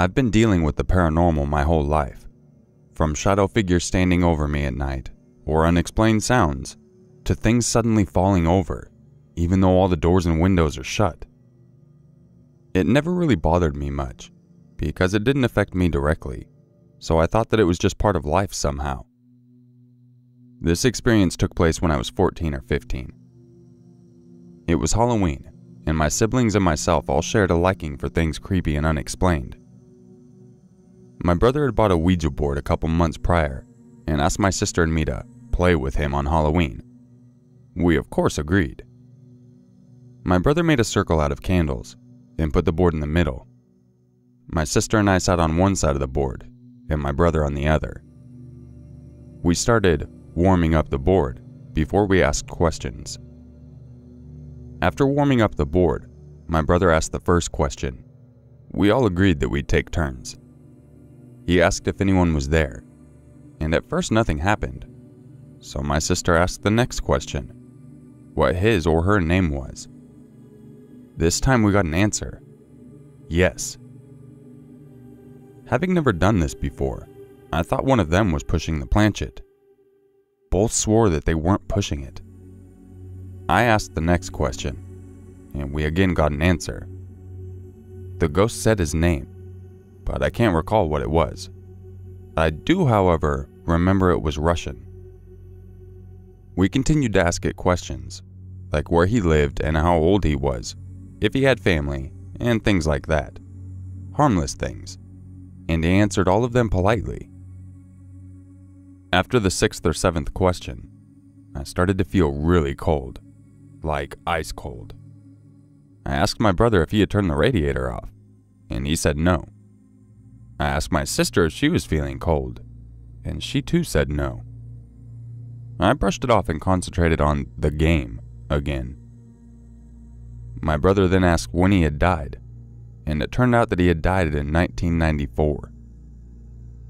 I've been dealing with the paranormal my whole life. From shadow figures standing over me at night, or unexplained sounds, to things suddenly falling over, even though all the doors and windows are shut. It never really bothered me much, because it didn't affect me directly, so I thought that it was just part of life somehow. This experience took place when I was 14 or 15. It was Halloween, and my siblings and myself all shared a liking for things creepy and unexplained. My brother had bought a Ouija board a couple months prior and asked my sister and me to play with him on Halloween. We, of course, agreed. My brother made a circle out of candles and put the board in the middle. My sister and I sat on one side of the board, and my brother on the other. We started warming up the board before we asked questions. After warming up the board, my brother asked the first question. We all agreed that we'd take turns. He asked if anyone was there, and at first nothing happened. So my sister asked the next question what his or her name was. This time we got an answer yes. Having never done this before, I thought one of them was pushing the planchette. Both swore that they weren't pushing it. I asked the next question, and we again got an answer. The ghost said his name, but I can't recall what it was. I do, however, remember it was Russian. We continued to ask it questions, like where he lived and how old he was, if he had family, and things like that. Harmless things. And he answered all of them politely. After the sixth or seventh question, I started to feel really cold, like ice cold. I asked my brother if he had turned the radiator off, and he said no. I asked my sister if she was feeling cold, and she too said no. I brushed it off and concentrated on the game again. My brother then asked when he had died, and it turned out that he had died in 1994.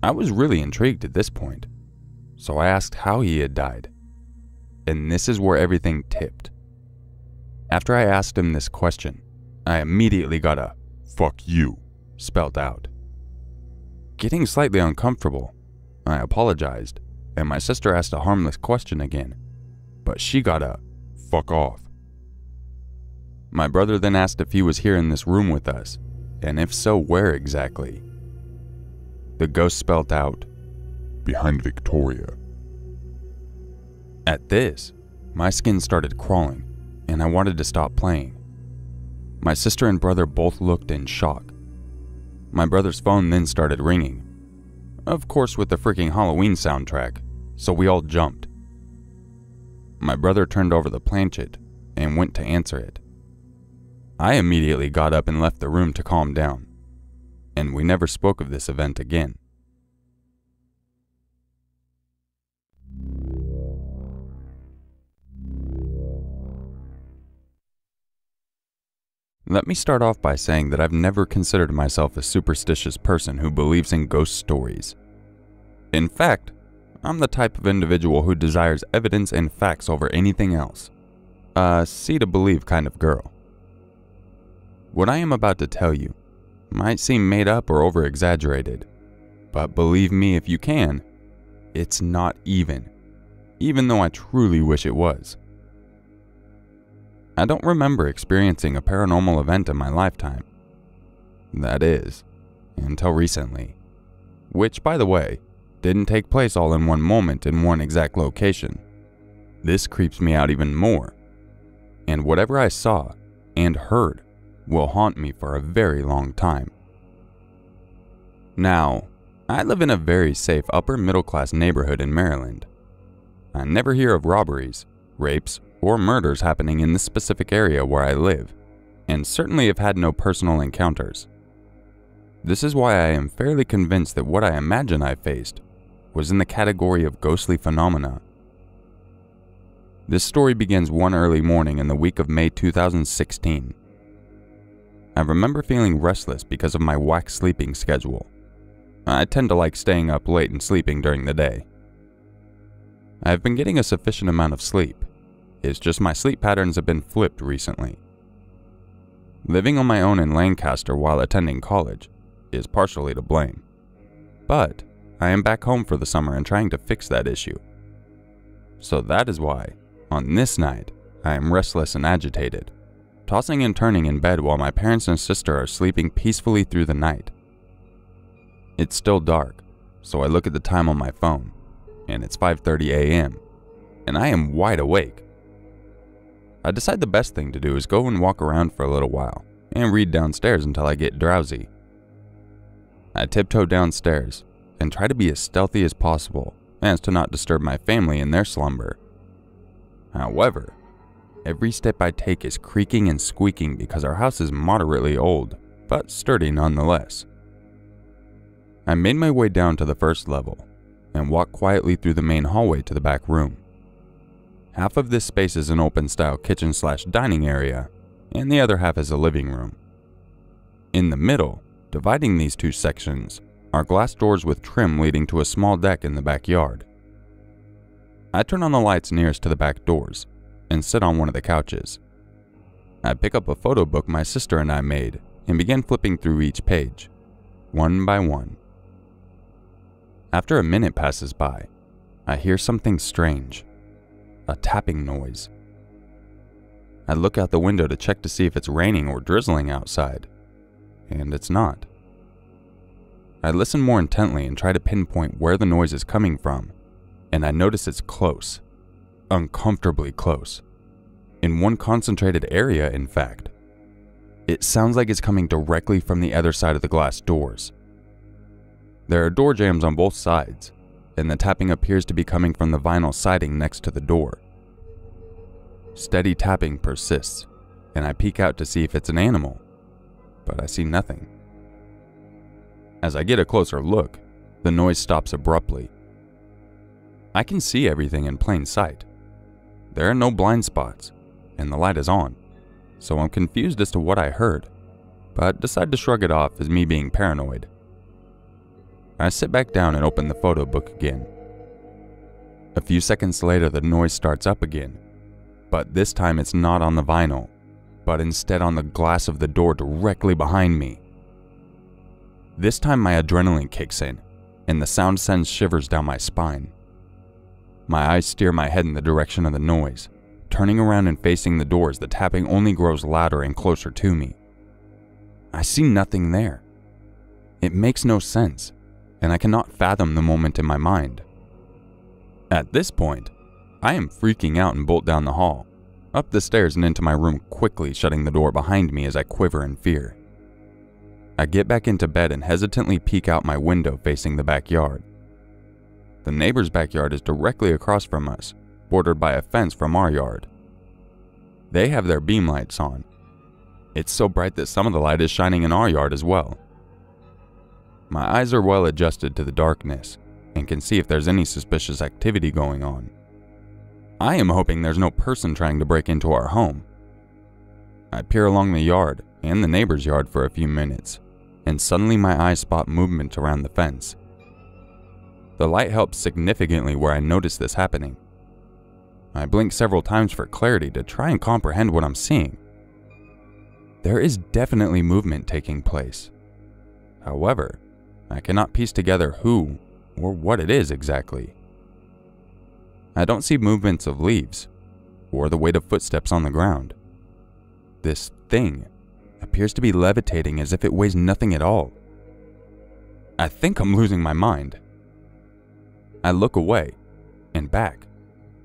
I was really intrigued at this point so I asked how he had died. And this is where everything tipped. After I asked him this question, I immediately got a fuck you spelt out. Getting slightly uncomfortable, I apologized, and my sister asked a harmless question again, but she got a fuck off. My brother then asked if he was here in this room with us, and if so, where exactly. The ghost spelt out behind Victoria. At this, my skin started crawling, and I wanted to stop playing. My sister and brother both looked in shock. My brother's phone then started ringing. Of course, with the freaking Halloween soundtrack, so we all jumped. My brother turned over the planchette and went to answer it. I immediately got up and left the room to calm down, and we never spoke of this event again. Let me start off by saying that I've never considered myself a superstitious person who believes in ghost stories. In fact, I'm the type of individual who desires evidence and facts over anything else. A see to believe kind of girl. What I am about to tell you might seem made up or over exaggerated, but believe me if you can, it's not even, even though I truly wish it was. I don't remember experiencing a paranormal event in my lifetime. That is, until recently. Which, by the way, didn't take place all in one moment in one exact location. This creeps me out even more. And whatever I saw and heard will haunt me for a very long time. Now, I live in a very safe upper middle class neighborhood in Maryland. I never hear of robberies, rapes, or murders happening in this specific area where I live, and certainly have had no personal encounters. This is why I am fairly convinced that what I imagine I faced was in the category of ghostly phenomena. This story begins one early morning in the week of May 2016. I remember feeling restless because of my whack sleeping schedule. I tend to like staying up late and sleeping during the day. I have been getting a sufficient amount of sleep, it's just my sleep patterns have been flipped recently. Living on my own in Lancaster while attending college, is partially to blame. But I am back home for the summer and trying to fix that issue. So that is why, on this night, I am restless and agitated, tossing and turning in bed while my parents and sister are sleeping peacefully through the night. It's still dark, so I look at the time on my phone, and it's 5:30 a.m., and I am wide awake. I decide the best thing to do is go and walk around for a little while and read downstairs until I get drowsy. I tiptoe downstairs and try to be as stealthy as possible as to not disturb my family in their slumber. However, every step I take is creaking and squeaking because our house is moderately old, but sturdy nonetheless. I made my way down to the first level and walked quietly through the main hallway to the back room. Half of this space is an open style kitchen slash dining area, and the other half is a living room. In the middle, dividing these two sections, are glass doors with trim leading to a small deck in the backyard. I turn on the lights nearest to the back doors and sit on one of the couches. I pick up a photo book my sister and I made and begin flipping through each page, one by one. After a minute passes by, I hear something strange a tapping noise. I look out the window to check to see if it's raining or drizzling outside, and it's not. I listen more intently and try to pinpoint where the noise is coming from, and I notice it's close. Uncomfortably close. In one concentrated area, in fact. It sounds like it's coming directly from the other side of the glass doors. There are door jambs on both sides, and the tapping appears to be coming from the vinyl siding next to the door. Steady tapping persists, and I peek out to see if it's an animal, but I see nothing. As I get a closer look, the noise stops abruptly. I can see everything in plain sight. There are no blind spots, and the light is on, so I'm confused as to what I heard, but decide to shrug it off as me being paranoid. I sit back down and open the photo book again. A few seconds later, the noise starts up again, but this time it's not on the vinyl, but instead on the glass of the door directly behind me. This time my adrenaline kicks in, and the sound sends shivers down my spine. My eyes steer my head in the direction of the noise, turning around and facing the door as the tapping only grows louder and closer to me. I see nothing there. It makes no sense, and I cannot fathom the moment in my mind. At this point, I am freaking out and bolt down the hall, up the stairs and into my room quickly shutting the door behind me as I quiver in fear. I get back into bed and hesitantly peek out my window facing the backyard. The neighbor's backyard is directly across from us, bordered by a fence from our yard. They have their beam lights on. It's so bright that some of the light is shining in our yard as well. My eyes are well adjusted to the darkness and can see if there's any suspicious activity going on. I am hoping there's no person trying to break into our home. I peer along the yard and the neighbor's yard for a few minutes and suddenly my eyes spot movement around the fence. The light helps significantly where I notice this happening. I blink several times for clarity to try and comprehend what I'm seeing. There is definitely movement taking place. However, I cannot piece together who or what it is exactly. I don't see movements of leaves or the weight of footsteps on the ground. This thing appears to be levitating as if it weighs nothing at all. I think I'm losing my mind. I look away and back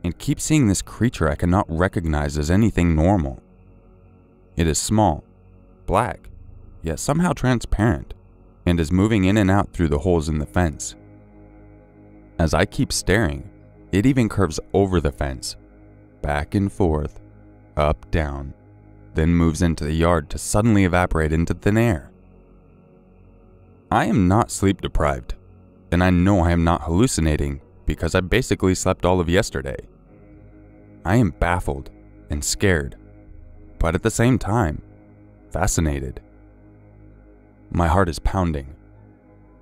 and keep seeing this creature I cannot recognize as anything normal. It is small, black, yet somehow transparent, and is moving in and out through the holes in the fence. As I keep staring, it even curves over the fence, back and forth, up, down, then moves into the yard to suddenly evaporate into thin air. I am not sleep deprived, and I know I am not hallucinating because I basically slept all of yesterday. I am baffled and scared, but at the same time, fascinated. My heart is pounding.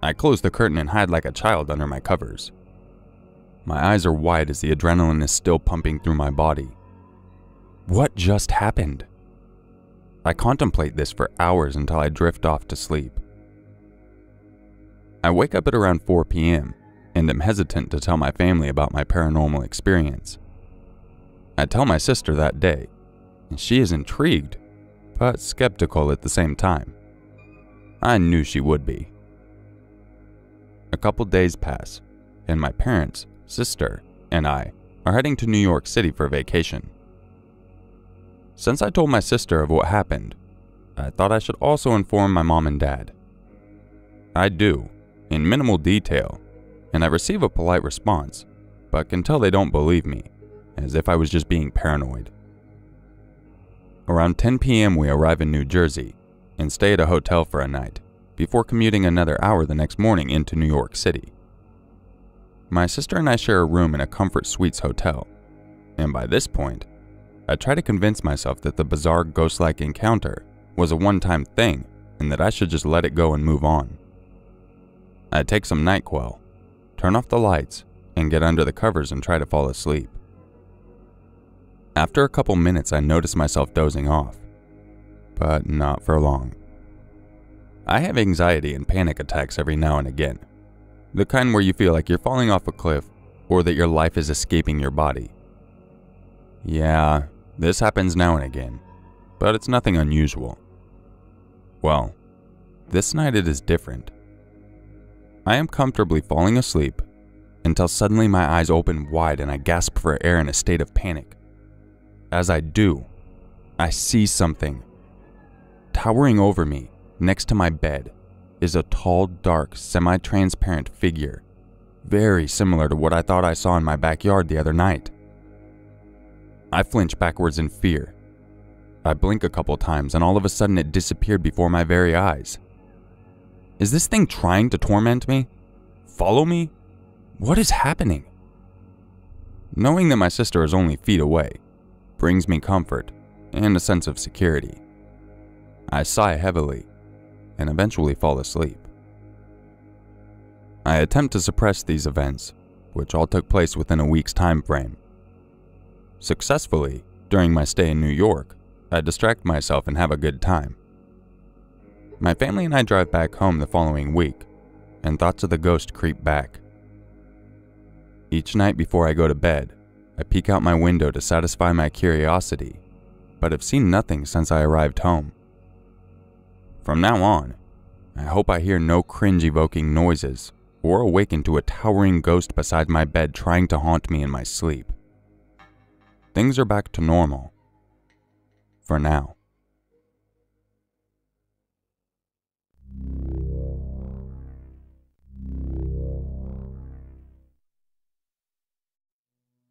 I close the curtain and hide like a child under my covers. My eyes are wide as the adrenaline is still pumping through my body. What just happened? I contemplate this for hours until I drift off to sleep. I wake up at around 4 p.m. and am hesitant to tell my family about my paranormal experience. I tell my sister that day, and she is intrigued, but skeptical at the same time. I knew she would be. A couple days pass, and my parents, sister, and I are heading to New York City for vacation. Since I told my sister of what happened, I thought I should also inform my mom and dad. I do, in minimal detail, and I receive a polite response, but can tell they don't believe me, as if I was just being paranoid. Around 10 p.m., we arrive in New Jersey and stay at a hotel for a night before commuting another hour the next morning into New York City. My sister and I share a room in a Comfort Suites hotel, and by this point, I try to convince myself that the bizarre ghost like encounter was a one time thing and that I should just let it go and move on. I take some NyQuil, turn off the lights, and get under the covers and try to fall asleep. After a couple minutes, I notice myself dozing off, but not for long. I have anxiety and panic attacks every now and again, the kind where you feel like you're falling off a cliff or that your life is escaping your body. Yeah, this happens now and again, but it's nothing unusual. Well, this night it is different. I am comfortably falling asleep until suddenly my eyes open wide and I gasp for air in a state of panic. As I do, I see something. Towering over me, next to my bed, is a tall, dark, semi transparent figure, very similar to what I thought I saw in my backyard the other night. I flinch backwards in fear. I blink a couple times and all of a sudden it disappeared before my very eyes. Is this thing trying to torment me? Follow me? What is happening? Knowing that my sister is only feet away brings me comfort and a sense of security. I sigh heavily and eventually fall asleep. I attempt to suppress these events, which all took place within a week's time frame. Successfully, during my stay in New York, I distract myself and have a good time. My family and I drive back home the following week, and thoughts of the ghost creep back. Each night before I go to bed, I peek out my window to satisfy my curiosity, but have seen nothing since I arrived home. From now on, I hope I hear no cringe evoking noises or awaken to a towering ghost beside my bed trying to haunt me in my sleep. Things are back to normal. For now.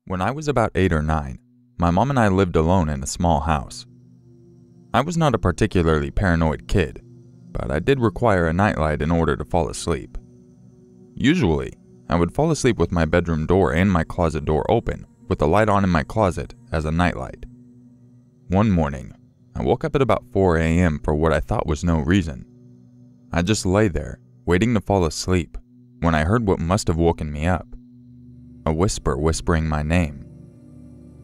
When I was about 8 or 9, my mom and I lived alone in a small house. I was not a particularly paranoid kid, but I did require a nightlight in order to fall asleep. Usually, I would fall asleep with my bedroom door and my closet door open, with the light on in my closet as a nightlight. One morning, I woke up at about 4 a.m. for what I thought was no reason. I just lay there, waiting to fall asleep, when I heard what must have woken me up a whisper whispering my name.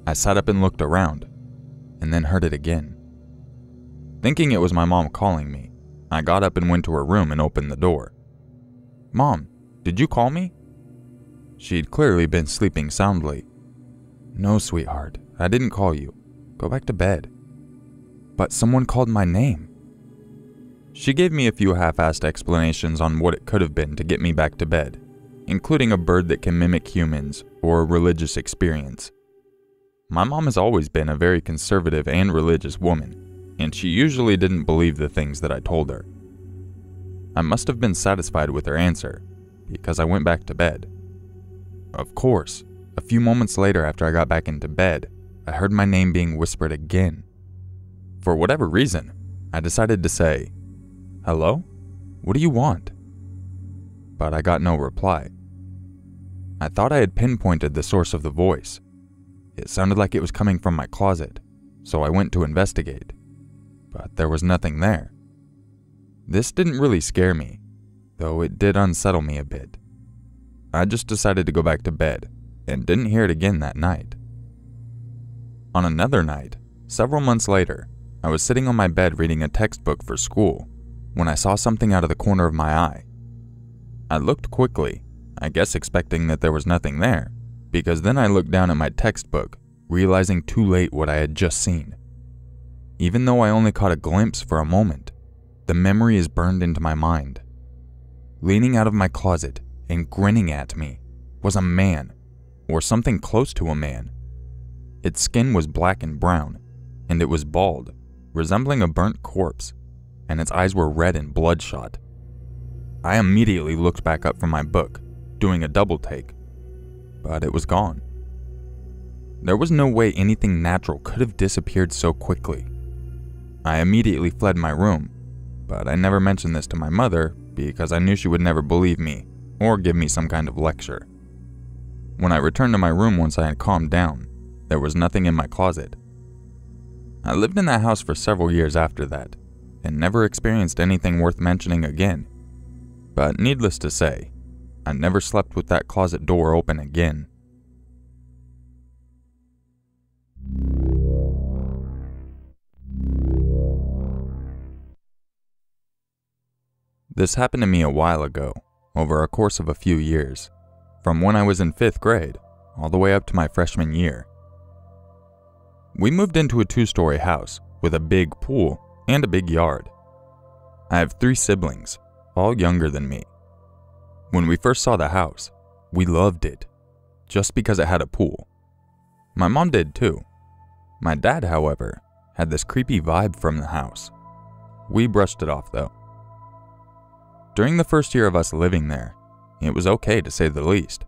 I sat up and looked around, and then heard it again. Thinking it was my mom calling me, I got up and went to her room and opened the door. Mom, did you call me? She'd clearly been sleeping soundly. No, sweetheart, I didn't call you. Go back to bed. But someone called my name. She gave me a few half assed explanations on what it could have been to get me back to bed, including a bird that can mimic humans or a religious experience. My mom has always been a very conservative and religious woman, and she usually didn't believe the things that I told her. I must have been satisfied with her answer, because I went back to bed. Of course, a few moments later after I got back into bed, I heard my name being whispered again. For whatever reason, I decided to say, Hello? What do you want? But I got no reply. I thought I had pinpointed the source of the voice. It sounded like it was coming from my closet, so I went to investigate. But there was nothing there. This didn't really scare me, though it did unsettle me a bit. I just decided to go back to bed and didn't hear it again that night. On another night, several months later, I was sitting on my bed reading a textbook for school when I saw something out of the corner of my eye. I looked quickly, I guess expecting that there was nothing there, because then I looked down at my textbook, realizing too late what I had just seen. Even though I only caught a glimpse for a moment, the memory is burned into my mind. Leaning out of my closet and grinning at me was a man, or something close to a man. Its skin was black and brown, and it was bald, resembling a burnt corpse, and its eyes were red and bloodshot. I immediately looked back up from my book, doing a double take, but it was gone. There was no way anything natural could have disappeared so quickly. I immediately fled my room, but I never mentioned this to my mother because I knew she would never believe me or give me some kind of lecture. When I returned to my room once I had calmed down, there was nothing in my closet. I lived in that house for several years after that, and never experienced anything worth mentioning again. But needless to say, I never slept with that closet door open again. This happened to me a while ago, over a course of a few years, from when I was in fifth grade all the way up to my freshman year. We moved into a two story house with a big pool and a big yard. I have three siblings, all younger than me. When we first saw the house, we loved it, just because it had a pool. My mom did too. My dad, however, had this creepy vibe from the house. We brushed it off though. During the first year of us living there, it was okay to say the least.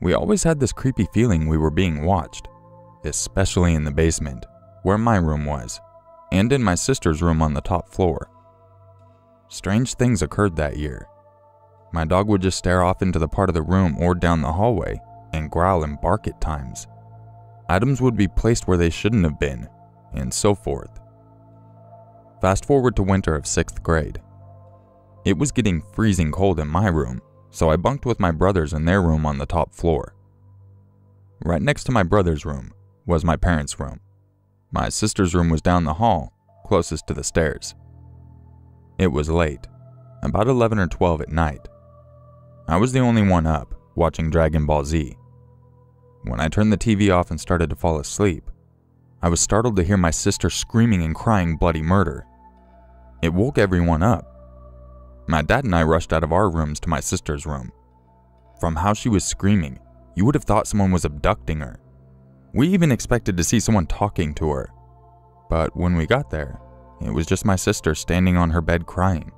We always had this creepy feeling we were being watched, especially in the basement, where my room was, and in my sister's room on the top floor. Strange things occurred that year. My dog would just stare off into the part of the room or down the hallway and growl and bark at times. Items would be placed where they shouldn't have been, and so forth. Fast forward to winter of 6th grade. It was getting freezing cold in my room, so I bunked with my brothers in their room on the top floor. Right next to my brother's room was my parents' room. My sister's room was down the hall, closest to the stairs. It was late, about 11 or 12 at night. I was the only one up, watching Dragon Ball Z. When I turned the TV off and started to fall asleep, I was startled to hear my sister screaming and crying bloody murder. It woke everyone up, my dad and I rushed out of our rooms to my sister's room. From how she was screaming, you would have thought someone was abducting her. We even expected to see someone talking to her. But when we got there, it was just my sister standing on her bed crying.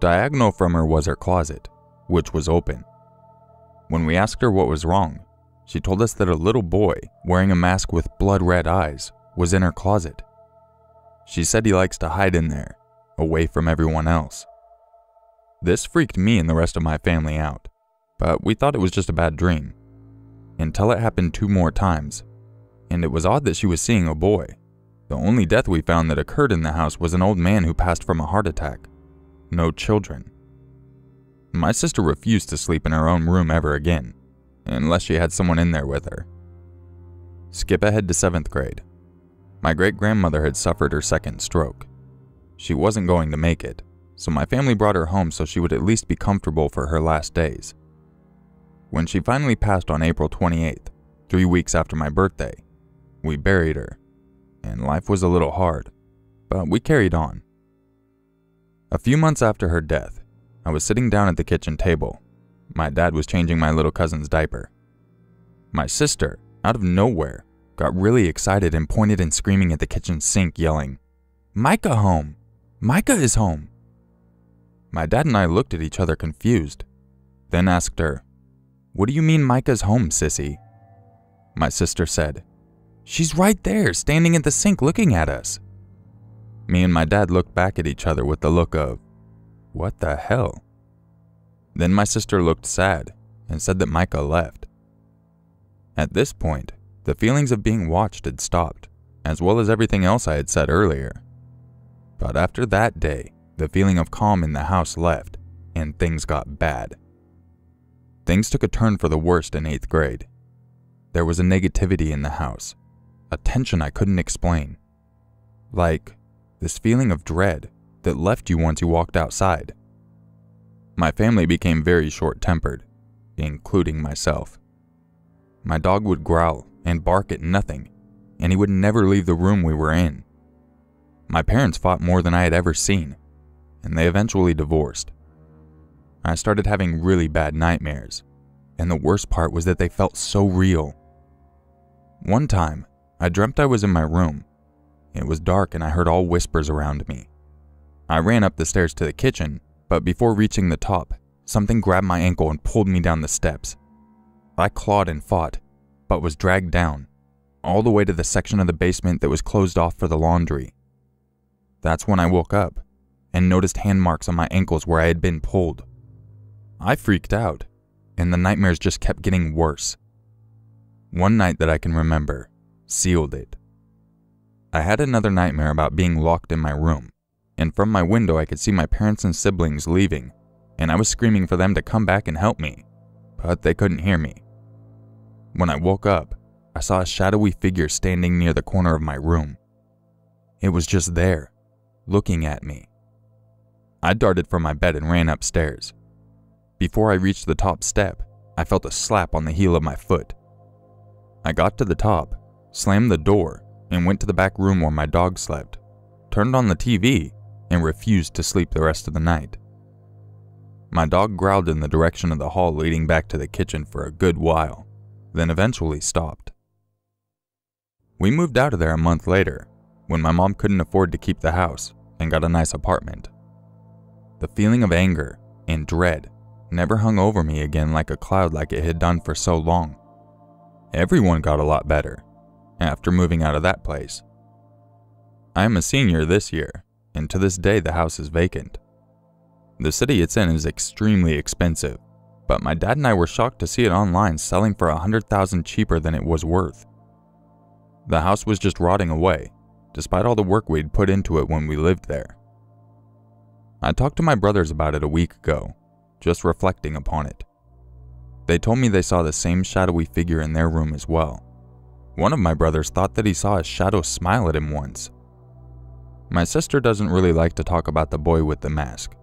Diagonal from her was her closet, which was open. When we asked her what was wrong, she told us that a little boy wearing a mask with blood red eyes was in her closet. She said he likes to hide in there, away from everyone else. This freaked me and the rest of my family out, but we thought it was just a bad dream. Until it happened two more times, and it was odd that she was seeing a boy. The only death we found that occurred in the house was an old man who passed from a heart attack. No children. My sister refused to sleep in her own room ever again, unless she had someone in there with her. Skip ahead to 7th grade. My great grandmother had suffered her second stroke. She wasn't going to make it, so my family brought her home so she would at least be comfortable for her last days. When she finally passed on April 28th, three weeks after my birthday, we buried her, and life was a little hard, but we carried on. A few months after her death, I was sitting down at the kitchen table. My dad was changing my little cousin's diaper. My sister, out of nowhere, got really excited and pointed and screaming at the kitchen sink, yelling, Micah home! Micah is home! My dad and I looked at each other confused, then asked her, What do you mean Micah's home, sissy? My sister said, She's right there, standing at the sink looking at us. Me and my dad looked back at each other with the look of, What the hell? Then my sister looked sad and said that Micah left. At this point, the feelings of being watched had stopped, as well as everything else I had said earlier. But after that day, the feeling of calm in the house left, and things got bad. Things took a turn for the worst in 8th grade. There was a negativity in the house, a tension I couldn't explain. Like this feeling of dread that left you once you walked outside. My family became very short tempered, including myself. My dog would growl and bark at nothing, and he would never leave the room we were in. My parents fought more than I had ever seen, and they eventually divorced. I started having really bad nightmares, and the worst part was that they felt so real. One time, I dreamt I was in my room. It was dark and I heard all whispers around me. I ran up the stairs to the kitchen, but before reaching the top, something grabbed my ankle and pulled me down the steps. I clawed and fought, but was dragged down, all the way to the section of the basement that was closed off for the laundry. That's when I woke up and noticed hand marks on my ankles where I had been pulled. I freaked out, and the nightmares just kept getting worse. One night that I can remember sealed it. I had another nightmare about being locked in my room, and from my window I could see my parents and siblings leaving, and I was screaming for them to come back and help me, but they couldn't hear me. When I woke up, I saw a shadowy figure standing near the corner of my room. It was just there, looking at me. I darted from my bed and ran upstairs. Before I reached the top step, I felt a slap on the heel of my foot. I got to the top, slammed the door, and went to the back room where my dog slept, turned on the TV, and refused to sleep the rest of the night. My dog growled in the direction of the hall leading back to the kitchen for a good while, then eventually stopped. We moved out of there a month later, when my mom couldn't afford to keep the house and got a nice apartment. The feeling of anger and dread never hung over me again like a cloud like it had done for so long. Everyone got a lot better after moving out of that place. I am a senior this year, and to this day the house is vacant. The city it's in is extremely expensive, but my dad and I were shocked to see it online selling for a hundred thousand cheaper than it was worth. The house was just rotting away, despite all the work we'd put into it when we lived there. I talked to my brothers about it a week ago, just reflecting upon it. They told me they saw the same shadowy figure in their room as well. One of my brothers thought that he saw a shadow smile at him once. My sister doesn't really like to talk about the boy with the mask.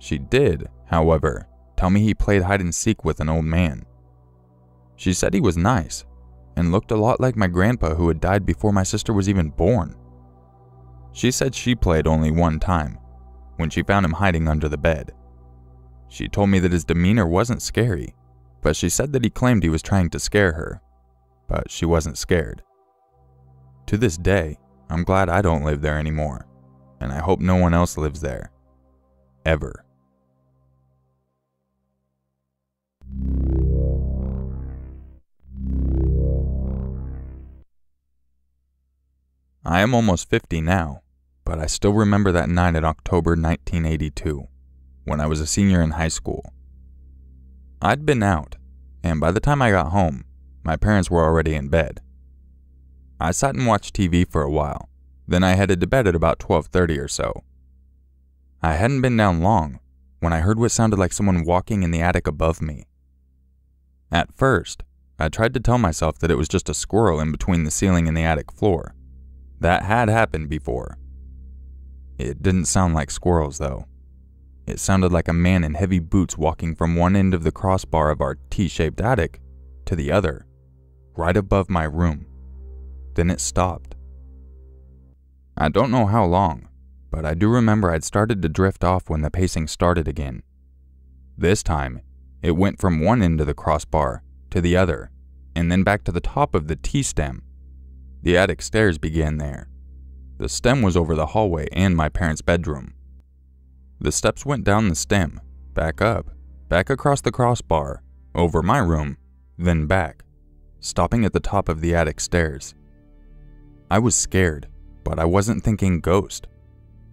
She did, however, tell me he played hide and seek with an old man. She said he was nice and looked a lot like my grandpa who had died before my sister was even born. She said she played only one time, when she found him hiding under the bed. She told me that his demeanor wasn't scary, but she said that he claimed he was trying to scare her, but she wasn't scared. To this day, I'm glad I don't live there anymore, and I hope no one else lives there. Ever. I am almost 50 now, but I still remember that night in October 1982, when I was a senior in high school. I'd been out, and by the time I got home, my parents were already in bed. I sat and watched TV for a while, then I headed to bed at about 12:30 or so. I hadn't been down long when I heard what sounded like someone walking in the attic above me. At first, I tried to tell myself that it was just a squirrel in between the ceiling and the attic floor. That had happened before. It didn't sound like squirrels, though. It sounded like a man in heavy boots walking from one end of the crossbar of our T shaped attic to the other, right above my room. Then it stopped. I don't know how long, but I do remember I'd started to drift off when the pacing started again. This time, it went from one end of the crossbar to the other, and then back to the top of the T stem. The attic stairs began there. The stem was over the hallway and my parents' bedroom. The steps went down the stem, back up, back across the crossbar, over my room, then back, stopping at the top of the attic stairs. I was scared, but I wasn't thinking ghost.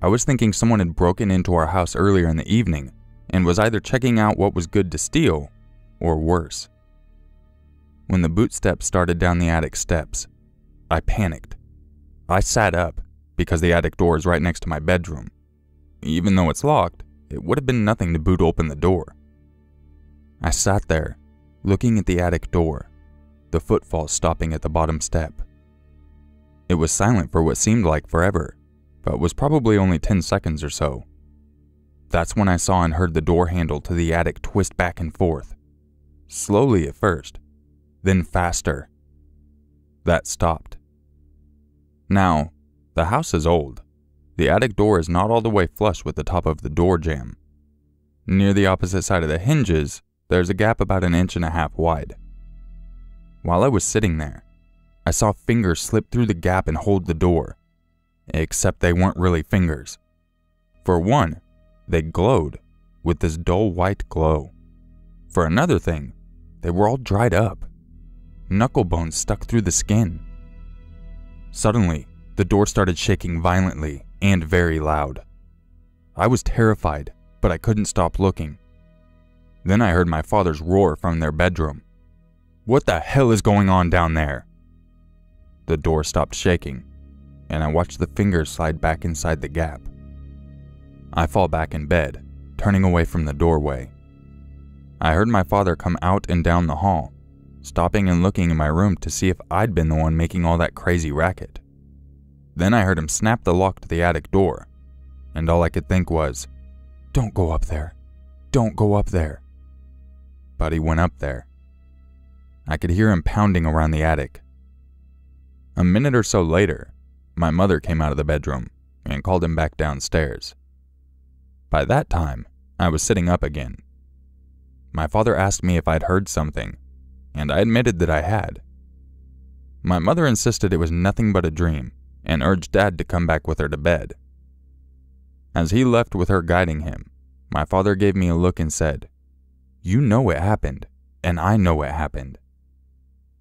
I was thinking someone had broken into our house earlier in the evening and was either checking out what was good to steal or worse. When the boot steps started down the attic steps, I panicked. I sat up because the attic door is right next to my bedroom. Even though it's locked, it would have been nothing to boot open the door. I sat there, looking at the attic door, the footfalls stopping at the bottom step. It was silent for what seemed like forever, but was probably only 10 seconds or so. That's when I saw and heard the door handle to the attic twist back and forth. Slowly at first, then faster. That stopped. Now, the house is old. The attic door is not all the way flush with the top of the door jamb. Near the opposite side of the hinges, there's a gap about an inch and a half wide. While I was sitting there, I saw fingers slip through the gap and hold the door. Except they weren't really fingers. For one, they glowed with this dull white glow. For another thing, they were all dried up. Knuckle bones stuck through the skin. Suddenly, the door started shaking violently and very loud. I was terrified, but I couldn't stop looking. Then I heard my father's roar from their bedroom. What the hell is going on down there? The door stopped shaking, and I watched the fingers slide back inside the gap. I fall back in bed, turning away from the doorway. I heard my father come out and down the hall, stopping and looking in my room to see if I'd been the one making all that crazy racket. Then I heard him snap the lock to the attic door, and all I could think was, Don't go up there. Don't go up there. But he went up there. I could hear him pounding around the attic. A minute or so later, my mother came out of the bedroom and called him back downstairs. By that time, I was sitting up again. My father asked me if I'd heard something, and I admitted that I had. My mother insisted it was nothing but a dream and urged Dad to come back with her to bed. As he left with her guiding him, my father gave me a look and said, You know it happened, and I know it happened.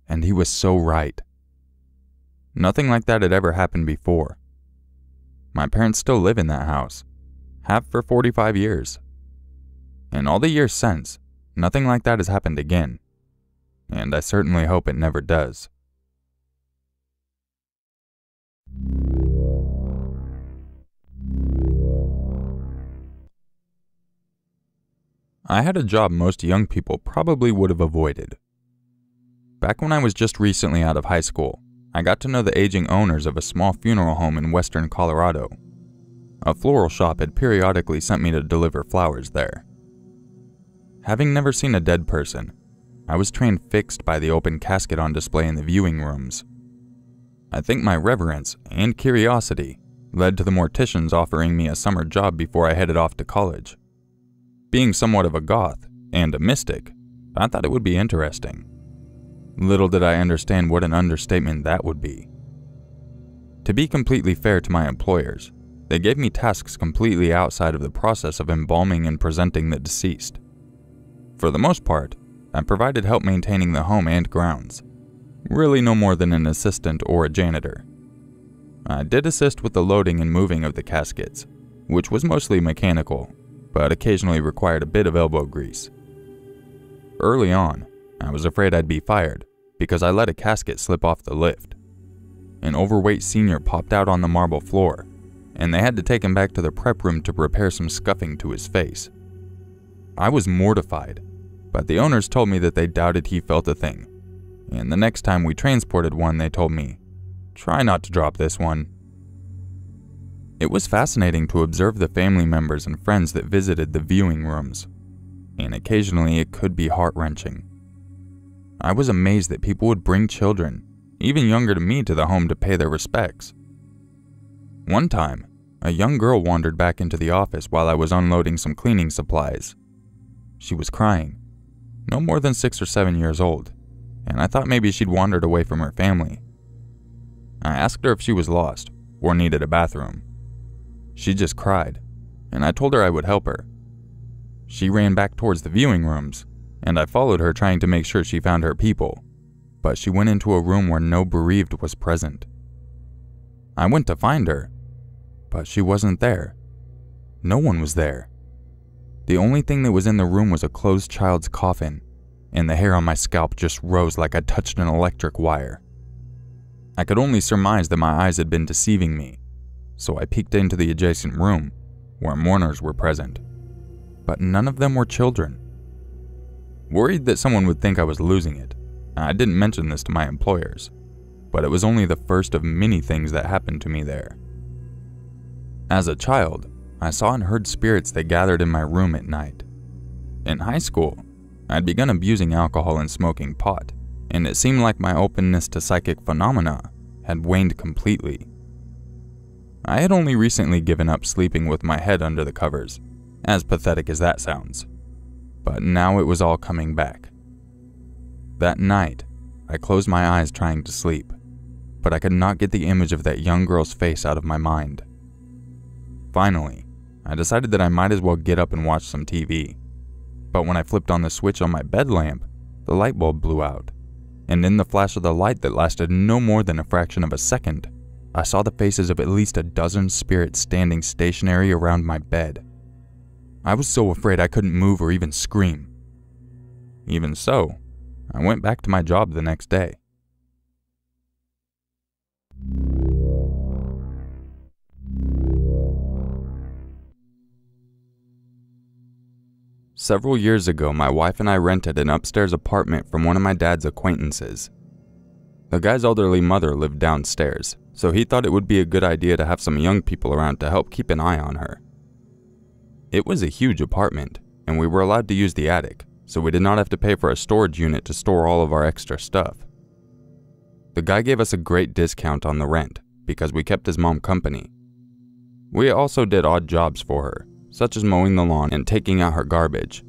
And he was so right. Nothing like that had ever happened before. My parents still live in that house, have for 45 years. In all the years since, nothing like that has happened again. And I certainly hope it never does. I had a job most young people probably would have avoided. Back when I was just recently out of high school, I got to know the aging owners of a small funeral home in western Colorado. A floral shop had periodically sent me to deliver flowers there. Having never seen a dead person, I was transfixed by the open casket on display in the viewing rooms. I think my reverence and curiosity led to the morticians offering me a summer job before I headed off to college. Being somewhat of a goth and a mystic, I thought it would be interesting. Little did I understand what an understatement that would be. To be completely fair to my employers, they gave me tasks completely outside of the process of embalming and presenting the deceased. For the most part, I provided help maintaining the home and grounds. Really no more than an assistant or a janitor. I did assist with the loading and moving of the caskets, which was mostly mechanical but occasionally required a bit of elbow grease. Early on, I was afraid I'd be fired because I let a casket slip off the lift. An overweight senior popped out on the marble floor, and they had to take him back to the prep room to repair some scuffing to his face. I was mortified, but the owners told me that they doubted he felt a thing, and the next time we transported one, they told me, try not to drop this one. It was fascinating to observe the family members and friends that visited the viewing rooms, and occasionally it could be heart wrenching. I was amazed that people would bring children, even younger to me, to the home to pay their respects. One time, a young girl wandered back into the office while I was unloading some cleaning supplies. She was crying, no more than six or seven years old, and I thought maybe she'd wandered away from her family. I asked her if she was lost or needed a bathroom. She just cried, and I told her I would help her. She ran back towards the viewing rooms, and I followed her trying to make sure she found her people, but she went into a room where no bereaved was present. I went to find her, but she wasn't there. No one was there. The only thing that was in the room was a closed child's coffin, and the hair on my scalp just rose like I touched an electric wire. I could only surmise that my eyes had been deceiving me, so I peeked into the adjacent room, where mourners were present. But none of them were children. Worried that someone would think I was losing it, I didn't mention this to my employers, but it was only the first of many things that happened to me there. As a child, I saw and heard spirits that gathered in my room at night. In high school, I'd begun abusing alcohol and smoking pot, and it seemed like my openness to psychic phenomena had waned completely. I had only recently given up sleeping with my head under the covers, as pathetic as that sounds. But now it was all coming back. That night, I closed my eyes trying to sleep, but I could not get the image of that young girl's face out of my mind. Finally, I decided that I might as well get up and watch some TV. But when I flipped on the switch on my bed lamp, the light bulb blew out. And in the flash of the light that lasted no more than a fraction of a second, I saw the faces of at least a dozen spirits standing stationary around my bed. I was so afraid I couldn't move or even scream. Even so, I went back to my job the next day. Several years ago, my wife and I rented an upstairs apartment from one of my dad's acquaintances. The guy's elderly mother lived downstairs, so he thought it would be a good idea to have some young people around to help keep an eye on her. It was a huge apartment, and we were allowed to use the attic, so we did not have to pay for a storage unit to store all of our extra stuff. The guy gave us a great discount on the rent because we kept his mom company. We also did odd jobs for her, such as mowing the lawn and taking out her garbage.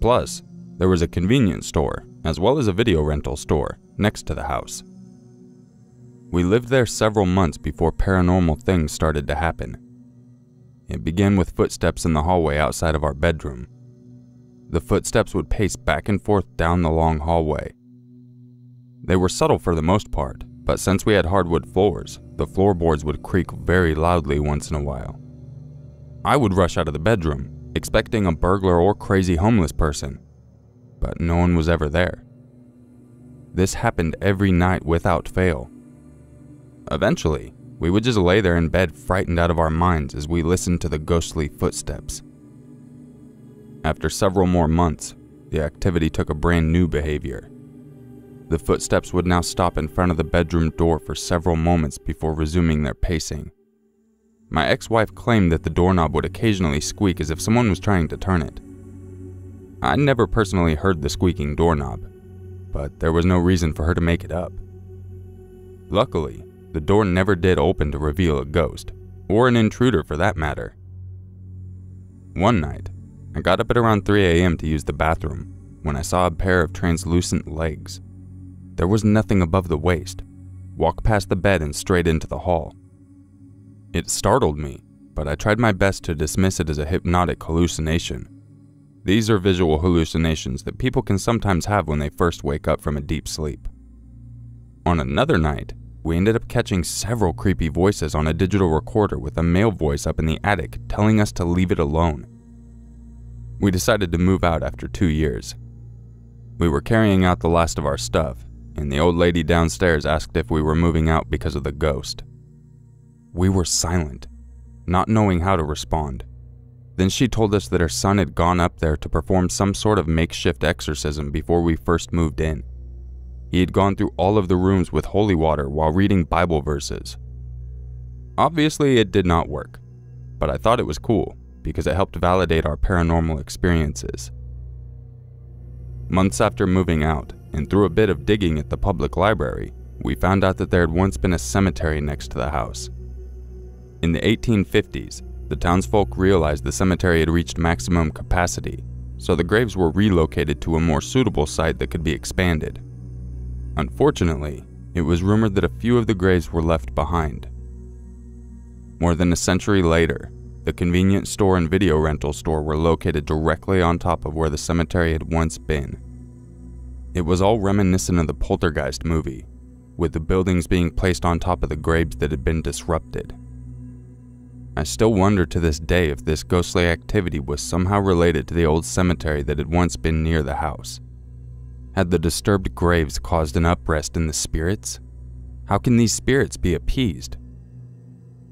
Plus, there was a convenience store, as well as a video rental store, next to the house. We lived there several months before paranormal things started to happen. It began with footsteps in the hallway outside of our bedroom. The footsteps would pace back and forth down the long hallway. They were subtle for the most part, but since we had hardwood floors, the floorboards would creak very loudly once in a while. I would rush out of the bedroom, expecting a burglar or crazy homeless person, but no one was ever there. This happened every night without fail. Eventually, we would just lay there in bed frightened out of our minds as we listened to the ghostly footsteps. After several more months, the activity took a brand new behavior. The footsteps would now stop in front of the bedroom door for several moments before resuming their pacing. My ex wife claimed that the doorknob would occasionally squeak as if someone was trying to turn it. I never personally heard the squeaking doorknob, but there was no reason for her to make it up. Luckily, the door never did open to reveal a ghost, or an intruder for that matter. One night, I got up at around 3 a.m. to use the bathroom when I saw a pair of translucent legs. There was nothing above the waist. Walked past the bed and straight into the hall. It startled me, but I tried my best to dismiss it as a hypnotic hallucination. These are visual hallucinations that people can sometimes have when they first wake up from a deep sleep. On another night, we ended up catching several creepy voices on a digital recorder with a male voice up in the attic telling us to leave it alone. We decided to move out after two years. We were carrying out the last of our stuff, and the old lady downstairs asked if we were moving out because of the ghost. We were silent, not knowing how to respond. Then she told us that her son had gone up there to perform some sort of makeshift exorcism before we first moved in. He had gone through all of the rooms with holy water while reading Bible verses. Obviously, it did not work, but I thought it was cool because it helped validate our paranormal experiences. Months after moving out, and through a bit of digging at the public library, we found out that there had once been a cemetery next to the house. In the 1850s, the townsfolk realized the cemetery had reached maximum capacity, so the graves were relocated to a more suitable site that could be expanded. Unfortunately, it was rumored that a few of the graves were left behind. More than a century later, the convenience store and video rental store were located directly on top of where the cemetery had once been. It was all reminiscent of the Poltergeist movie, with the buildings being placed on top of the graves that had been disrupted. I still wonder to this day if this ghostly activity was somehow related to the old cemetery that had once been near the house. Had the disturbed graves caused an uprest in the spirits? How can these spirits be appeased?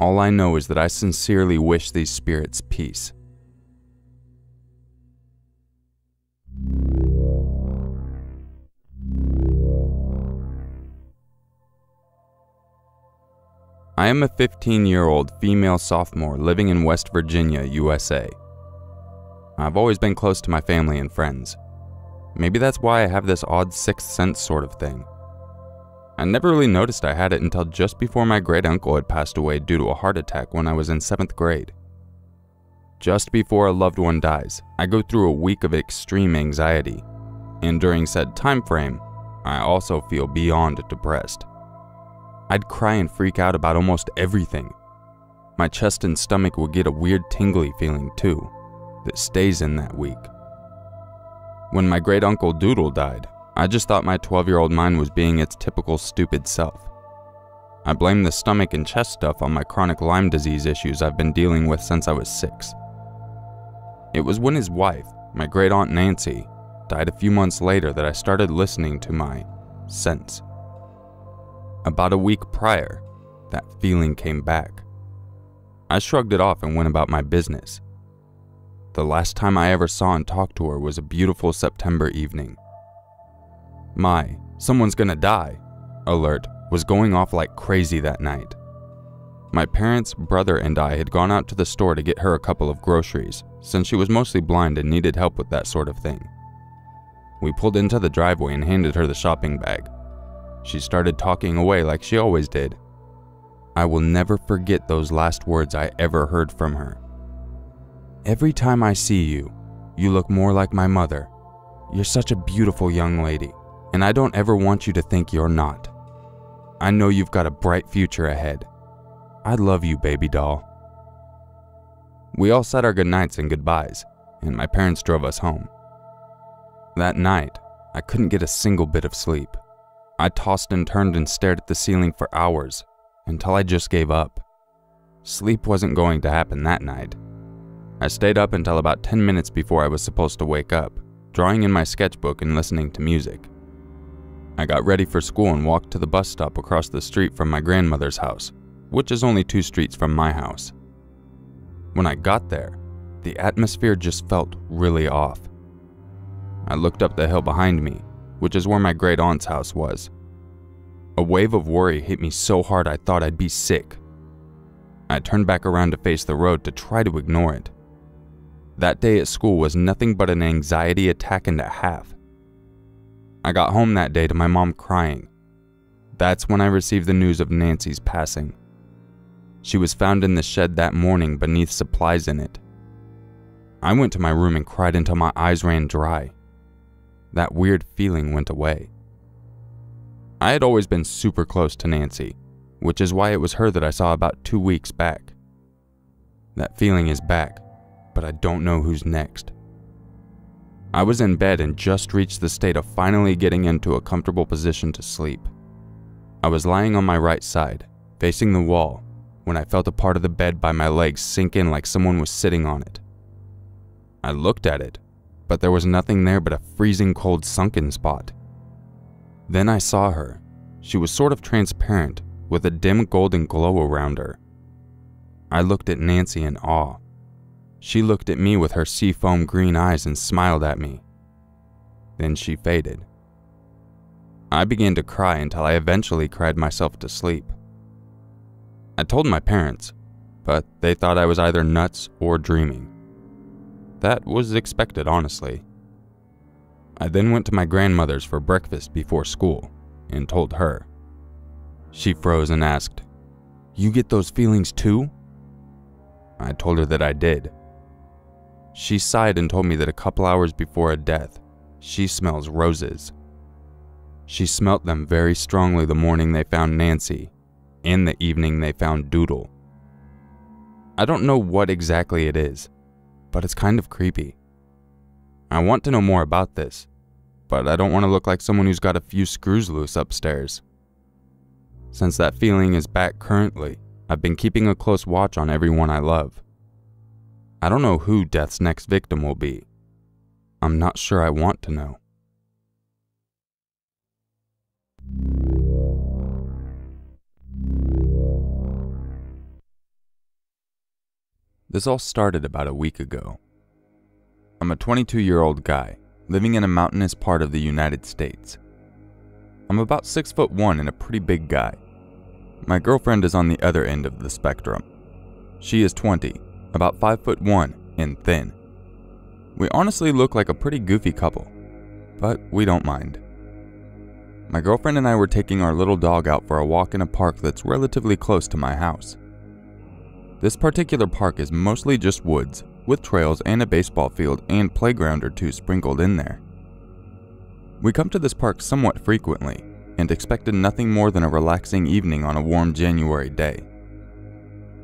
All I know is that I sincerely wish these spirits peace. I am a 15 year old female sophomore living in West Virginia, USA. I've always been close to my family and friends. Maybe that's why I have this odd sixth sense sort of thing. I never really noticed I had it until just before my great uncle had passed away due to a heart attack when I was in seventh grade. Just before a loved one dies, I go through a week of extreme anxiety, and during said time frame, I also feel beyond depressed. I'd cry and freak out about almost everything. My chest and stomach would get a weird tingly feeling too, that stays in that week. When my great uncle Doodle died, I just thought my 12 year old mind was being its typical stupid self. I blame the stomach and chest stuff on my chronic Lyme disease issues I've been dealing with since I was six. It was when his wife, my great aunt Nancy, died a few months later that I started listening to my sense. About a week prior, that feeling came back. I shrugged it off and went about my business. The last time I ever saw and talked to her was a beautiful September evening. My, someone's gonna die, alert was going off like crazy that night. My parents, brother, and I had gone out to the store to get her a couple of groceries, since she was mostly blind and needed help with that sort of thing. We pulled into the driveway and handed her the shopping bag. She started talking away like she always did. I will never forget those last words I ever heard from her. Every time I see you, you look more like my mother. You're such a beautiful young lady, and I don't ever want you to think you're not. I know you've got a bright future ahead. I love you, baby doll. We all said our goodnights and goodbyes, and my parents drove us home. That night, I couldn't get a single bit of sleep. I tossed and turned and stared at the ceiling for hours until I just gave up. Sleep wasn't going to happen that night. I stayed up until about 10 minutes before I was supposed to wake up, drawing in my sketchbook and listening to music. I got ready for school and walked to the bus stop across the street from my grandmother's house, which is only two streets from my house. When I got there, the atmosphere just felt really off. I looked up the hill behind me which is where my great aunt's house was. A wave of worry hit me so hard I thought I'd be sick. I turned back around to face the road to try to ignore it. That day at school was nothing but an anxiety attack and a half. I got home that day to my mom crying. That's when I received the news of Nancy's passing. She was found in the shed that morning beneath supplies in it. I went to my room and cried until my eyes ran dry that weird feeling went away. I had always been super close to Nancy, which is why it was her that I saw about two weeks back. That feeling is back, but I don't know who's next. I was in bed and just reached the state of finally getting into a comfortable position to sleep. I was lying on my right side, facing the wall, when I felt a part of the bed by my legs sink in like someone was sitting on it. I looked at it but there was nothing there but a freezing cold sunken spot. Then I saw her. She was sort of transparent, with a dim golden glow around her. I looked at Nancy in awe. She looked at me with her seafoam green eyes and smiled at me. Then she faded. I began to cry until I eventually cried myself to sleep. I told my parents, but they thought I was either nuts or dreaming. That was expected, honestly. I then went to my grandmother's for breakfast before school and told her. She froze and asked, You get those feelings too? I told her that I did. She sighed and told me that a couple hours before a death, she smells roses. She smelt them very strongly the morning they found Nancy and the evening they found Doodle. I don't know what exactly it is, but it's kind of creepy. I want to know more about this, but I don't want to look like someone who's got a few screws loose upstairs. Since that feeling is back currently, I've been keeping a close watch on everyone I love. I don't know who death's next victim will be. I'm not sure I want to know. This all started about a week ago. I'm a 22 year old guy living in a mountainous part of the United States. I'm about 6 foot 1 and a pretty big guy. My girlfriend is on the other end of the spectrum. She is 20, about 5 foot 1 and thin. We honestly look like a pretty goofy couple, but we don't mind. My girlfriend and I were taking our little dog out for a walk in a park that's relatively close to my house. This particular park is mostly just woods, with trails and a baseball field and playground or two sprinkled in there. We come to this park somewhat frequently and expected nothing more than a relaxing evening on a warm January day.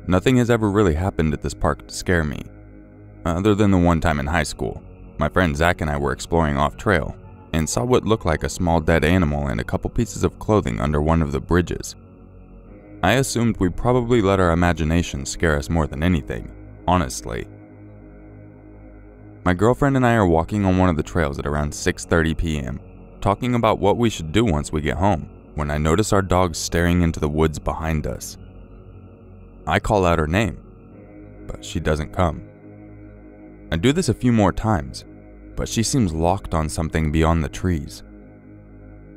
Nothing has ever really happened at this park to scare me, other than the one time in high school. My friend Zach and I were exploring off trail and saw what looked like a small dead animal and a couple pieces of clothing under one of the bridges. I assumed we probably let our imagination scare us more than anything, honestly. My girlfriend and I are walking on one of the trails at around 6:30 p.m., talking about what we should do once we get home, when I notice our dog staring into the woods behind us. I call out her name, but she doesn't come. I do this a few more times, but she seems locked on something beyond the trees.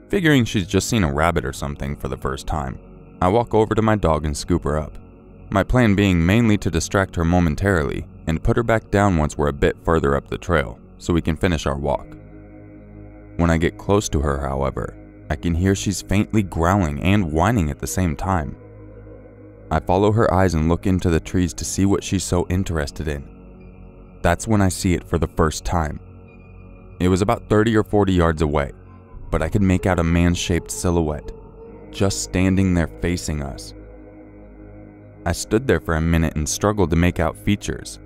Figuring she's just seen a rabbit or something for the first time, I walk over to my dog and scoop her up. My plan being mainly to distract her momentarily and put her back down once we're a bit further up the trail so we can finish our walk. When I get close to her, however, I can hear she's faintly growling and whining at the same time. I follow her eyes and look into the trees to see what she's so interested in. That's when I see it for the first time. It was about 30 or 40 yards away, but I could make out a man shaped silhouette, just standing there facing us. I stood there for a minute and struggled to make out features.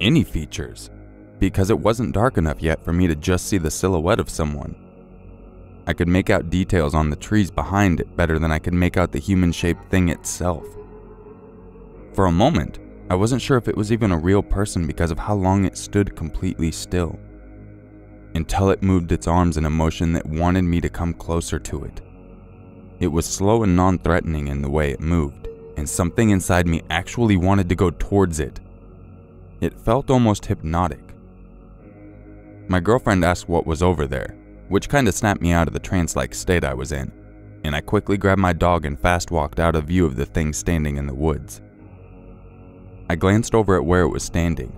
Any features, because it wasn't dark enough yet for me to just see the silhouette of someone. I could make out details on the trees behind it better than I could make out the human shaped thing itself. For a moment, I wasn't sure if it was even a real person because of how long it stood completely still until it moved its arms in a motion that wanted me to come closer to it. It was slow and non threatening in the way it moved, and something inside me actually wanted to go towards it. It felt almost hypnotic. My girlfriend asked what was over there, which kinda snapped me out of the trance like state I was in, and I quickly grabbed my dog and fast walked out of view of the thing standing in the woods. I glanced over at where it was standing,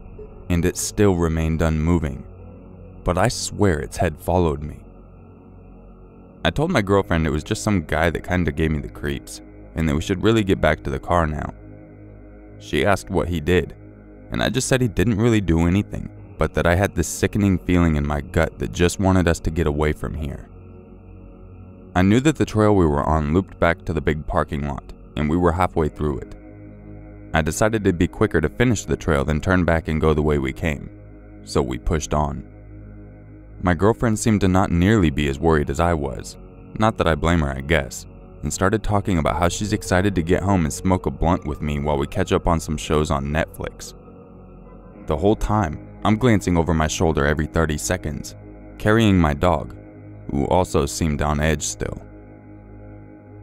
and it still remained unmoving but I swear its head followed me. I told my girlfriend it was just some guy that kinda gave me the creeps, and that we should really get back to the car now. She asked what he did, and I just said he didn't really do anything, but that I had this sickening feeling in my gut that just wanted us to get away from here. I knew that the trail we were on looped back to the big parking lot, and we were halfway through it. I decided it'd be quicker to finish the trail than turn back and go the way we came, so we pushed on. My girlfriend seemed to not nearly be as worried as I was. Not that I blame her, I guess. And started talking about how she's excited to get home and smoke a blunt with me while we catch up on some shows on Netflix. The whole time, I'm glancing over my shoulder every 30 seconds, carrying my dog, who also seemed on edge still.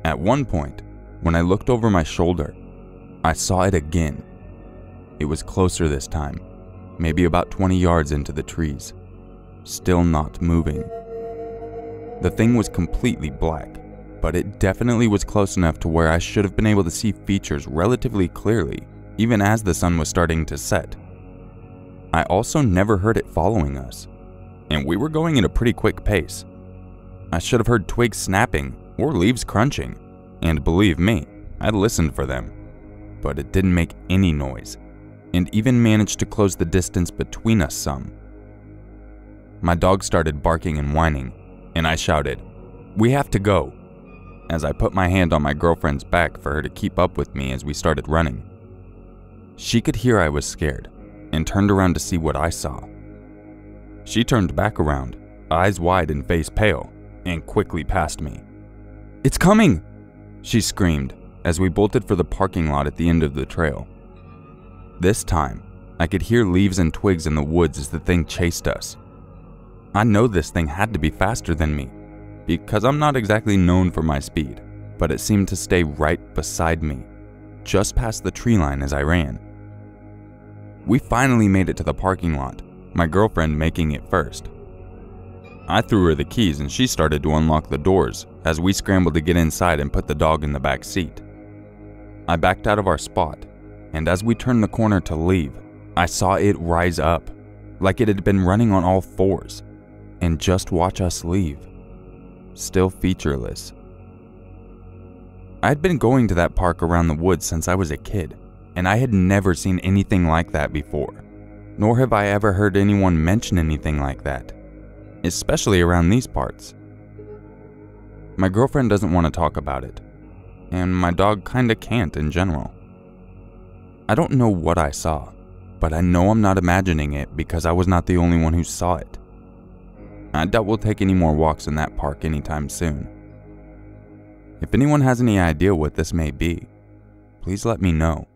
At one point, when I looked over my shoulder, I saw it again. It was closer this time, maybe about 20 yards into the trees still not moving. The thing was completely black, but it definitely was close enough to where I should have been able to see features relatively clearly, even as the sun was starting to set. I also never heard it following us, and we were going at a pretty quick pace. I should have heard twigs snapping or leaves crunching, and believe me, I'd listened for them. But it didn't make any noise, and even managed to close the distance between us some. My dog started barking and whining, and I shouted, We have to go, as I put my hand on my girlfriend's back for her to keep up with me as we started running. She could hear I was scared and turned around to see what I saw. She turned back around, eyes wide and face pale, and quickly passed me. It's coming! She screamed as we bolted for the parking lot at the end of the trail. This time, I could hear leaves and twigs in the woods as the thing chased us. I know this thing had to be faster than me, because I'm not exactly known for my speed, but it seemed to stay right beside me, just past the tree line as I ran. We finally made it to the parking lot, my girlfriend making it first. I threw her the keys and she started to unlock the doors as we scrambled to get inside and put the dog in the back seat. I backed out of our spot, and as we turned the corner to leave, I saw it rise up, like it had been running on all fours, and just watch us leave, still featureless. I had been going to that park around the woods since I was a kid, and I had never seen anything like that before, nor have I ever heard anyone mention anything like that, especially around these parts. My girlfriend doesn't want to talk about it, and my dog kinda can't in general. I don't know what I saw, but I know I'm not imagining it because I was not the only one who saw it. I doubt we'll take any more walks in that park anytime soon. If anyone has any idea what this may be, please let me know.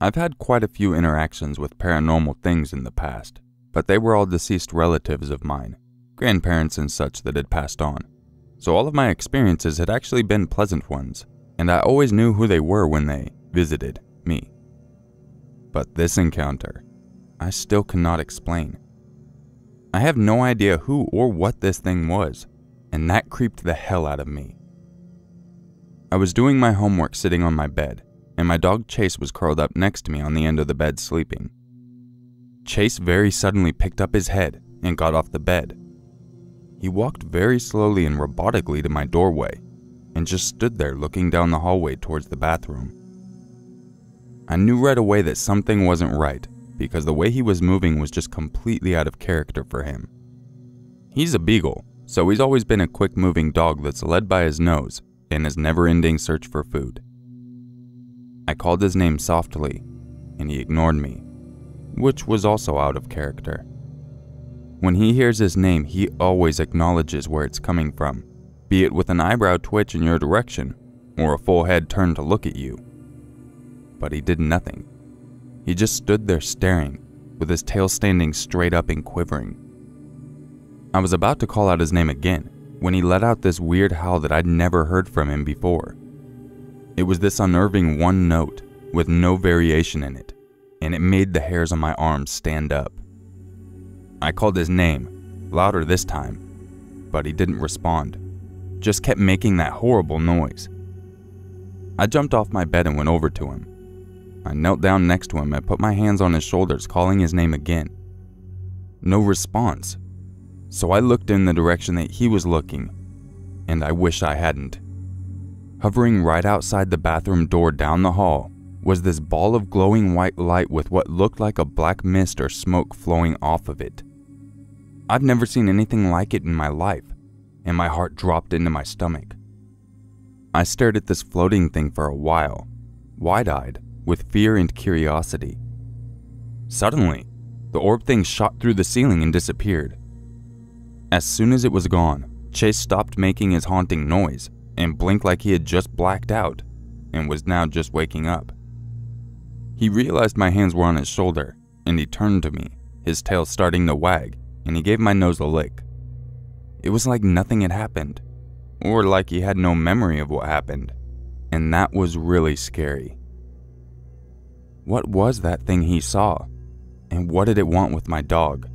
I've had quite a few interactions with paranormal things in the past, but they were all deceased relatives of mine, grandparents and such that had passed on. So all of my experiences had actually been pleasant ones, and I always knew who they were when they visited me. But this encounter, I still cannot explain. I have no idea who or what this thing was, and that creeped the hell out of me. I was doing my homework sitting on my bed, and my dog Chase was curled up next to me on the end of the bed sleeping. Chase very suddenly picked up his head and got off the bed. He walked very slowly and robotically to my doorway and just stood there looking down the hallway towards the bathroom. I knew right away that something wasn't right because the way he was moving was just completely out of character for him. He's a beagle, so he's always been a quick moving dog that's led by his nose in his never ending search for food. I called his name softly, and he ignored me, which was also out of character. When he hears his name, he always acknowledges where it's coming from, be it with an eyebrow twitch in your direction or a full head turned to look at you. But he did nothing. He just stood there staring, with his tail standing straight up and quivering. I was about to call out his name again when he let out this weird howl that I'd never heard from him before. It was this unnerving one note with no variation in it, and it made the hairs on my arms stand up. I called his name, louder this time, but he didn't respond, just kept making that horrible noise. I jumped off my bed and went over to him. I knelt down next to him and put my hands on his shoulders, calling his name again. No response. So I looked in the direction that he was looking, and I wish I hadn't. Hovering right outside the bathroom door down the hall was this ball of glowing white light with what looked like a black mist or smoke flowing off of it. I've never seen anything like it in my life, and my heart dropped into my stomach. I stared at this floating thing for a while, wide eyed, with fear and curiosity. Suddenly, the orb thing shot through the ceiling and disappeared. As soon as it was gone, Chase stopped making his haunting noise and blinked like he had just blacked out and was now just waking up. He realized my hands were on his shoulder and he turned to me, his tail starting to wag, and he gave my nose a lick. It was like nothing had happened, or like he had no memory of what happened, and that was really scary. What was that thing he saw? And what did it want with my dog?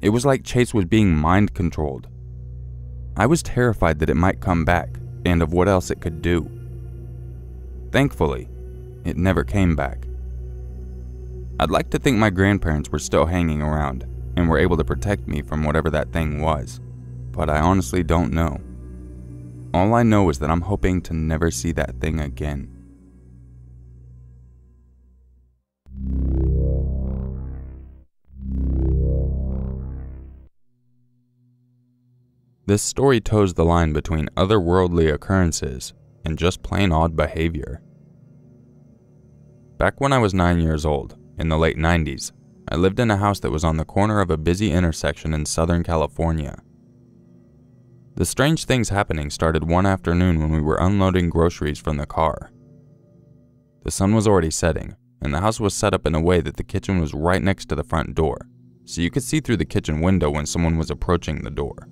It was like Chase was being mind controlled. I was terrified that it might come back and of what else it could do. Thankfully, it never came back. I'd like to think my grandparents were still hanging around and were able to protect me from whatever that thing was, but I honestly don't know. All I know is that I'm hoping to never see that thing again. This story toes the line between otherworldly occurrences and just plain odd behavior. Back when I was 9 years old, in the late 90s, I lived in a house that was on the corner of a busy intersection in Southern California. The strange things happening started one afternoon when we were unloading groceries from the car. The sun was already setting, and the house was set up in a way that the kitchen was right next to the front door, so you could see through the kitchen window when someone was approaching the door.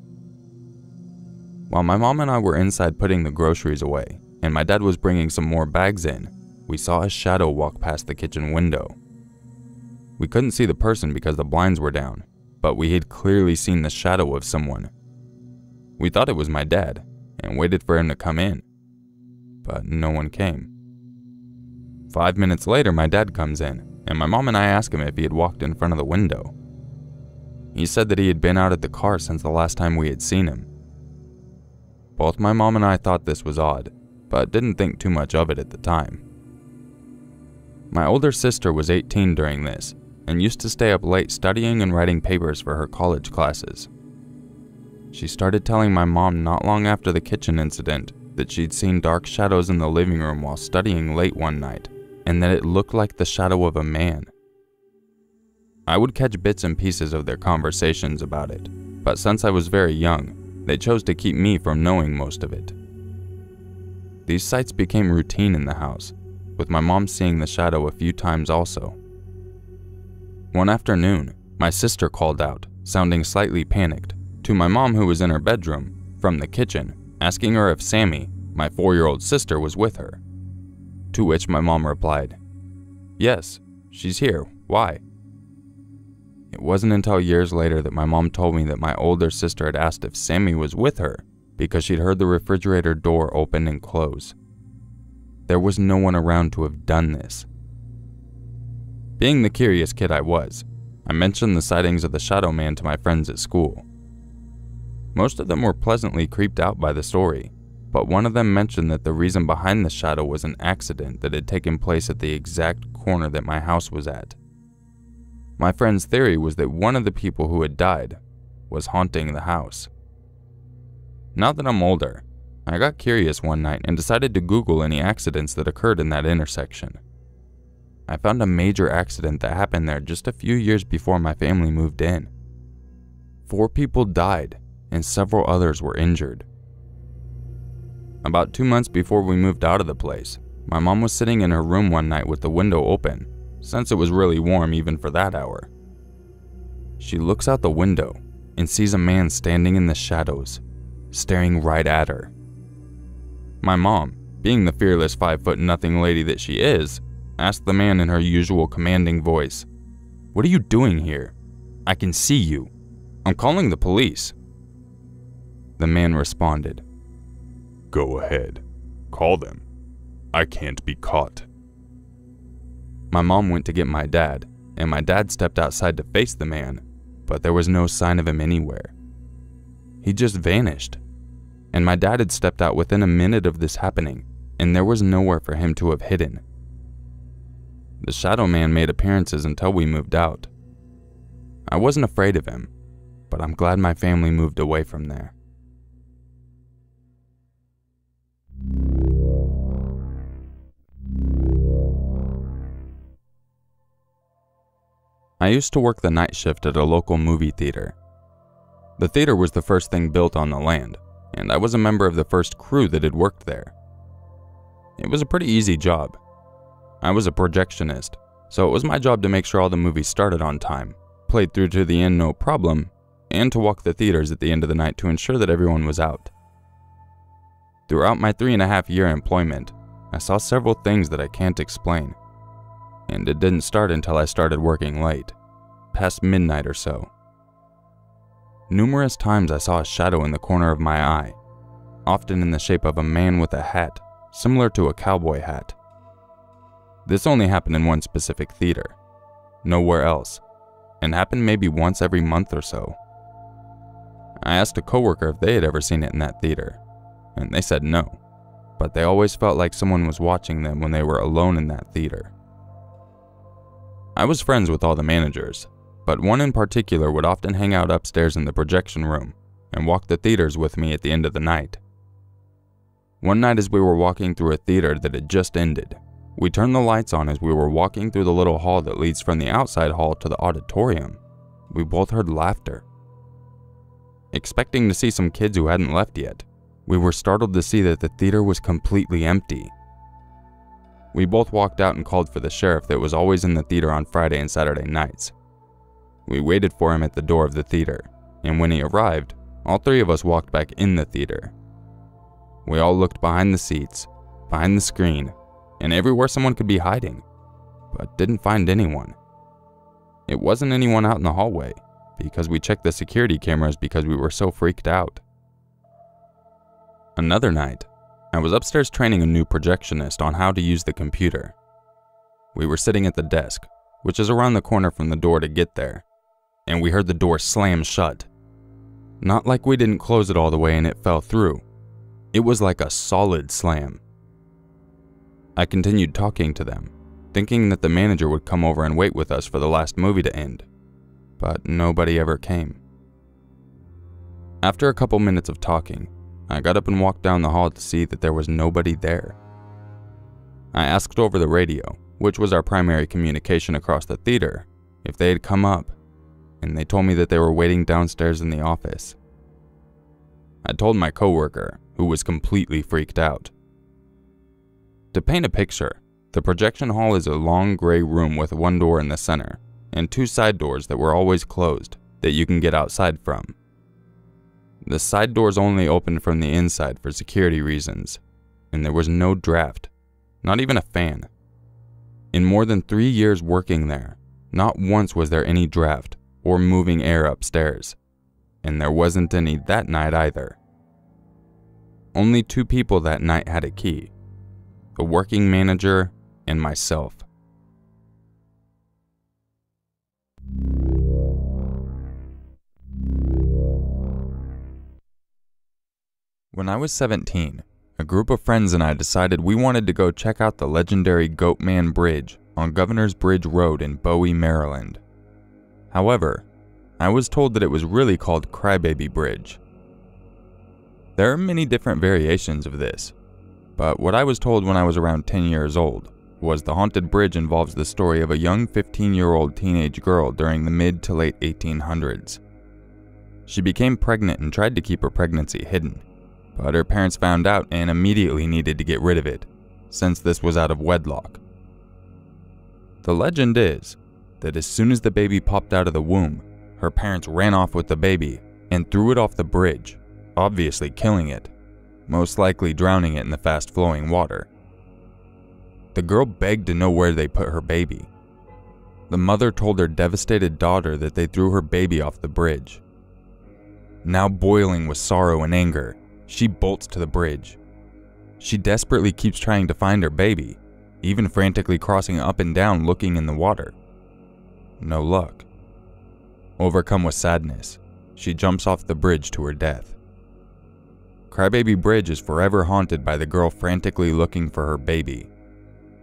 While my mom and I were inside putting the groceries away, and my dad was bringing some more bags in, we saw a shadow walk past the kitchen window. We couldn't see the person because the blinds were down, but we had clearly seen the shadow of someone. We thought it was my dad and waited for him to come in, but no one came. Five minutes later, my dad comes in, and my mom and I ask him if he had walked in front of the window. He said that he had been out at the car since the last time we had seen him. Both my mom and I thought this was odd, but didn't think too much of it at the time. My older sister was 18 during this and used to stay up late studying and writing papers for her college classes. She started telling my mom not long after the kitchen incident that she'd seen dark shadows in the living room while studying late one night, and that it looked like the shadow of a man. I would catch bits and pieces of their conversations about it, but since I was very young, they chose to keep me from knowing most of it. These sights became routine in the house, with my mom seeing the shadow a few times also. One afternoon, my sister called out, sounding slightly panicked, to my mom who was in her bedroom, from the kitchen, asking her if Sammy, my four year old sister, was with her. To which my mom replied, Yes, she's here. Why? It wasn't until years later that my mom told me that my older sister had asked if Sammy was with her because she'd heard the refrigerator door open and close. There was no one around to have done this. Being the curious kid I was, I mentioned the sightings of the Shadow Man to my friends at school. Most of them were pleasantly creeped out by the story, but one of them mentioned that the reason behind the shadow was an accident that had taken place at the exact corner that my house was at. My friend's theory was that one of the people who had died was haunting the house. Now that I'm older, I got curious one night and decided to Google any accidents that occurred in that intersection. I found a major accident that happened there just a few years before my family moved in. Four people died and several others were injured. About two months before we moved out of the place, my mom was sitting in her room one night with the window open, since it was really warm even for that hour. She looks out the window and sees a man standing in the shadows, staring right at her. My mom, being the fearless five foot nothing lady that she is, asked the man in her usual commanding voice, What are you doing here? I can see you. I'm calling the police. The man responded, Go ahead. Call them. I can't be caught. My mom went to get my dad, and my dad stepped outside to face the man, but there was no sign of him anywhere. He just vanished. And my dad had stepped out within a minute of this happening, and there was nowhere for him to have hidden. The shadow man made appearances until we moved out. I wasn't afraid of him, but I'm glad my family moved away from there. I used to work the night shift at a local movie theater. The theater was the first thing built on the land, and I was a member of the first crew that had worked there. It was a pretty easy job. I was a projectionist, so it was my job to make sure all the movies started on time, played through to the end no problem, and to walk the theaters at the end of the night to ensure that everyone was out. Throughout my three and a half year employment, I saw several things that I can't explain and it didn't start until I started working late, past midnight or so. Numerous times I saw a shadow in the corner of my eye, often in the shape of a man with a hat, similar to a cowboy hat. This only happened in one specific theater, nowhere else, and happened maybe once every month or so. I asked a coworker if they had ever seen it in that theater, and they said no, but they always felt like someone was watching them when they were alone in that theater. I was friends with all the managers, but one in particular would often hang out upstairs in the projection room and walk the theaters with me at the end of the night. One night, as we were walking through a theater that had just ended, we turned the lights on as we were walking through the little hall that leads from the outside hall to the auditorium. We both heard laughter. Expecting to see some kids who hadn't left yet, we were startled to see that the theater was completely empty. We both walked out and called for the sheriff that was always in the theater on Friday and Saturday nights. We waited for him at the door of the theater, and when he arrived, all three of us walked back in the theater. We all looked behind the seats, behind the screen, and everywhere someone could be hiding, but didn't find anyone. It wasn't anyone out in the hallway, because we checked the security cameras because we were so freaked out. Another night, I was upstairs training a new projectionist on how to use the computer. We were sitting at the desk, which is around the corner from the door to get there, and we heard the door slam shut. Not like we didn't close it all the way and it fell through. It was like a solid slam. I continued talking to them, thinking that the manager would come over and wait with us for the last movie to end, but nobody ever came. After a couple minutes of talking, I got up and walked down the hall to see that there was nobody there. I asked over the radio, which was our primary communication across the theater, if they had come up, and they told me that they were waiting downstairs in the office. I told my coworker, who was completely freaked out. To paint a picture, the projection hall is a long gray room with one door in the center and two side doors that were always closed that you can get outside from. The side doors only opened from the inside for security reasons, and there was no draft, not even a fan. In more than three years working there, not once was there any draft or moving air upstairs, and there wasn't any that night either. Only two people that night had a key the working manager and myself. When I was 17, a group of friends and I decided we wanted to go check out the legendary Goatman Bridge on Governor's Bridge Road in Bowie, Maryland. However, I was told that it was really called Crybaby Bridge. There are many different variations of this, but what I was told when I was around 10 years old was the haunted bridge involves the story of a young 15 year old teenage girl during the mid to late 1800s. She became pregnant and tried to keep her pregnancy hidden, but her parents found out and immediately needed to get rid of it, since this was out of wedlock. The legend is that as soon as the baby popped out of the womb, her parents ran off with the baby and threw it off the bridge, obviously killing it, most likely drowning it in the fast flowing water. The girl begged to know where they put her baby. The mother told her devastated daughter that they threw her baby off the bridge. Now boiling with sorrow and anger, she bolts to the bridge. She desperately keeps trying to find her baby, even frantically crossing up and down looking in the water. No luck. Overcome with sadness, she jumps off the bridge to her death. Crybaby Bridge is forever haunted by the girl frantically looking for her baby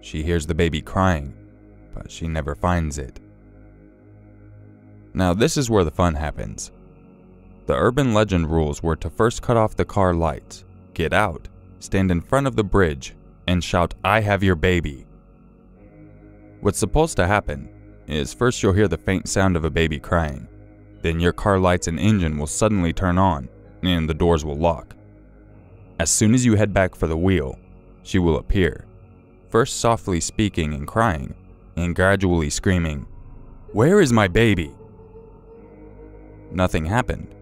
she hears the baby crying, but she never finds it. Now, this is where the fun happens. The urban legend rules were to first cut off the car lights, get out, stand in front of the bridge, and shout, I have your baby. What's supposed to happen is first you'll hear the faint sound of a baby crying. Then your car lights and engine will suddenly turn on, and the doors will lock. As soon as you head back for the wheel, she will appear first softly speaking and crying, and gradually screaming, Where is my baby? Nothing happened.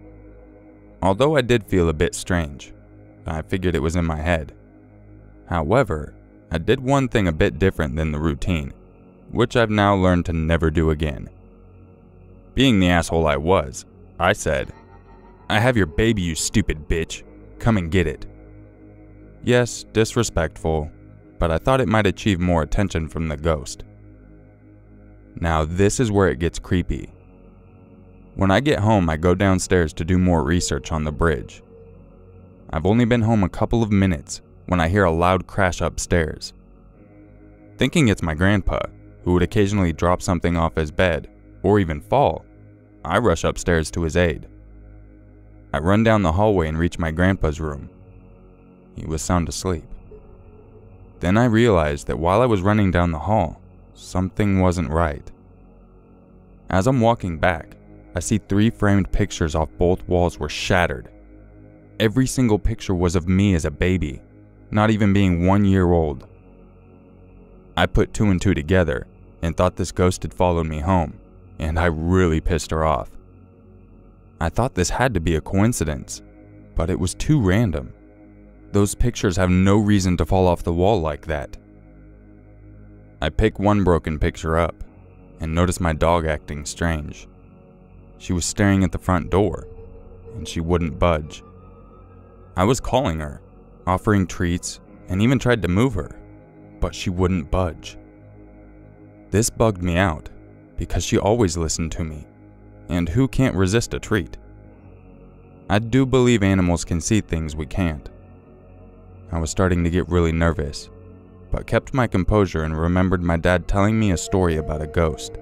Although I did feel a bit strange, I figured it was in my head. However, I did one thing a bit different than the routine, which I've now learned to never do again. Being the asshole I was, I said, I have your baby, you stupid bitch. Come and get it. Yes, disrespectful, but I thought it might achieve more attention from the ghost. Now, this is where it gets creepy. When I get home, I go downstairs to do more research on the bridge. I've only been home a couple of minutes when I hear a loud crash upstairs. Thinking it's my grandpa, who would occasionally drop something off his bed or even fall, I rush upstairs to his aid. I run down the hallway and reach my grandpa's room. He was sound asleep. Then I realized that while I was running down the hall, something wasn't right. As I'm walking back, I see three framed pictures off both walls were shattered. Every single picture was of me as a baby, not even being one year old. I put two and two together and thought this ghost had followed me home, and I really pissed her off. I thought this had to be a coincidence, but it was too random. Those pictures have no reason to fall off the wall like that. I pick one broken picture up and notice my dog acting strange. She was staring at the front door, and she wouldn't budge. I was calling her, offering treats, and even tried to move her, but she wouldn't budge. This bugged me out, because she always listened to me, and who can't resist a treat? I do believe animals can see things we can't. I was starting to get really nervous, but kept my composure and remembered my dad telling me a story about a ghost.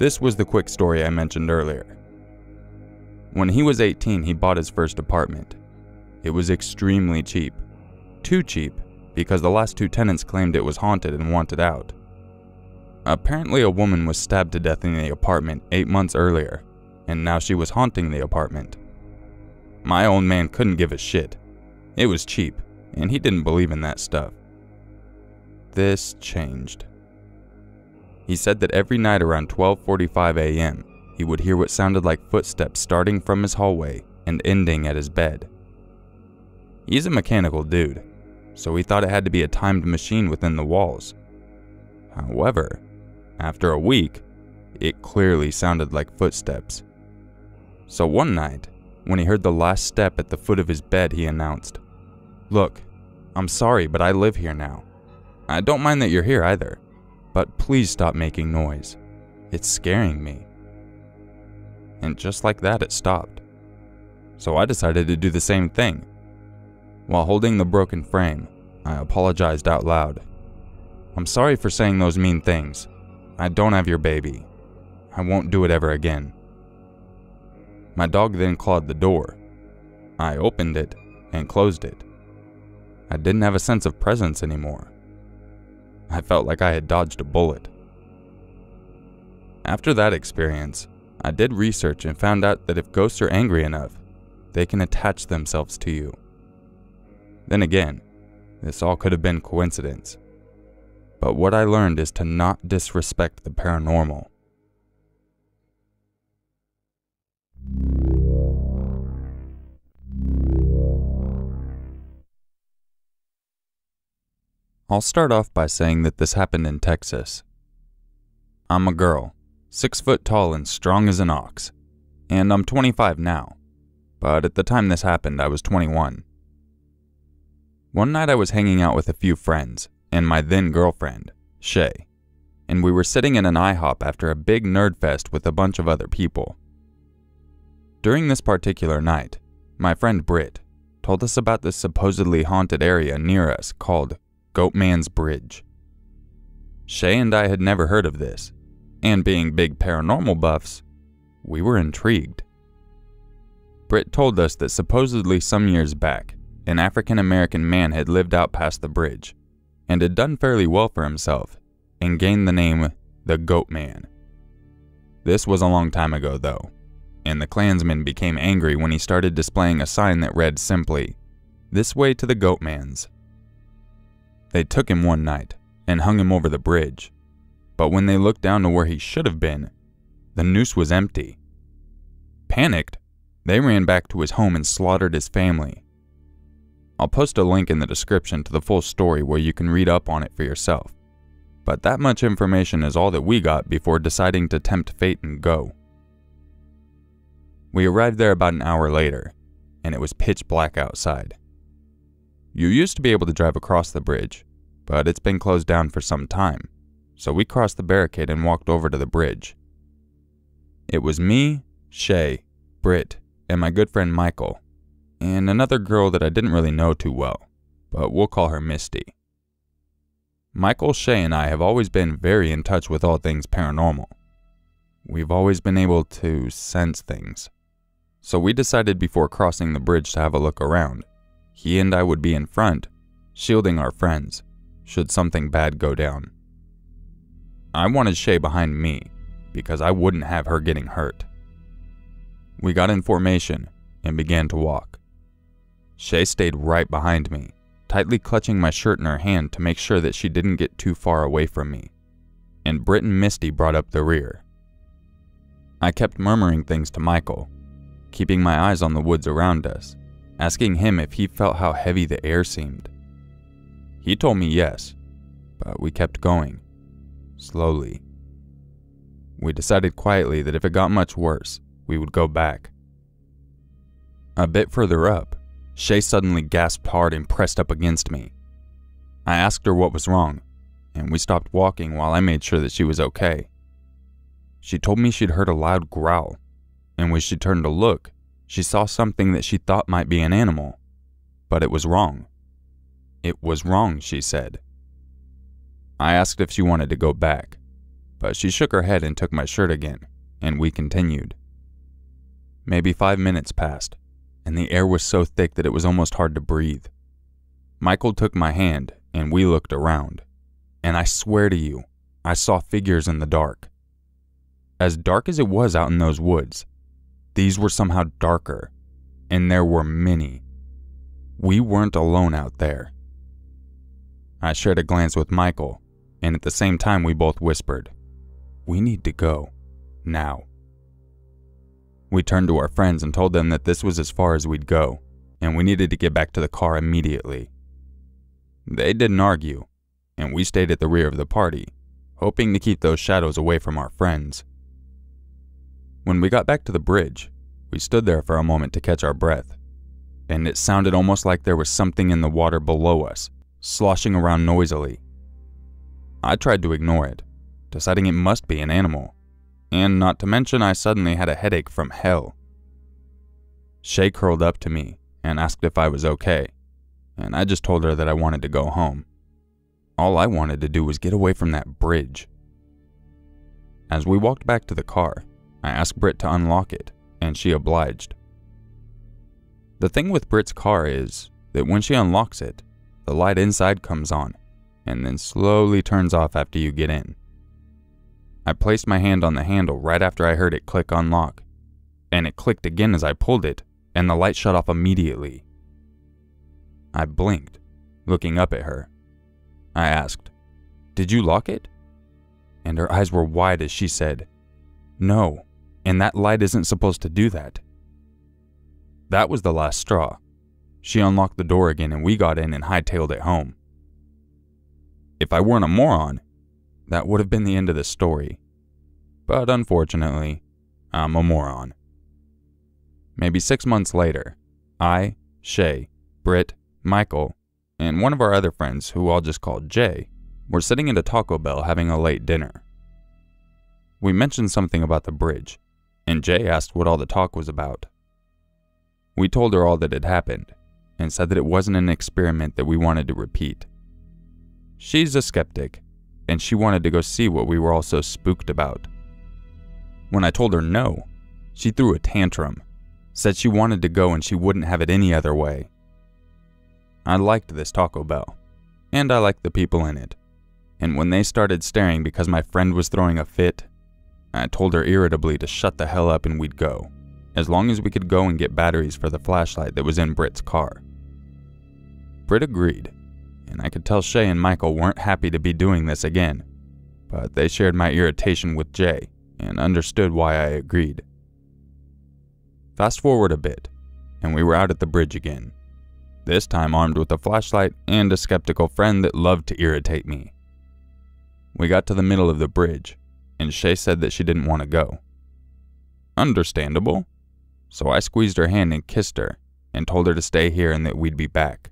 This was the quick story I mentioned earlier. When he was 18, he bought his first apartment. It was extremely cheap. Too cheap, because the last two tenants claimed it was haunted and wanted out. Apparently, a woman was stabbed to death in the apartment eight months earlier, and now she was haunting the apartment. My old man couldn't give a shit. It was cheap, and he didn't believe in that stuff. This changed. He said that every night around 12:45 a.m., he would hear what sounded like footsteps starting from his hallway and ending at his bed. He's a mechanical dude, so he thought it had to be a timed machine within the walls. However, after a week, it clearly sounded like footsteps. So one night, when he heard the last step at the foot of his bed, he announced, Look, I'm sorry, but I live here now. I don't mind that you're here either. But please stop making noise. It's scaring me. And just like that, it stopped. So I decided to do the same thing. While holding the broken frame, I apologized out loud. I'm sorry for saying those mean things. I don't have your baby. I won't do it ever again. My dog then clawed the door. I opened it and closed it. I didn't have a sense of presence anymore. I felt like I had dodged a bullet. After that experience, I did research and found out that if ghosts are angry enough, they can attach themselves to you. Then again, this all could have been coincidence. But what I learned is to not disrespect the paranormal. I'll start off by saying that this happened in Texas. I'm a girl, six foot tall and strong as an ox, and I'm 25 now, but at the time this happened, I was 21. One night I was hanging out with a few friends and my then girlfriend, Shay, and we were sitting in an IHOP after a big nerd fest with a bunch of other people. During this particular night, my friend Britt told us about this supposedly haunted area near us called Goatman's Bridge. Shay and I had never heard of this, and being big paranormal buffs, we were intrigued. Britt told us that supposedly some years back, an African American man had lived out past the bridge and had done fairly well for himself and gained the name the Goat Man. This was a long time ago, though, and the Klansmen became angry when he started displaying a sign that read simply, This way to the Goat Man's. They took him one night and hung him over the bridge, but when they looked down to where he should have been, the noose was empty. Panicked, they ran back to his home and slaughtered his family. I'll post a link in the description to the full story where you can read up on it for yourself. But that much information is all that we got before deciding to tempt fate and go. We arrived there about an hour later, and it was pitch black outside. You used to be able to drive across the bridge, but it's been closed down for some time, so we crossed the barricade and walked over to the bridge. It was me, Shay, Britt, and my good friend Michael, and another girl that I didn't really know too well, but we'll call her Misty. Michael, Shay, and I have always been very in touch with all things paranormal. We've always been able to sense things. So we decided before crossing the bridge to have a look around he and I would be in front, shielding our friends, should something bad go down. I wanted Shay behind me, because I wouldn't have her getting hurt. We got in formation and began to walk. Shay stayed right behind me, tightly clutching my shirt in her hand to make sure that she didn't get too far away from me, and Britt and Misty brought up the rear. I kept murmuring things to Michael, keeping my eyes on the woods around us, asking him if he felt how heavy the air seemed. He told me yes, but we kept going, slowly. we decided quietly that if it got much worse, we would go back. A bit further up, Shay suddenly gasped hard and pressed up against me. I asked her what was wrong, and we stopped walking while I made sure that she was okay. She told me she'd heard a loud growl, and when she turned to look, she saw something that she thought might be an animal, but it was wrong. It was wrong, she said. I asked if she wanted to go back, but she shook her head and took my shirt again, and we continued. Maybe five minutes passed, and the air was so thick that it was almost hard to breathe. Michael took my hand, and we looked around, and I swear to you, I saw figures in the dark. As dark as it was out in those woods, these were somehow darker, and there were many. We weren't alone out there. I shared a glance with Michael, and at the same time, we both whispered, We need to go. Now. We turned to our friends and told them that this was as far as we'd go, and we needed to get back to the car immediately. They didn't argue, and we stayed at the rear of the party, hoping to keep those shadows away from our friends. When we got back to the bridge, we stood there for a moment to catch our breath, and it sounded almost like there was something in the water below us, sloshing around noisily. I tried to ignore it, deciding it must be an animal, and not to mention I suddenly had a headache from hell. Shay curled up to me and asked if I was okay, and I just told her that I wanted to go home. All I wanted to do was get away from that bridge. As we walked back to the car, I asked Britt to unlock it, and she obliged. The thing with Britt's car is that when she unlocks it, the light inside comes on, and then slowly turns off after you get in. I placed my hand on the handle right after I heard it click unlock, and it clicked again as I pulled it, and the light shut off immediately. I blinked, looking up at her. I asked, Did you lock it? And her eyes were wide as she said, No, and that light isn't supposed to do that. That was the last straw. She unlocked the door again and we got in and hightailed it home. If I weren't a moron, that would have been the end of the story. But unfortunately, I'm a moron. Maybe six months later, I, Shay, Britt, Michael, and one of our other friends, who I'll just call Jay, were sitting at a Taco Bell having a late dinner. We mentioned something about the bridge, and Jay asked what all the talk was about. We told her all that had happened, and said that it wasn't an experiment that we wanted to repeat. She's a skeptic, and she wanted to go see what we were all so spooked about. When I told her no, she threw a tantrum, said she wanted to go and she wouldn't have it any other way. I liked this Taco Bell, and I liked the people in it. And when they started staring because my friend was throwing a fit, I told her irritably to shut the hell up and we'd go, as long as we could go and get batteries for the flashlight that was in Britt's car. Britt agreed, and I could tell Shay and Michael weren't happy to be doing this again, but they shared my irritation with Jay and understood why I agreed. Fast forward a bit, and we were out at the bridge again, this time armed with a flashlight and a skeptical friend that loved to irritate me. We got to the middle of the bridge, and Shay said that she didn't want to go. Understandable. So I squeezed her hand and kissed her, and told her to stay here and that we'd be back.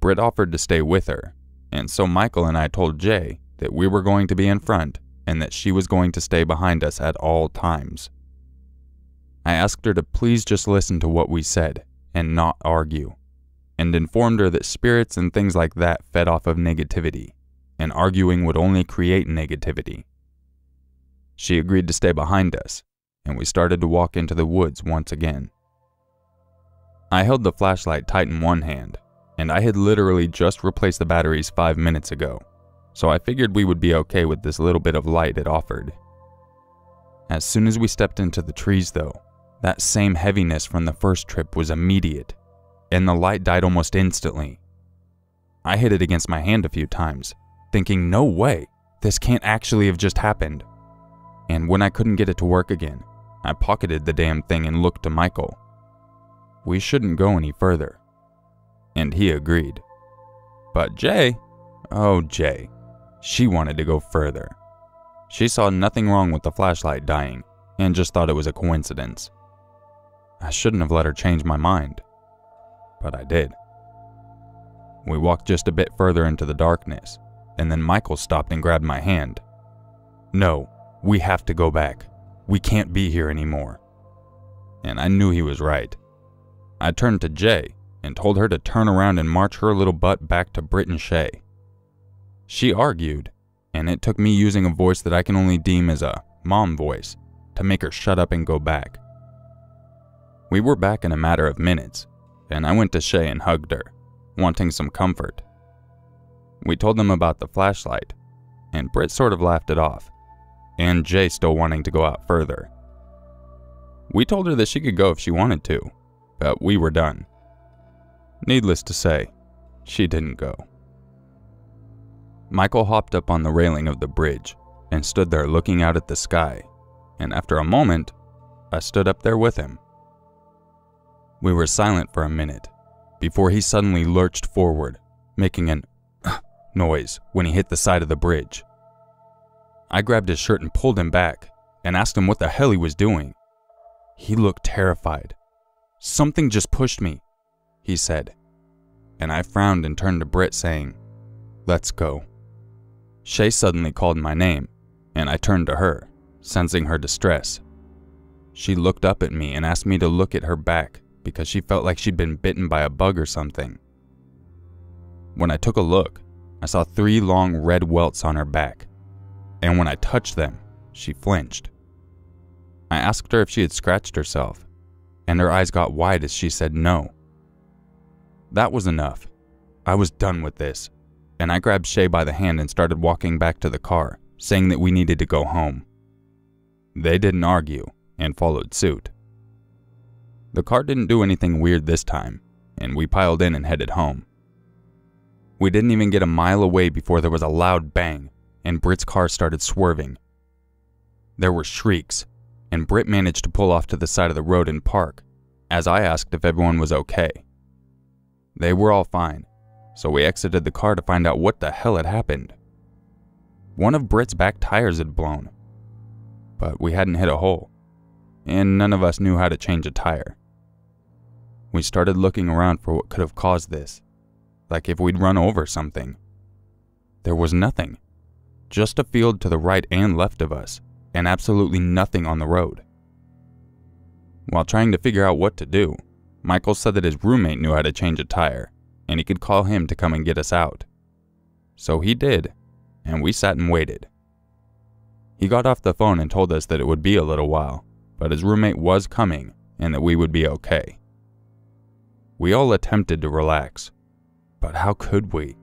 Britt offered to stay with her, and so Michael and I told Jay that we were going to be in front and that she was going to stay behind us at all times. I asked her to please just listen to what we said and not argue, and informed her that spirits and things like that fed off of negativity, and arguing would only create negativity. She agreed to stay behind us, and we started to walk into the woods once again. I held the flashlight tight in one hand, and I had literally just replaced the batteries five minutes ago, so I figured we would be okay with this little bit of light it offered. As soon as we stepped into the trees, though, that same heaviness from the first trip was immediate, and the light died almost instantly. I hit it against my hand a few times, thinking, no way, this can't actually have just happened and when I couldn't get it to work again, I pocketed the damn thing and looked to Michael. We shouldn't go any further. And he agreed. But Jay, oh Jay, she wanted to go further. She saw nothing wrong with the flashlight dying and just thought it was a coincidence. I shouldn't have let her change my mind, but I did. We walked just a bit further into the darkness, and then Michael stopped and grabbed my hand. No, we have to go back. We can't be here anymore. And I knew he was right. I turned to Jay and told her to turn around and march her little butt back to Britt and Shay. She argued, and it took me using a voice that I can only deem as a mom voice to make her shut up and go back. We were back in a matter of minutes, and I went to Shay and hugged her, wanting some comfort. We told them about the flashlight, and Britt sort of laughed it off, and Jay still wanting to go out further. We told her that she could go if she wanted to, but we were done. Needless to say, she didn't go. Michael hopped up on the railing of the bridge and stood there looking out at the sky, and after a moment, I stood up there with him. We were silent for a minute before he suddenly lurched forward, making an uh, noise when he hit the side of the bridge. I grabbed his shirt and pulled him back and asked him what the hell he was doing. He looked terrified. Something just pushed me, he said. And I frowned and turned to Britt, saying, Let's go. Shay suddenly called my name, and I turned to her, sensing her distress. She looked up at me and asked me to look at her back because she felt like she'd been bitten by a bug or something. When I took a look, I saw three long red welts on her back, and when I touched them, she flinched. I asked her if she had scratched herself, and her eyes got wide as she said no. That was enough. I was done with this, and I grabbed Shay by the hand and started walking back to the car, saying that we needed to go home. They didn't argue and followed suit. The car didn't do anything weird this time, and we piled in and headed home. We didn't even get a mile away before there was a loud bang, and Britt's car started swerving. There were shrieks, and Britt managed to pull off to the side of the road and park, as I asked if everyone was okay. They were all fine, so we exited the car to find out what the hell had happened. One of Britt's back tires had blown, but we hadn't hit a hole, and none of us knew how to change a tire. We started looking around for what could have caused this, like if we'd run over something. There was nothing, just a field to the right and left of us, and absolutely nothing on the road. While trying to figure out what to do, Michael said that his roommate knew how to change a tire, and he could call him to come and get us out. So he did, and we sat and waited. He got off the phone and told us that it would be a little while, but his roommate was coming and that we would be okay. We all attempted to relax, but how could we?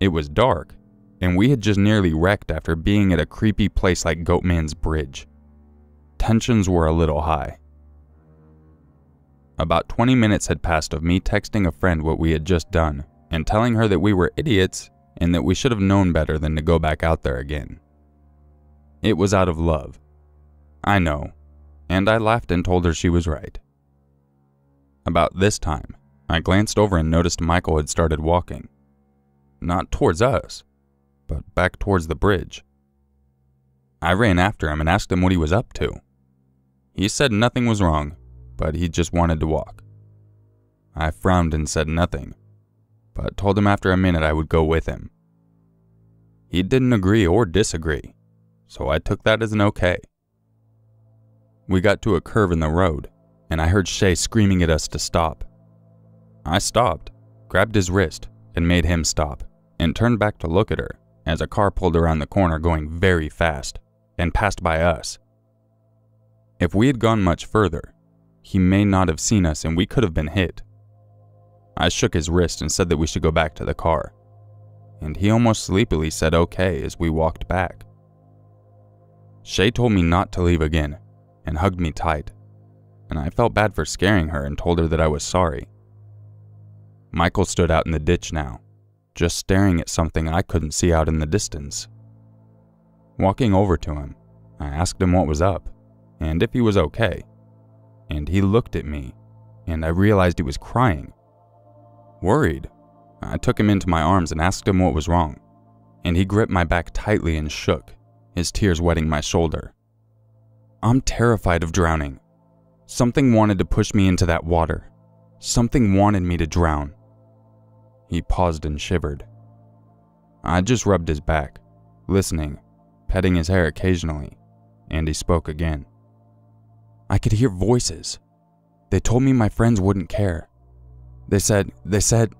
It was dark, and we had just nearly wrecked after being at a creepy place like Goatman's Bridge. Tensions were a little high. About 20 minutes had passed of me texting a friend what we had just done and telling her that we were idiots and that we should have known better than to go back out there again. It was out of love. I know, and I laughed and told her she was right. About this time, I glanced over and noticed Michael had started walking. Not towards us, but back towards the bridge. I ran after him and asked him what he was up to. He said nothing was wrong but he just wanted to walk. I frowned and said nothing, but told him after a minute I would go with him. He didn't agree or disagree, so I took that as an okay. We got to a curve in the road, and I heard Shay screaming at us to stop. I stopped, grabbed his wrist, and made him stop, and turned back to look at her as a car pulled around the corner going very fast and passed by us. If we had gone much further, he may not have seen us and we could have been hit. I shook his wrist and said that we should go back to the car, and he almost sleepily said okay as we walked back. Shay told me not to leave again and hugged me tight, and I felt bad for scaring her and told her that I was sorry. Michael stood out in the ditch now, just staring at something I couldn't see out in the distance. Walking over to him, I asked him what was up and if he was okay and he looked at me, and I realized he was crying. Worried, I took him into my arms and asked him what was wrong, and he gripped my back tightly and shook, his tears wetting my shoulder. I'm terrified of drowning. Something wanted to push me into that water. Something wanted me to drown. He paused and shivered. I just rubbed his back, listening, petting his hair occasionally, and he spoke again. I could hear voices. They told me my friends wouldn't care. They said, they said.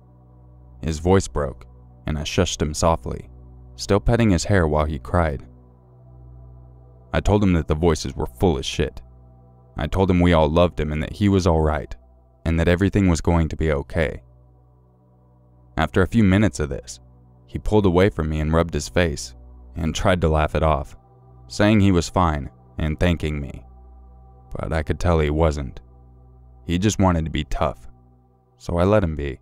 His voice broke, and I shushed him softly, still petting his hair while he cried. I told him that the voices were full of shit. I told him we all loved him and that he was alright, and that everything was going to be okay. After a few minutes of this, he pulled away from me and rubbed his face, and tried to laugh it off, saying he was fine and thanking me. But I could tell he wasn't. He just wanted to be tough, so I let him be,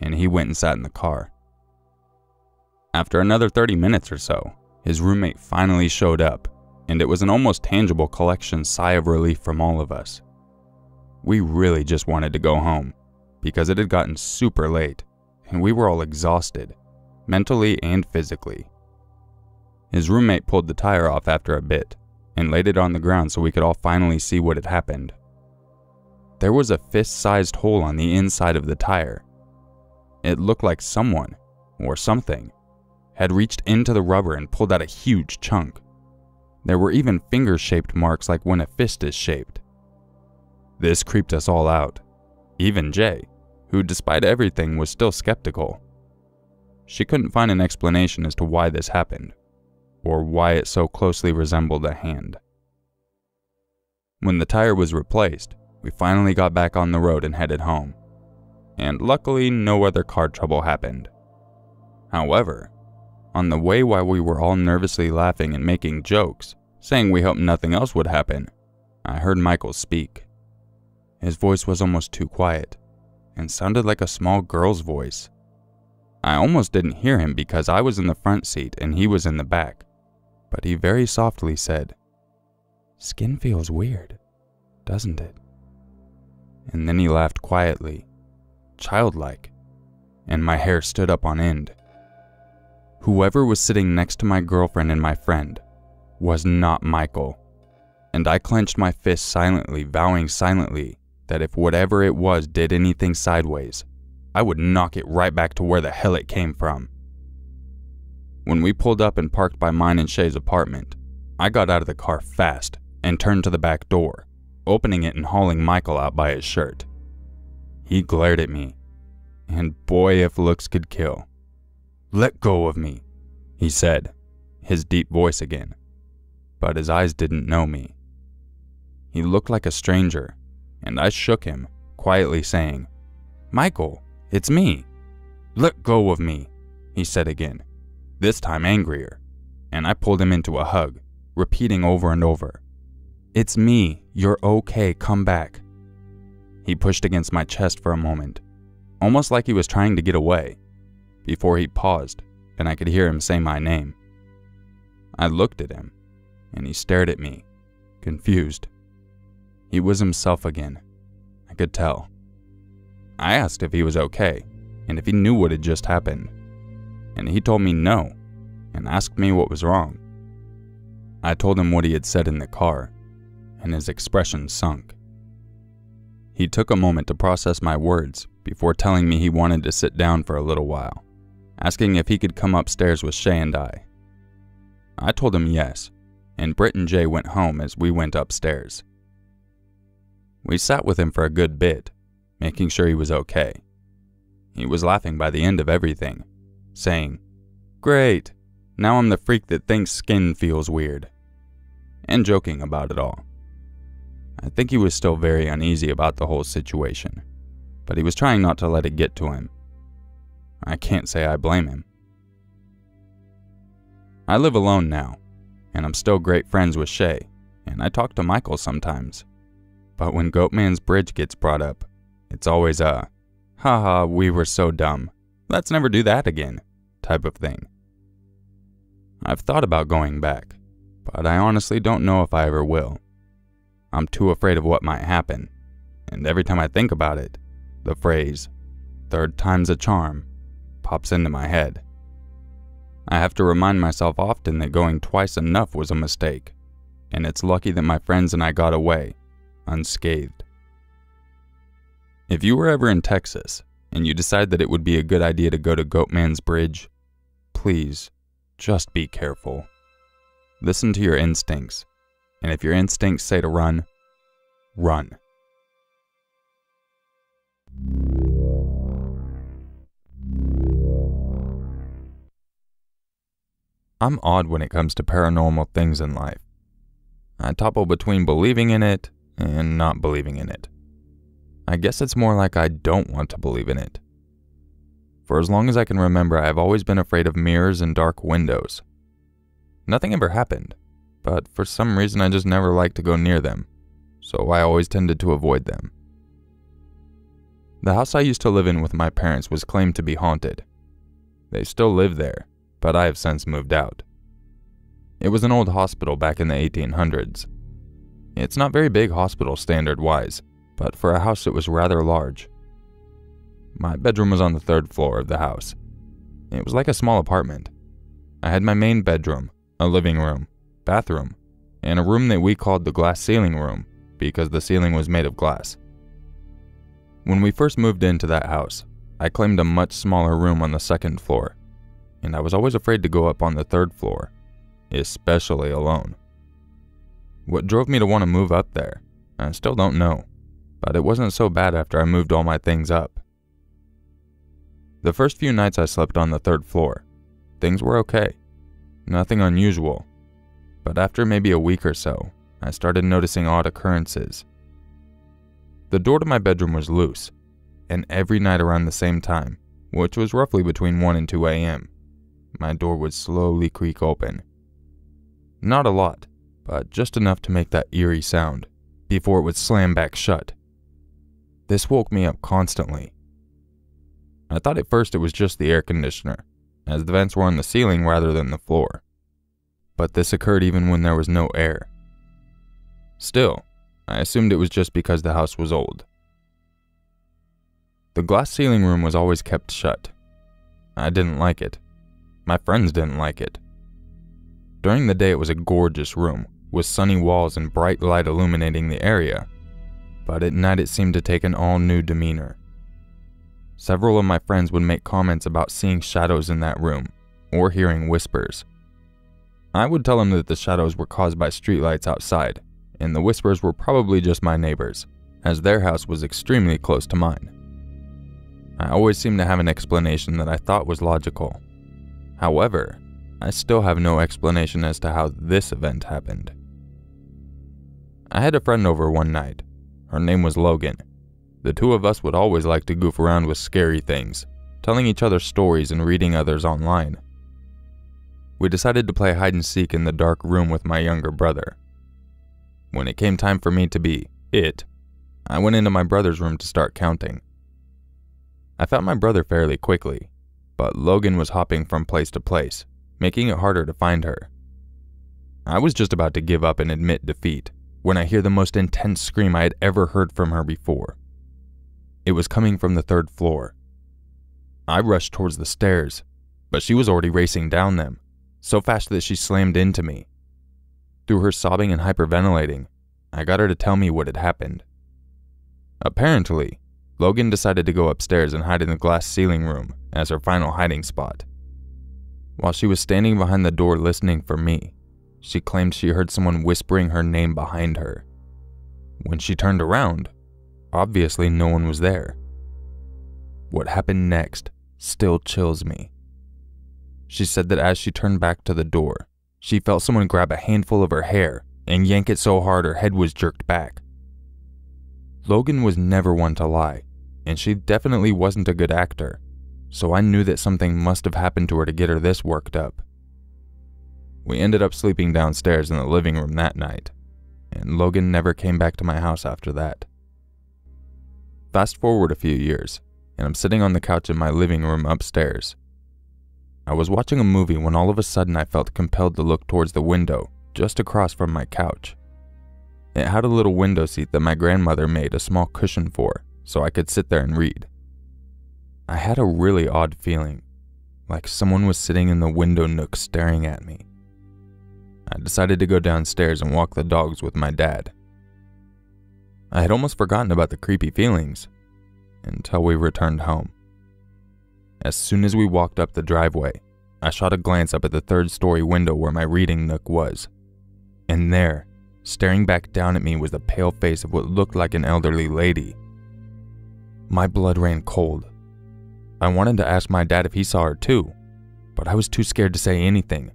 and he went and sat in the car. After another 30 minutes or so, his roommate finally showed up and it was an almost tangible collection sigh of relief from all of us. We really just wanted to go home, because it had gotten super late, and we were all exhausted, mentally and physically. His roommate pulled the tire off after a bit, and laid it on the ground so we could all finally see what had happened. There was a fist sized hole on the inside of the tire. It looked like someone, or something, had reached into the rubber and pulled out a huge chunk. There were even finger shaped marks like when a fist is shaped. This creeped us all out, even Jay, who, despite everything, was still skeptical. She couldn't find an explanation as to why this happened, or why it so closely resembled a hand. When the tire was replaced, we finally got back on the road and headed home. And luckily, no other car trouble happened. However, on the way while we were all nervously laughing and making jokes, saying we hoped nothing else would happen, I heard Michael speak. His voice was almost too quiet and sounded like a small girl's voice. I almost didn't hear him because I was in the front seat and he was in the back, but he very softly said, Skin feels weird, doesn't it? And then he laughed quietly, childlike, and my hair stood up on end. Whoever was sitting next to my girlfriend and my friend was not Michael. And I clenched my fist silently, vowing silently that if whatever it was did anything sideways, I would knock it right back to where the hell it came from. When we pulled up and parked by mine and Shay's apartment, I got out of the car fast and turned to the back door, opening it and hauling Michael out by his shirt. He glared at me, and boy, if looks could kill. Let go of me, he said, his deep voice again but his eyes didn't know me. He looked like a stranger, and I shook him, quietly saying, Michael, it's me. Let go of me, he said again, this time angrier, and I pulled him into a hug, repeating over and over, It's me, you're okay, come back. He pushed against my chest for a moment, almost like he was trying to get away, before he paused, and I could hear him say my name. I looked at him, and he stared at me, confused. He was himself again. I could tell. I asked if he was okay and if he knew what had just happened, and he told me no and asked me what was wrong. I told him what he had said in the car, and his expression sunk. He took a moment to process my words before telling me he wanted to sit down for a little while, asking if he could come upstairs with Shay and I. I told him yes, and Britt and Jay went home as we went upstairs. We sat with him for a good bit, making sure he was okay. He was laughing by the end of everything, saying, Great, now I'm the freak that thinks skin feels weird, and joking about it all. I think he was still very uneasy about the whole situation, but he was trying not to let it get to him. I can't say I blame him. I live alone now, and I'm still great friends with Shay, and I talk to Michael sometimes. But when Goatman's bridge gets brought up, it's always a, haha, we were so dumb, let's never do that again, type of thing. I've thought about going back, but I honestly don't know if I ever will. I'm too afraid of what might happen, and every time I think about it, the phrase, third time's a charm, pops into my head. I have to remind myself often that going twice enough was a mistake, and it's lucky that my friends and I got away unscathed. If you were ever in Texas and you decide that it would be a good idea to go to Goatman's Bridge, please just be careful. Listen to your instincts, and if your instincts say to run, run. I'm odd when it comes to paranormal things in life. I topple between believing in it and not believing in it. I guess it's more like I don't want to believe in it. For as long as I can remember, I've always been afraid of mirrors and dark windows. Nothing ever happened, but for some reason I just never liked to go near them, so I always tended to avoid them. The house I used to live in with my parents was claimed to be haunted. They still live there, but I have since moved out. It was an old hospital back in the 1800s. It's not very big hospital standard wise, but for a house it was rather large. My bedroom was on the third floor of the house. It was like a small apartment. I had my main bedroom, a living room, bathroom, and a room that we called the glass ceiling room because the ceiling was made of glass. When we first moved into that house, I claimed a much smaller room on the second floor and I was always afraid to go up on the third floor, especially alone. What drove me to want to move up there, I still don't know, but it wasn't so bad after I moved all my things up. The first few nights I slept on the third floor, things were okay, nothing unusual, but after maybe a week or so, I started noticing odd occurrences. The door to my bedroom was loose, and every night around the same time, which was roughly between 1 and 2 a.m., my door would slowly creak open. Not a lot, but just enough to make that eerie sound before it would slam back shut. This woke me up constantly. I thought at first it was just the air conditioner, as the vents were on the ceiling rather than the floor. But this occurred even when there was no air. Still, I assumed it was just because the house was old. The glass ceiling room was always kept shut. I didn't like it. My friends didn't like it. During the day, it was a gorgeous room, with sunny walls and bright light illuminating the area. But at night, it seemed to take an all new demeanor. Several of my friends would make comments about seeing shadows in that room, or hearing whispers. I would tell them that the shadows were caused by streetlights outside, and the whispers were probably just my neighbors, as their house was extremely close to mine. I always seemed to have an explanation that I thought was logical, However, I still have no explanation as to how this event happened. I had a friend over one night. Her name was Logan. The two of us would always like to goof around with scary things, telling each other stories and reading others online. We decided to play hide and seek in the dark room with my younger brother. When it came time for me to be it, I went into my brother's room to start counting. I found my brother fairly quickly, but Logan was hopping from place to place, making it harder to find her. I was just about to give up and admit defeat when I hear the most intense scream I had ever heard from her before. It was coming from the third floor. I rushed towards the stairs, but she was already racing down them, so fast that she slammed into me. Through her sobbing and hyperventilating, I got her to tell me what had happened. Apparently, Logan decided to go upstairs and hide in the glass ceiling room as her final hiding spot. While she was standing behind the door listening for me, she claimed she heard someone whispering her name behind her. When she turned around, obviously no one was there. What happened next still chills me. She said that as she turned back to the door, she felt someone grab a handful of her hair and yank it so hard her head was jerked back. Logan was never one to lie, and she definitely wasn't a good actor, so I knew that something must have happened to her to get her this worked up. We ended up sleeping downstairs in the living room that night, and Logan never came back to my house after that. Fast forward a few years, and I'm sitting on the couch in my living room upstairs. I was watching a movie when all of a sudden I felt compelled to look towards the window just across from my couch. It had a little window seat that my grandmother made a small cushion for, so I could sit there and read. I had a really odd feeling, like someone was sitting in the window nook staring at me. I decided to go downstairs and walk the dogs with my dad. I had almost forgotten about the creepy feelings until we returned home. As soon as we walked up the driveway, I shot a glance up at the third story window where my reading nook was. And there, staring back down at me, was the pale face of what looked like an elderly lady. My blood ran cold. I wanted to ask my dad if he saw her too, but I was too scared to say anything.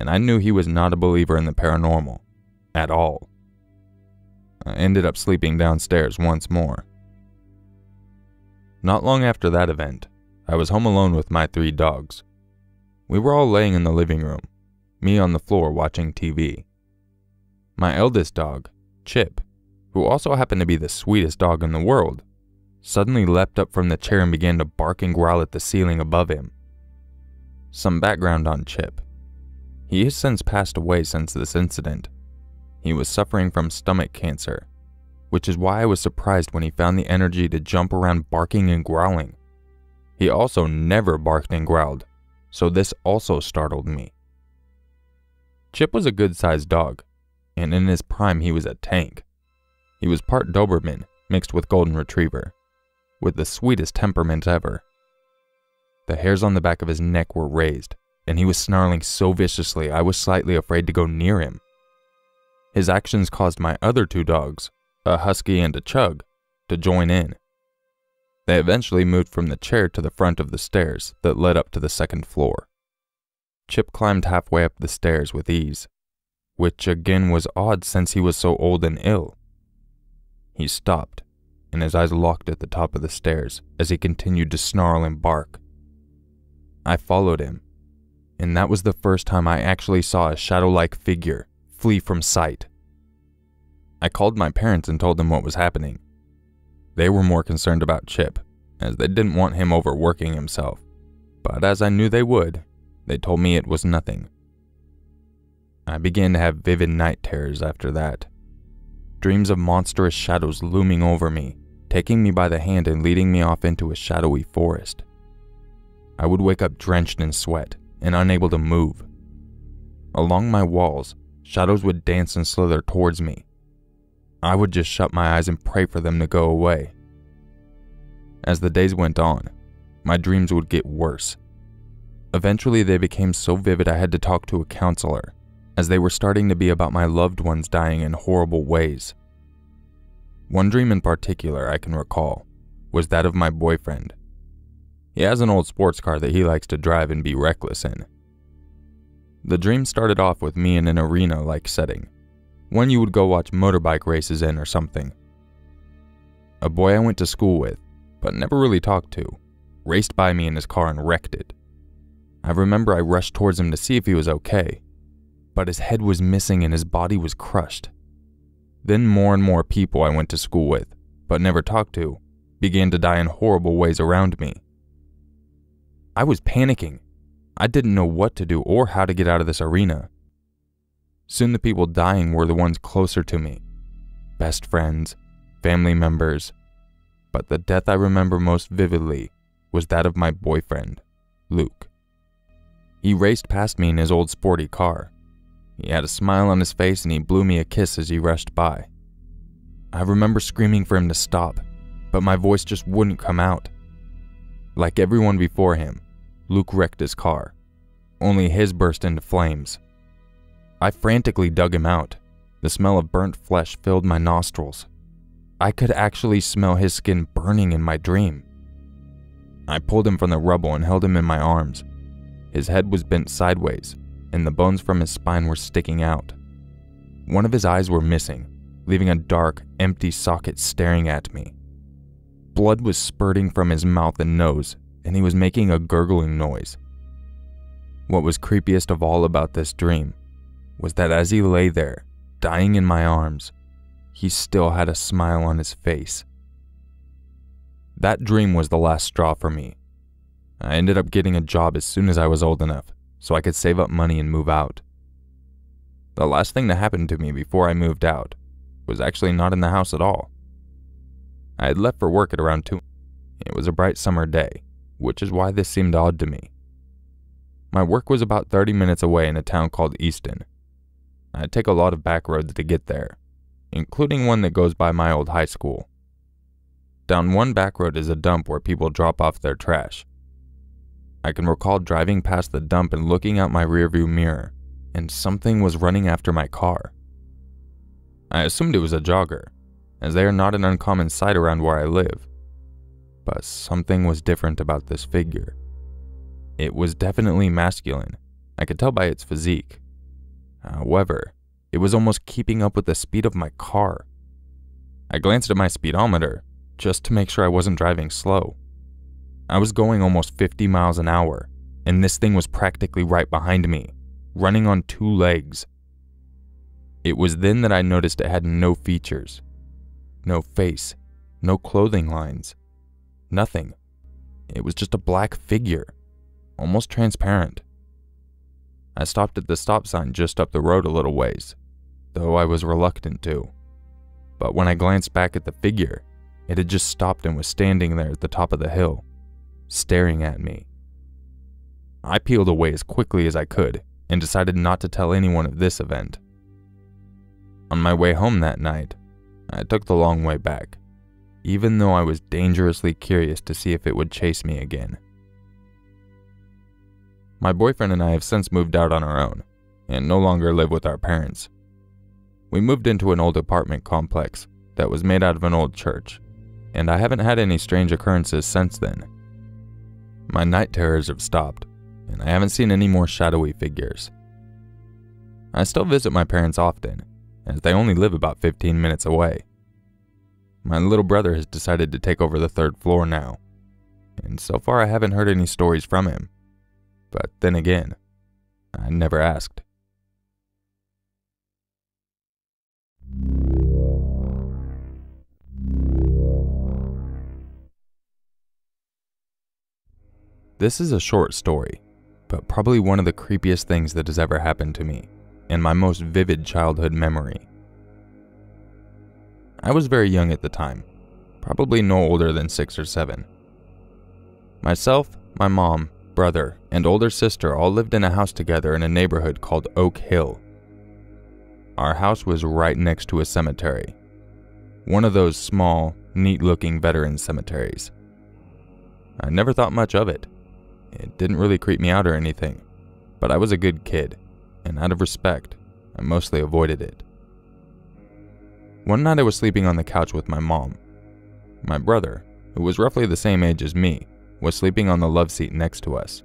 And I knew he was not a believer in the paranormal. At all. I ended up sleeping downstairs once more. Not long after that event, I was home alone with my three dogs. We were all laying in the living room, me on the floor watching TV. My eldest dog, Chip, who also happened to be the sweetest dog in the world, suddenly leapt up from the chair and began to bark and growl at the ceiling above him. Some background on Chip. He has since passed away since this incident. He was suffering from stomach cancer, which is why I was surprised when he found the energy to jump around barking and growling. He also never barked and growled, so this also startled me. Chip was a good sized dog, and in his prime he was a tank. He was part Doberman mixed with Golden Retriever, with the sweetest temperament ever. The hairs on the back of his neck were raised, and he was snarling so viciously I was slightly afraid to go near him. His actions caused my other two dogs, a husky and a chug, to join in. They eventually moved from the chair to the front of the stairs that led up to the second floor. Chip climbed halfway up the stairs with ease, which again was odd since he was so old and ill. He stopped, and his eyes locked at the top of the stairs as he continued to snarl and bark. I followed him, and that was the first time I actually saw a shadow like figure flee from sight. I called my parents and told them what was happening. They were more concerned about Chip, as they didn't want him overworking himself. But as I knew they would, they told me it was nothing. I began to have vivid night terrors after that. Dreams of monstrous shadows looming over me, taking me by the hand and leading me off into a shadowy forest. I would wake up drenched in sweat and unable to move. Along my walls, Shadows would dance and slither towards me. I would just shut my eyes and pray for them to go away. As the days went on, my dreams would get worse. Eventually, they became so vivid I had to talk to a counselor, as they were starting to be about my loved ones dying in horrible ways. One dream in particular I can recall was that of my boyfriend. He has an old sports car that he likes to drive and be reckless in. The dream started off with me in an arena like setting, one you would go watch motorbike races in or something. A boy I went to school with, but never really talked to, raced by me in his car and wrecked it. I remember I rushed towards him to see if he was okay, but his head was missing and his body was crushed. Then more and more people I went to school with, but never talked to, began to die in horrible ways around me. I was panicking I didn't know what to do or how to get out of this arena. Soon the people dying were the ones closer to me best friends, family members. But the death I remember most vividly was that of my boyfriend, Luke. He raced past me in his old sporty car. He had a smile on his face and he blew me a kiss as he rushed by. I remember screaming for him to stop, but my voice just wouldn't come out. Like everyone before him, Luke wrecked his car. Only his burst into flames. I frantically dug him out. The smell of burnt flesh filled my nostrils. I could actually smell his skin burning in my dream. I pulled him from the rubble and held him in my arms. His head was bent sideways, and the bones from his spine were sticking out. One of his eyes were missing, leaving a dark, empty socket staring at me. Blood was spurting from his mouth and nose, and he was making a gurgling noise. What was creepiest of all about this dream was that as he lay there, dying in my arms, he still had a smile on his face. That dream was the last straw for me. I ended up getting a job as soon as I was old enough so I could save up money and move out. The last thing that happened to me before I moved out was actually not in the house at all. I had left for work at around 2. It was a bright summer day, which is why this seemed odd to me, My work was about 30 minutes away in a town called Easton. I'd take a lot of back roads to get there, including one that goes by my old high school. Down one back road is a dump where people drop off their trash. I can recall driving past the dump and looking out my rearview mirror, and something was running after my car. I assumed it was a jogger, as they are not an uncommon sight around where I live. But something was different about this figure. It was definitely masculine, I could tell by its physique. However, it was almost keeping up with the speed of my car. I glanced at my speedometer just to make sure I wasn't driving slow. I was going almost 50 miles an hour, and this thing was practically right behind me, running on two legs. It was then that I noticed it had no features no face, no clothing lines, nothing. It was just a black figure, almost transparent. I stopped at the stop sign just up the road a little ways, though I was reluctant to. But when I glanced back at the figure, it had just stopped and was standing there at the top of the hill, staring at me. I peeled away as quickly as I could and decided not to tell anyone of this event. On my way home that night, I took the long way back, even though I was dangerously curious to see if it would chase me again. My boyfriend and I have since moved out on our own and no longer live with our parents. We moved into an old apartment complex that was made out of an old church, and I haven't had any strange occurrences since then. My night terrors have stopped, and I haven't seen any more shadowy figures. I still visit my parents often, as they only live about 15 minutes away. My little brother has decided to take over the third floor now, and so far I haven't heard any stories from him. But then again, I never asked. This is a short story, but probably one of the creepiest things that has ever happened to me, and my most vivid childhood memory. I was very young at the time, probably no older than six or seven. Myself, my mom, brother, and older sister all lived in a house together in a neighborhood called Oak Hill. Our house was right next to a cemetery, one of those small, neat looking veteran cemeteries. I never thought much of it. It didn't really creep me out or anything, but I was a good kid, and out of respect, I mostly avoided it. One night I was sleeping on the couch with my mom. My brother, who was roughly the same age as me, was sleeping on the love seat next to us,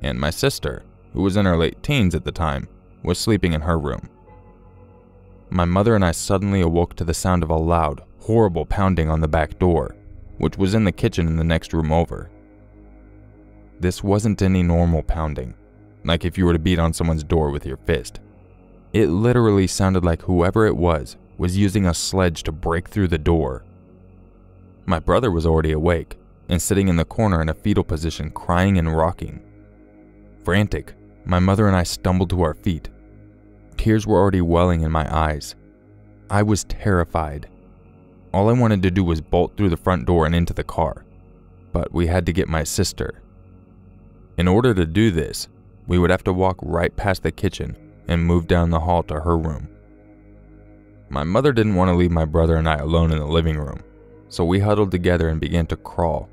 and my sister, who was in her late teens at the time, was sleeping in her room. My mother and I suddenly awoke to the sound of a loud, horrible pounding on the back door, which was in the kitchen in the next room over. This wasn't any normal pounding, like if you were to beat on someone's door with your fist. It literally sounded like whoever it was was using a sledge to break through the door. My brother was already awake, and sitting in the corner in a fetal position, crying and rocking. Frantic, my mother and I stumbled to our feet. Tears were already welling in my eyes. I was terrified. All I wanted to do was bolt through the front door and into the car, but we had to get my sister. In order to do this, we would have to walk right past the kitchen and move down the hall to her room. My mother didn't want to leave my brother and I alone in the living room, so we huddled together and began to crawl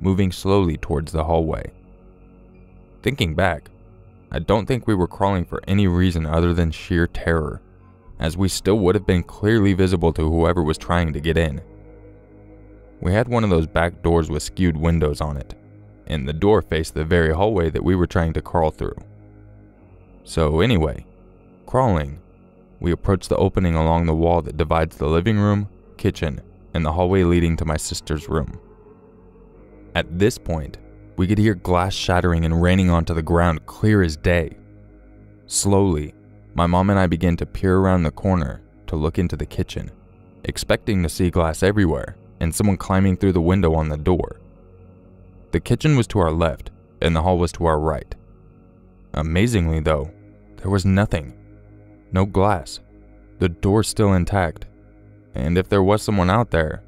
moving slowly towards the hallway. Thinking back, I don't think we were crawling for any reason other than sheer terror, as we still would have been clearly visible to whoever was trying to get in. We had one of those back doors with skewed windows on it, and the door faced the very hallway that we were trying to crawl through. So, anyway, crawling, we approached the opening along the wall that divides the living room, kitchen, and the hallway leading to my sister's room. At this point, we could hear glass shattering and raining onto the ground clear as day. Slowly, my mom and I began to peer around the corner to look into the kitchen, expecting to see glass everywhere and someone climbing through the window on the door. The kitchen was to our left, and the hall was to our right. Amazingly, though, there was nothing. No glass. The door still intact. And if there was someone out there,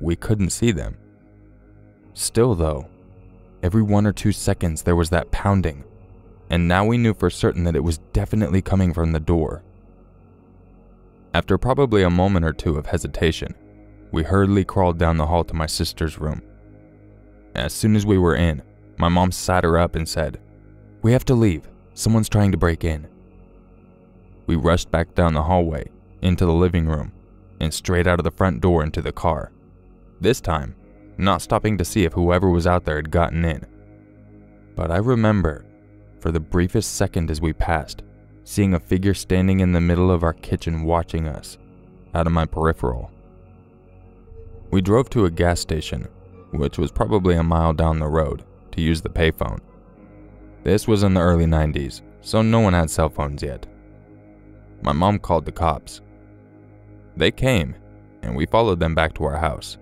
we couldn't see them. Still, though, every one or two seconds there was that pounding, and now we knew for certain that it was definitely coming from the door. After probably a moment or two of hesitation, we hurriedly crawled down the hall to my sister's room. As soon as we were in, my mom sat her up and said, We have to leave. Someone's trying to break in. We rushed back down the hallway, into the living room, and straight out of the front door into the car. This time, not stopping to see if whoever was out there had gotten in. But I remember, for the briefest second as we passed, seeing a figure standing in the middle of our kitchen watching us, out of my peripheral. We drove to a gas station, which was probably a mile down the road, to use the payphone. This was in the early 90s, so no one had cell phones yet. My mom called the cops. They came, and we followed them back to our house.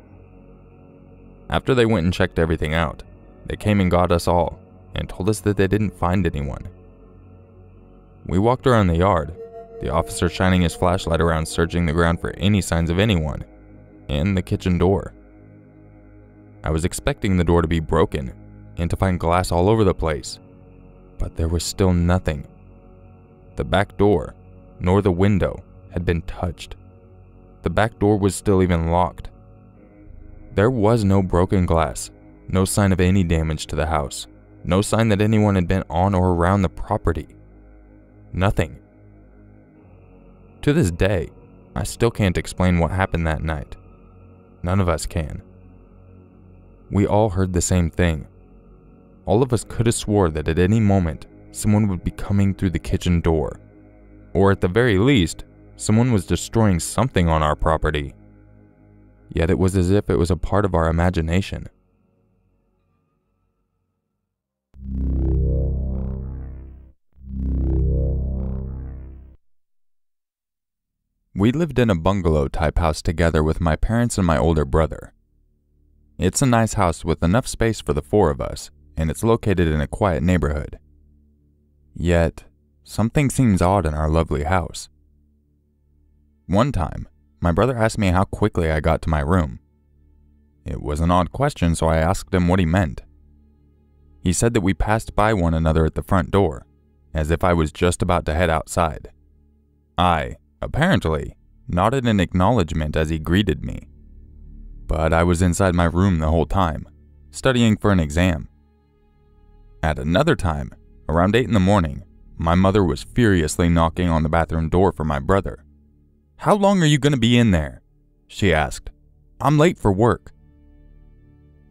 After they went and checked everything out, they came and got us all and told us that they didn't find anyone. We walked around the yard, the officer shining his flashlight around searching the ground for any signs of anyone, and the kitchen door. I was expecting the door to be broken and to find glass all over the place, but there was still nothing. The back door, nor the window, had been touched. The back door was still even locked. There was no broken glass, no sign of any damage to the house, no sign that anyone had been on or around the property. Nothing. To this day, I still can't explain what happened that night. None of us can. We all heard the same thing. All of us could have swore that at any moment, someone would be coming through the kitchen door. Or at the very least, someone was destroying something on our property. Yet it was as if it was a part of our imagination. We lived in a bungalow type house together with my parents and my older brother. It's a nice house with enough space for the four of us, and it's located in a quiet neighborhood. Yet, something seems odd in our lovely house. One time, my brother asked me how quickly I got to my room. It was an odd question, so I asked him what he meant. He said that we passed by one another at the front door, as if I was just about to head outside. I, apparently, nodded in acknowledgement as he greeted me. But I was inside my room the whole time, studying for an exam. At another time, around 8 in the morning, my mother was furiously knocking on the bathroom door for my brother. How long are you going to be in there? She asked. I'm late for work.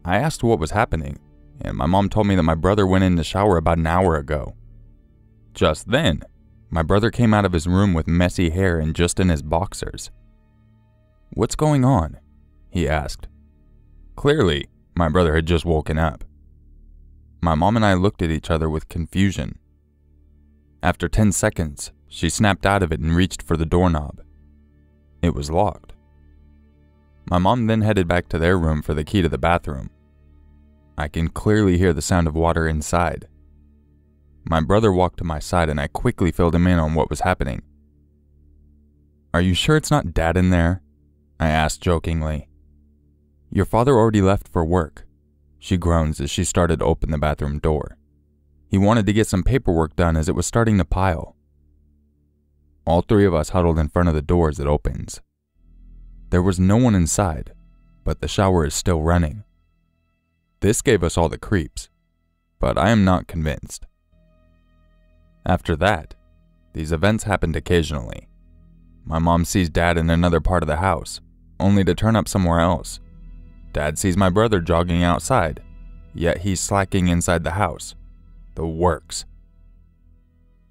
I asked what was happening, and my mom told me that my brother went in the shower about an hour ago. Just then, my brother came out of his room with messy hair and just in his boxers. What's going on? he asked. Clearly, my brother had just woken up. My mom and I looked at each other with confusion. After 10 seconds, she snapped out of it and reached for the doorknob. It was locked. My mom then headed back to their room for the key to the bathroom. I can clearly hear the sound of water inside. My brother walked to my side and I quickly filled him in on what was happening. Are you sure it's not Dad in there? I asked jokingly. Your father already left for work, she groans as she started to open the bathroom door. He wanted to get some paperwork done as it was starting to pile. All three of us huddled in front of the door as it opens. There was no one inside, but the shower is still running. This gave us all the creeps, but I am not convinced. After that, these events happened occasionally. My mom sees dad in another part of the house, only to turn up somewhere else. Dad sees my brother jogging outside, yet he's slacking inside the house. The works.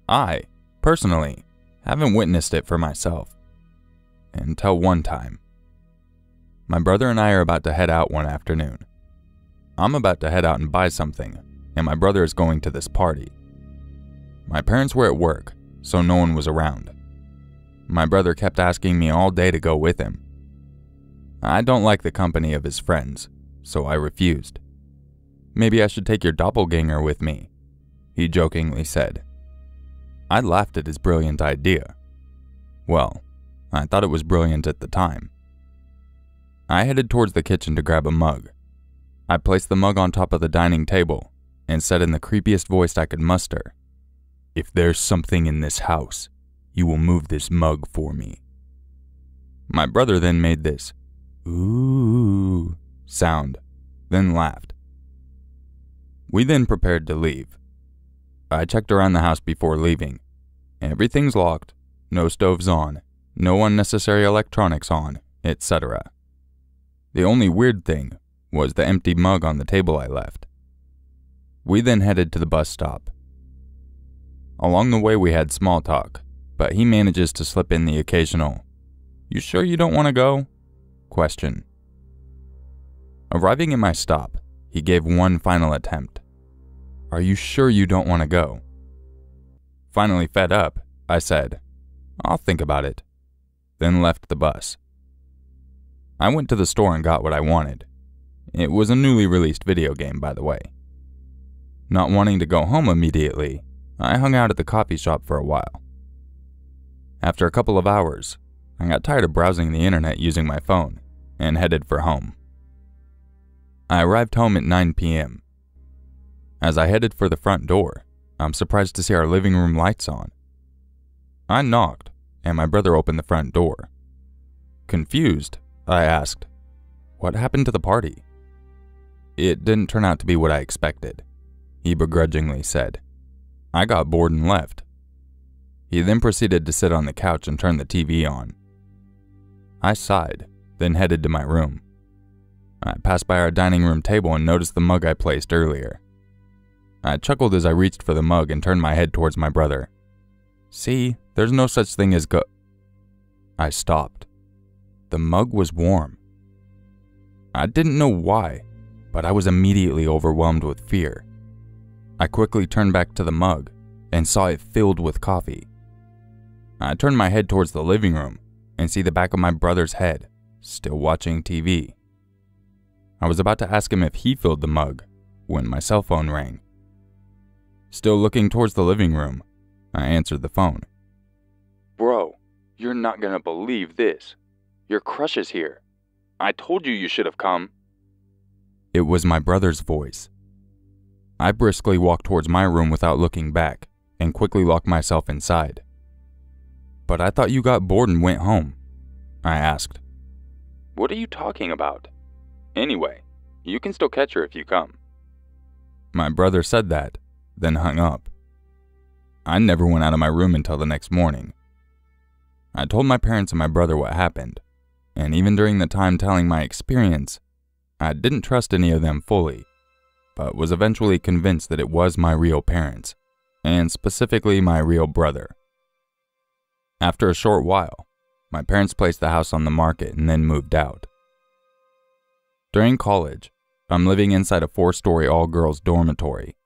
I, personally, haven't witnessed it for myself. Until one time. My brother and I are about to head out one afternoon. I'm about to head out and buy something, and my brother is going to this party. My parents were at work, so no one was around. My brother kept asking me all day to go with him. I don't like the company of his friends, so I refused. Maybe I should take your doppelganger with me, he jokingly said. I laughed at his brilliant idea. Well, I thought it was brilliant at the time. I headed towards the kitchen to grab a mug. I placed the mug on top of the dining table and said in the creepiest voice I could muster, If there's something in this house, you will move this mug for me. My brother then made this ooh sound, then laughed. We then prepared to leave. I checked around the house before leaving. Everything's locked, no stoves on, no unnecessary electronics on, etc. The only weird thing was the empty mug on the table I left. We then headed to the bus stop. Along the way, we had small talk, but he manages to slip in the occasional, You sure you don't want to go? question. Arriving at my stop, he gave one final attempt. Are you sure you don't want to go? Finally fed up, I said, I'll think about it, then left the bus. I went to the store and got what I wanted. It was a newly released video game, by the way. Not wanting to go home immediately, I hung out at the coffee shop for a while. After a couple of hours, I got tired of browsing the internet using my phone and headed for home. I arrived home at 9 p.m. As I headed for the front door, I'm surprised to see our living room lights on. I knocked, and my brother opened the front door. Confused, I asked, What happened to the party? It didn't turn out to be what I expected, he begrudgingly said. I got bored and left. He then proceeded to sit on the couch and turn the TV on. I sighed, then headed to my room. I passed by our dining room table and noticed the mug I placed earlier. I chuckled as I reached for the mug and turned my head towards my brother. See, there's no such thing as go. I stopped. The mug was warm. I didn't know why, but I was immediately overwhelmed with fear. I quickly turned back to the mug and saw it filled with coffee. I turned my head towards the living room and see the back of my brother's head, still watching TV. I was about to ask him if he filled the mug when my cell phone rang. Still looking towards the living room, I answered the phone. Bro, you're not gonna believe this. Your crush is here. I told you you should have come. It was my brother's voice. I briskly walked towards my room without looking back and quickly locked myself inside. But I thought you got bored and went home, I asked. What are you talking about? Anyway, you can still catch her if you come. My brother said that, then hung up. I never went out of my room until the next morning. I told my parents and my brother what happened, and even during the time telling my experience, I didn't trust any of them fully, but was eventually convinced that it was my real parents, and specifically my real brother. After a short while, my parents placed the house on the market and then moved out. During college, I'm living inside a four story all girls dormitory.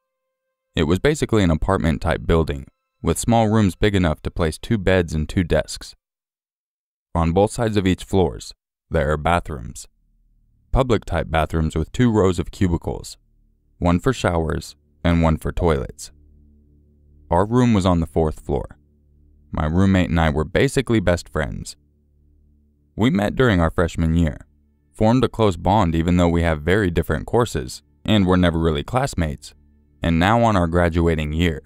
It was basically an apartment type building, with small rooms big enough to place two beds and two desks. On both sides of each floors, there are bathrooms. Public type bathrooms with two rows of cubicles, one for showers and one for toilets. Our room was on the fourth floor. My roommate and I were basically best friends. We met during our freshman year, formed a close bond even though we have very different courses, and were never really classmates, and now on our graduating year.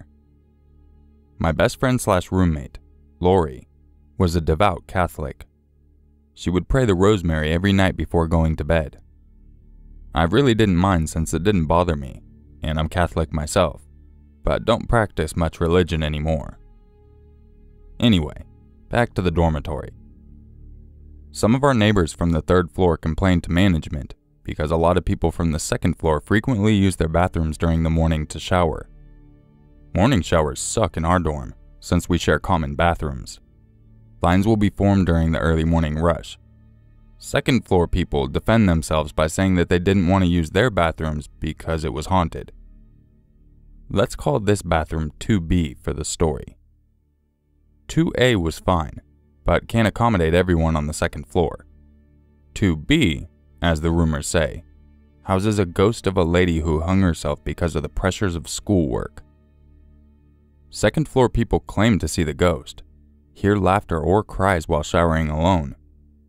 My best friend slash roommate, Lori, was a devout Catholic. She would pray the rosary every night before going to bed. I really didn't mind since it didn't bother me, and I'm Catholic myself, but don't practice much religion anymore. Anyway, back to the dormitory. Some of our neighbors from the third floor complained to management because a lot of people from the second floor frequently use their bathrooms during the morning to shower. Morning showers suck in our dorm since we share common bathrooms. Lines will be formed during the early morning rush. Second floor people defend themselves by saying that they didn't want to use their bathrooms because it was haunted. Let's call this bathroom 2B for the story. 2A was fine, but can't accommodate everyone on the second floor. 2B, as the rumors say, houses a ghost of a lady who hung herself because of the pressures of schoolwork. Second floor people claim to see the ghost, hear laughter or cries while showering alone,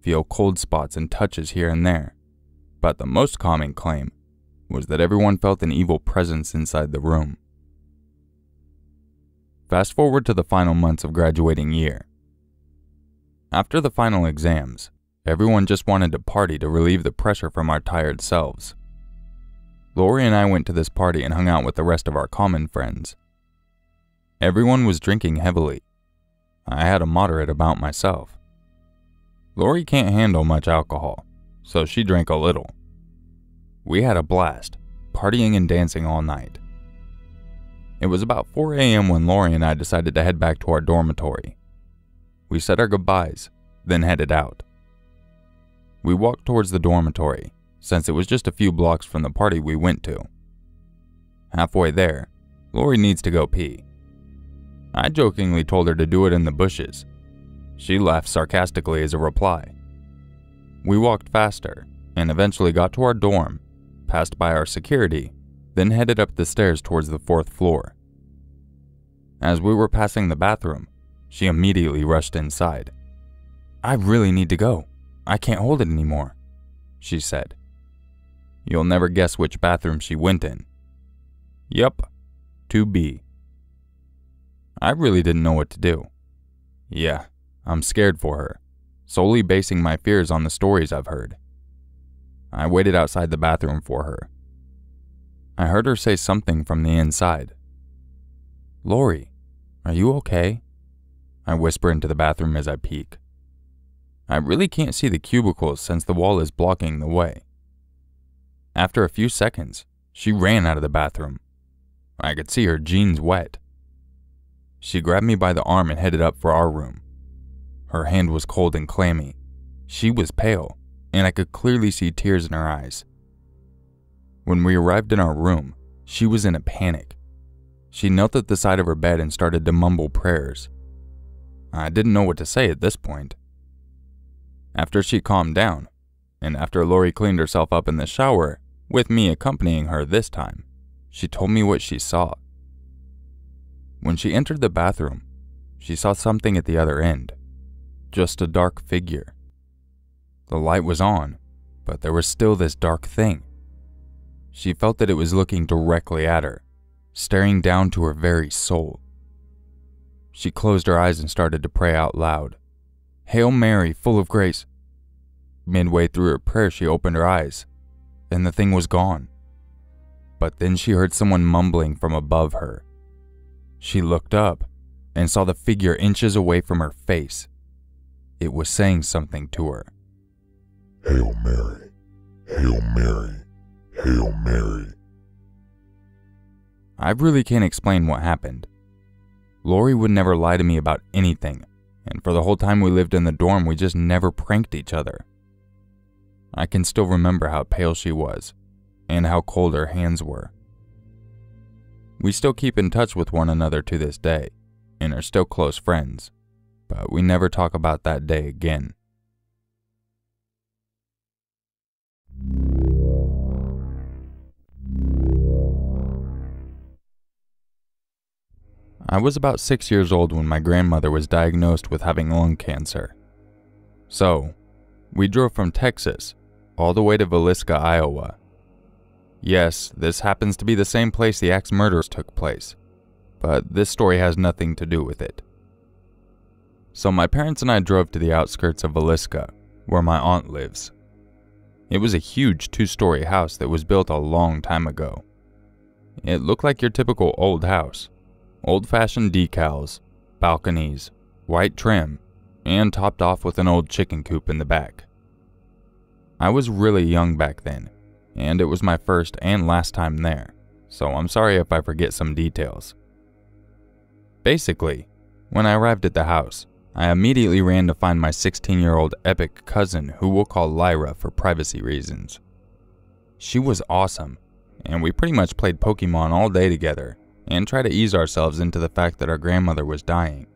feel cold spots and touches here and there. But the most common claim was that everyone felt an evil presence inside the room. Fast forward to the final months of graduating year. After the final exams, everyone just wanted to party to relieve the pressure from our tired selves. Lori and I went to this party and hung out with the rest of our common friends. Everyone was drinking heavily. I had a moderate amount myself. Lori can't handle much alcohol, so she drank a little. We had a blast, partying and dancing all night. It was about 4 a.m. when Lori and I decided to head back to our dormitory. We said our goodbyes, then headed out. We walked towards the dormitory, since it was just a few blocks from the party we went to. Halfway there, Lori needs to go pee. I jokingly told her to do it in the bushes. She laughed sarcastically as a reply. We walked faster and eventually got to our dorm, passed by our security, then headed up the stairs towards the fourth floor. As we were passing the bathroom, she immediately rushed inside. I really need to go. I can't hold it anymore, she said. You'll never guess which bathroom she went in. Yup, 2B. I really didn't know what to do. Yeah, I'm scared for her, solely basing my fears on the stories I've heard. I waited outside the bathroom for her. I heard her say something from the inside. Lori, are you okay? I whisper into the bathroom as I peek. I really can't see the cubicles since the wall is blocking the way. After a few seconds, she ran out of the bathroom. I could see her jeans wet. She grabbed me by the arm and headed up for our room. Her hand was cold and clammy. She was pale, and I could clearly see tears in her eyes. When we arrived in our room, she was in a panic. She knelt at the side of her bed and started to mumble prayers. I didn't know what to say at this point. After she calmed down, and after Lori cleaned herself up in the shower, with me accompanying her this time, she told me what she saw. When she entered the bathroom, she saw something at the other end. Just a dark figure. The light was on, but there was still this dark thing. She felt that it was looking directly at her, staring down to her very soul. She closed her eyes and started to pray out loud. Hail Mary, full of grace. Midway through her prayer, she opened her eyes, and the thing was gone. But then she heard someone mumbling from above her. She looked up and saw the figure inches away from her face. It was saying something to her. Hail Mary, Hail Mary, Hail Mary. I really can't explain what happened. Lori would never lie to me about anything, and for the whole time we lived in the dorm, we just never pranked each other. I can still remember how pale she was, and how cold her hands were. We still keep in touch with one another to this day, and are still close friends, but we never talk about that day again. I was about six years old when my grandmother was diagnosed with having lung cancer. So, we drove from Texas all the way to Villisca, Iowa. Yes, this happens to be the same place the axe murders took place, but this story has nothing to do with it. So, my parents and I drove to the outskirts of Villisca, where my aunt lives. It was a huge two story house that was built a long time ago. It looked like your typical old house old fashioned decals, balconies, white trim, and topped off with an old chicken coop in the back. I was really young back then, and it was my first and last time there, so I'm sorry if I forget some details. Basically, when I arrived at the house, I immediately ran to find my 16 year old epic cousin, who we'll call Lyra for privacy reasons. She was awesome, and we pretty much played Pokemon all day together and try to ease ourselves into the fact that our grandmother was dying.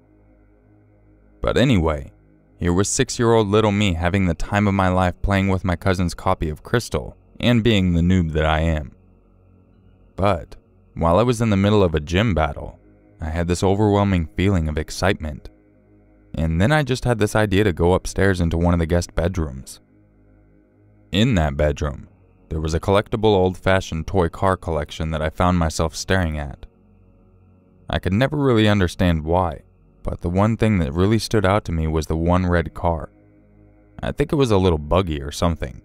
But anyway, here was six year old little me having the time of my life playing with my cousin's copy of Crystal and being the noob that I am. But while I was in the middle of a gym battle, I had this overwhelming feeling of excitement. And then I just had this idea to go upstairs into one of the guest bedrooms. In that bedroom, there was a collectible old fashioned toy car collection that I found myself staring at. I could never really understand why, but the one thing that really stood out to me was the one red car. I think it was a little buggy or something.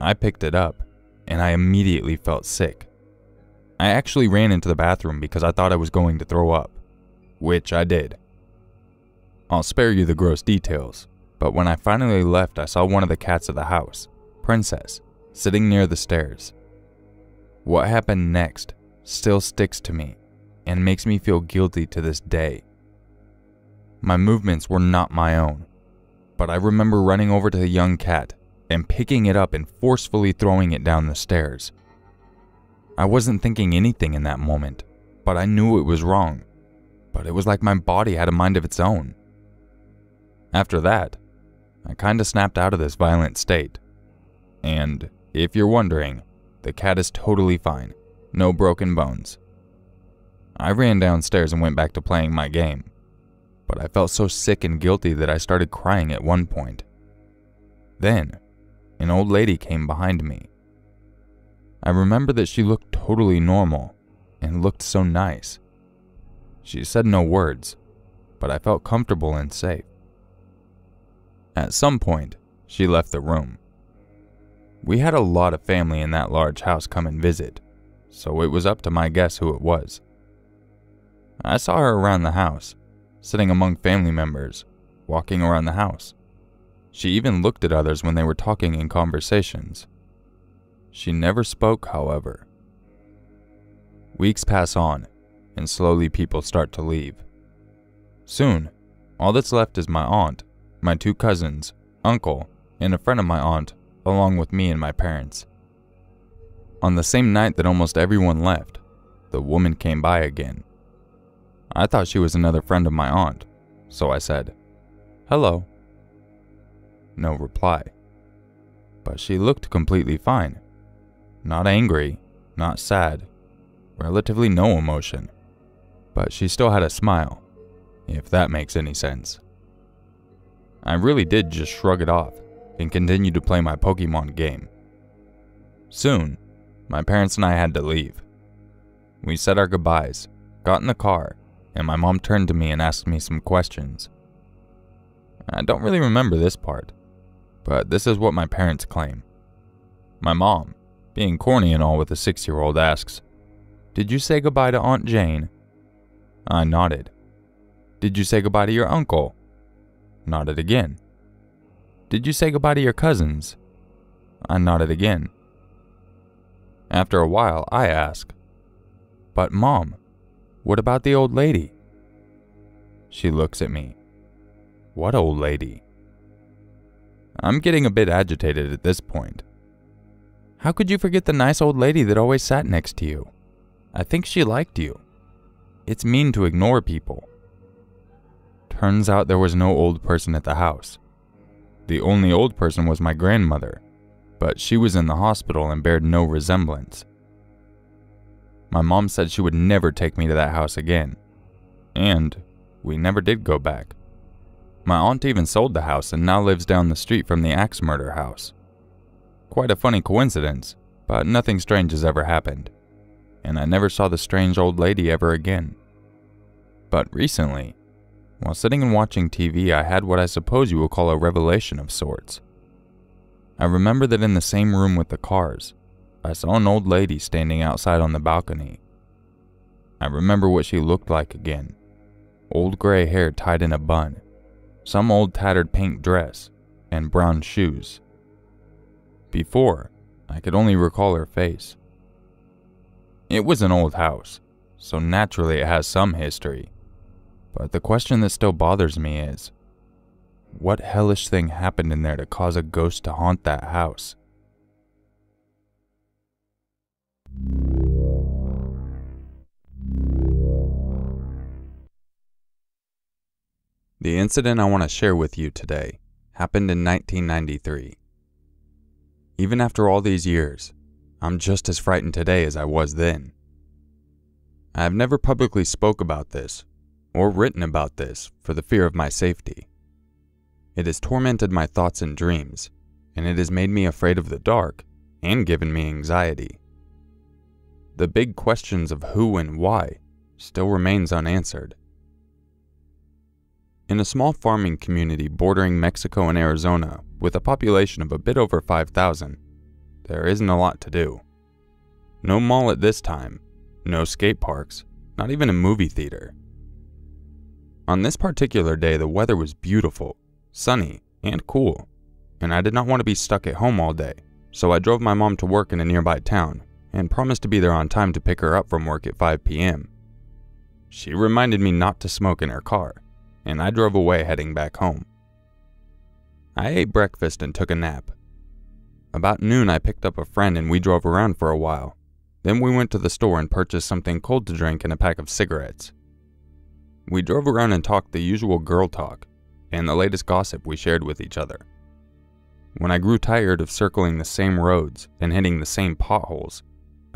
I picked it up, and I immediately felt sick. I actually ran into the bathroom because I thought I was going to throw up, which I did. I'll spare you the gross details, but when I finally left, I saw one of the cats of the house, Princess, sitting near the stairs. What happened next still sticks to me and makes me feel guilty to this day. My movements were not my own, but I remember running over to the young cat and picking it up and forcefully throwing it down the stairs. I wasn't thinking anything in that moment, but I knew it was wrong. But it was like my body had a mind of its own. After that, I kinda snapped out of this violent state. And, if you're wondering, the cat is totally fine. No broken bones. I ran downstairs and went back to playing my game. But I felt so sick and guilty that I started crying at one point. Then, an old lady came behind me. I remember that she looked totally normal and looked so nice. She said no words, but I felt comfortable and safe. At some point, she left the room. We had a lot of family in that large house come and visit, so it was up to my guess who it was. I saw her around the house, sitting among family members, walking around the house. She even looked at others when they were talking in conversations. She never spoke, however. Weeks pass on, and slowly people start to leave. Soon, all that's left is my aunt, my two cousins, uncle, and a friend of my aunt, along with me and my parents. On the same night that almost everyone left, the woman came by again. I thought she was another friend of my aunt, so I said, Hello. No reply. But she looked completely fine. Not angry, not sad, relatively no emotion. But she still had a smile, if that makes any sense. I really did just shrug it off and continue to play my Pokemon game. Soon, my parents and I had to leave. We said our goodbyes, got in the car, and my mom turned to me and asked me some questions. I don't really remember this part, but this is what my parents claim. My mom, being corny and all with a six year old, asks, Did you say goodbye to Aunt Jane? I nodded. Did you say goodbye to your uncle? Nodded again. Did you say goodbye to your cousins? I nodded again. After a while, I ask, But mom, what about the old lady? She looks at me. What old lady? I'm getting a bit agitated at this point. How could you forget the nice old lady that always sat next to you? I think she liked you. It's mean to ignore people. Turns out there was no old person at the house. The only old person was my grandmother, but she was in the hospital and bared no resemblance. My mom said she would never take me to that house again. And we never did go back. My aunt even sold the house and now lives down the street from the axe murder house. Quite a funny coincidence, but nothing strange has ever happened. And I never saw the strange old lady ever again. But recently, while sitting and watching TV, I had what I suppose you will call a revelation of sorts. I remember that in the same room with the cars, I saw an old lady standing outside on the balcony. I remember what she looked like again old gray hair tied in a bun, some old tattered pink dress, and brown shoes. Before, I could only recall her face. It was an old house, so naturally it has some history. But the question that still bothers me is what hellish thing happened in there to cause a ghost to haunt that house? The incident I want to share with you today happened in 1993. Even after all these years, I'm just as frightened today as I was then. I have never publicly spoke about this or written about this for the fear of my safety. It has tormented my thoughts and dreams, and it has made me afraid of the dark and given me anxiety. The big questions of who and why still remains unanswered. In a small farming community bordering Mexico and Arizona, with a population of a bit over 5,000, there isn't a lot to do. No mall at this time, no skate parks, not even a movie theater. On this particular day, the weather was beautiful, sunny, and cool, and I did not want to be stuck at home all day, so I drove my mom to work in a nearby town and promised to be there on time to pick her up from work at 5 p.m. She reminded me not to smoke in her car, and I drove away heading back home. I ate breakfast and took a nap. About noon, I picked up a friend and we drove around for a while. Then we went to the store and purchased something cold to drink and a pack of cigarettes. We drove around and talked the usual girl talk and the latest gossip we shared with each other. When I grew tired of circling the same roads and hitting the same potholes,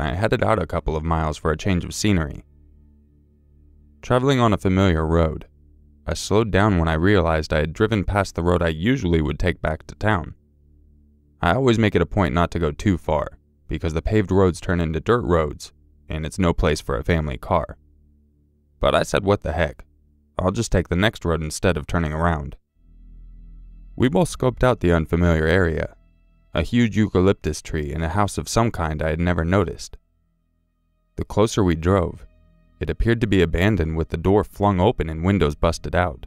I headed out a couple of miles for a change of scenery. Traveling on a familiar road, I slowed down when I realized I had driven past the road I usually would take back to town. I always make it a point not to go too far, because the paved roads turn into dirt roads, and it's no place for a family car. But I said, what the heck? I'll just take the next road instead of turning around. We both scoped out the unfamiliar area a huge eucalyptus tree and a house of some kind I had never noticed. The closer we drove, it appeared to be abandoned with the door flung open and windows busted out.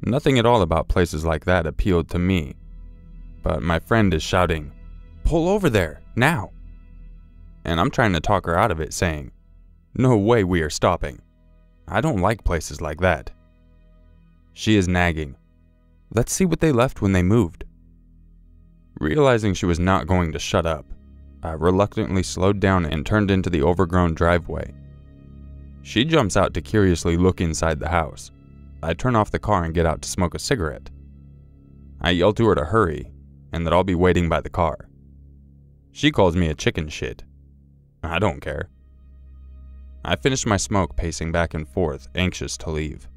Nothing at all about places like that appealed to me, but my friend is shouting, Pull over there, now! And I'm trying to talk her out of it, saying, No way we are stopping. I don't like places like that. She is nagging, Let's see what they left when they moved. Realizing she was not going to shut up, I reluctantly slowed down and turned into the overgrown driveway. She jumps out to curiously look inside the house. I turn off the car and get out to smoke a cigarette. I yell to her to hurry and that I'll be waiting by the car. She calls me a chicken shit. I don't care. I finish my smoke, pacing back and forth, anxious to leave.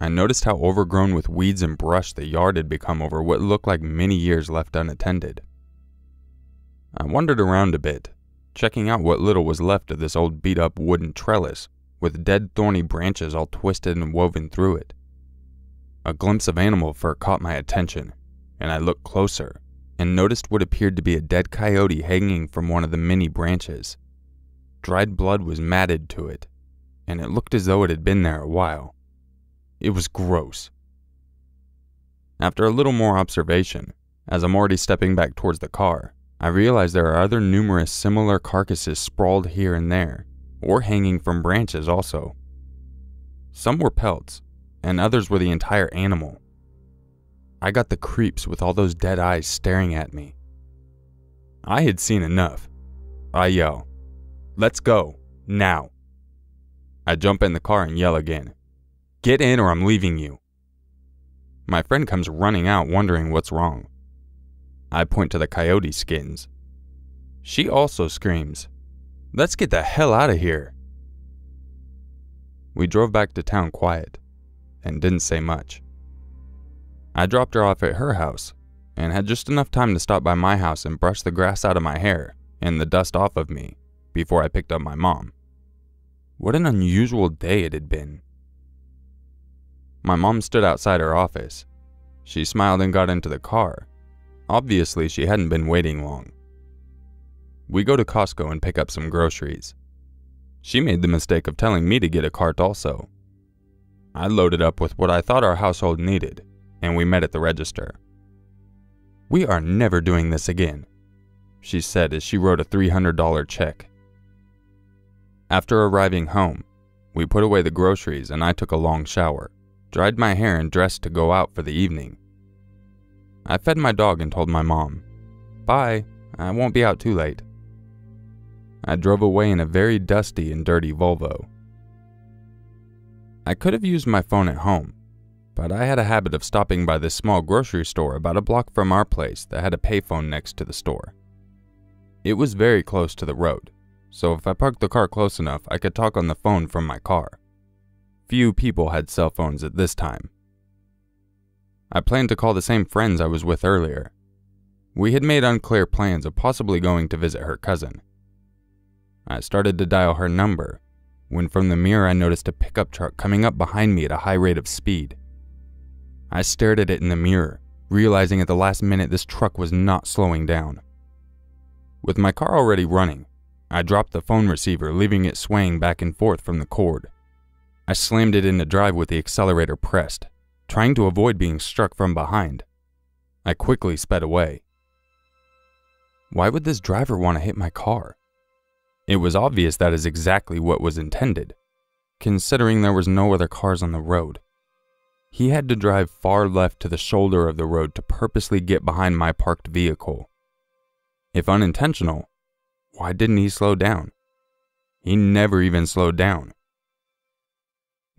I noticed how overgrown with weeds and brush the yard had become over what looked like many years left unattended. I wandered around a bit, checking out what little was left of this old beat up wooden trellis with dead thorny branches all twisted and woven through it. A glimpse of animal fur caught my attention, and I looked closer and noticed what appeared to be a dead coyote hanging from one of the many branches. Dried blood was matted to it, and it looked as though it had been there a while. It was gross. After a little more observation, as I'm already stepping back towards the car, I realize there are other numerous similar carcasses sprawled here and there, or hanging from branches also. Some were pelts, and others were the entire animal. I got the creeps with all those dead eyes staring at me. I had seen enough. I yell, Let's go, now. I jump in the car and yell again, Get in or I'm leaving you. My friend comes running out, wondering what's wrong. I point to the coyote skins. She also screams, Let's get the hell out of here. We drove back to town quiet and didn't say much. I dropped her off at her house and had just enough time to stop by my house and brush the grass out of my hair and the dust off of me before I picked up my mom. What an unusual day it had been. My mom stood outside her office. She smiled and got into the car. Obviously, she hadn't been waiting long. We go to Costco and pick up some groceries. She made the mistake of telling me to get a cart also. I loaded up with what I thought our household needed, and we met at the register. We are never doing this again, she said as she wrote a $300 check. After arriving home, we put away the groceries and I took a long shower dried my hair, and dressed to go out for the evening. I fed my dog and told my mom, Bye, I won't be out too late. I drove away in a very dusty and dirty Volvo. I could have used my phone at home, but I had a habit of stopping by this small grocery store about a block from our place that had a payphone next to the store. It was very close to the road, so if I parked the car close enough, I could talk on the phone from my car. Few people had cell phones at this time. I planned to call the same friends I was with earlier. We had made unclear plans of possibly going to visit her cousin. I started to dial her number, when from the mirror I noticed a pickup truck coming up behind me at a high rate of speed. I stared at it in the mirror, realizing at the last minute this truck was not slowing down. With my car already running, I dropped the phone receiver, leaving it swaying back and forth from the cord. I slammed it into drive with the accelerator pressed, trying to avoid being struck from behind. I quickly sped away. Why would this driver want to hit my car? It was obvious that is exactly what was intended, considering there was no other cars on the road. He had to drive far left to the shoulder of the road to purposely get behind my parked vehicle. If unintentional, why didn't he slow down? He never even slowed down.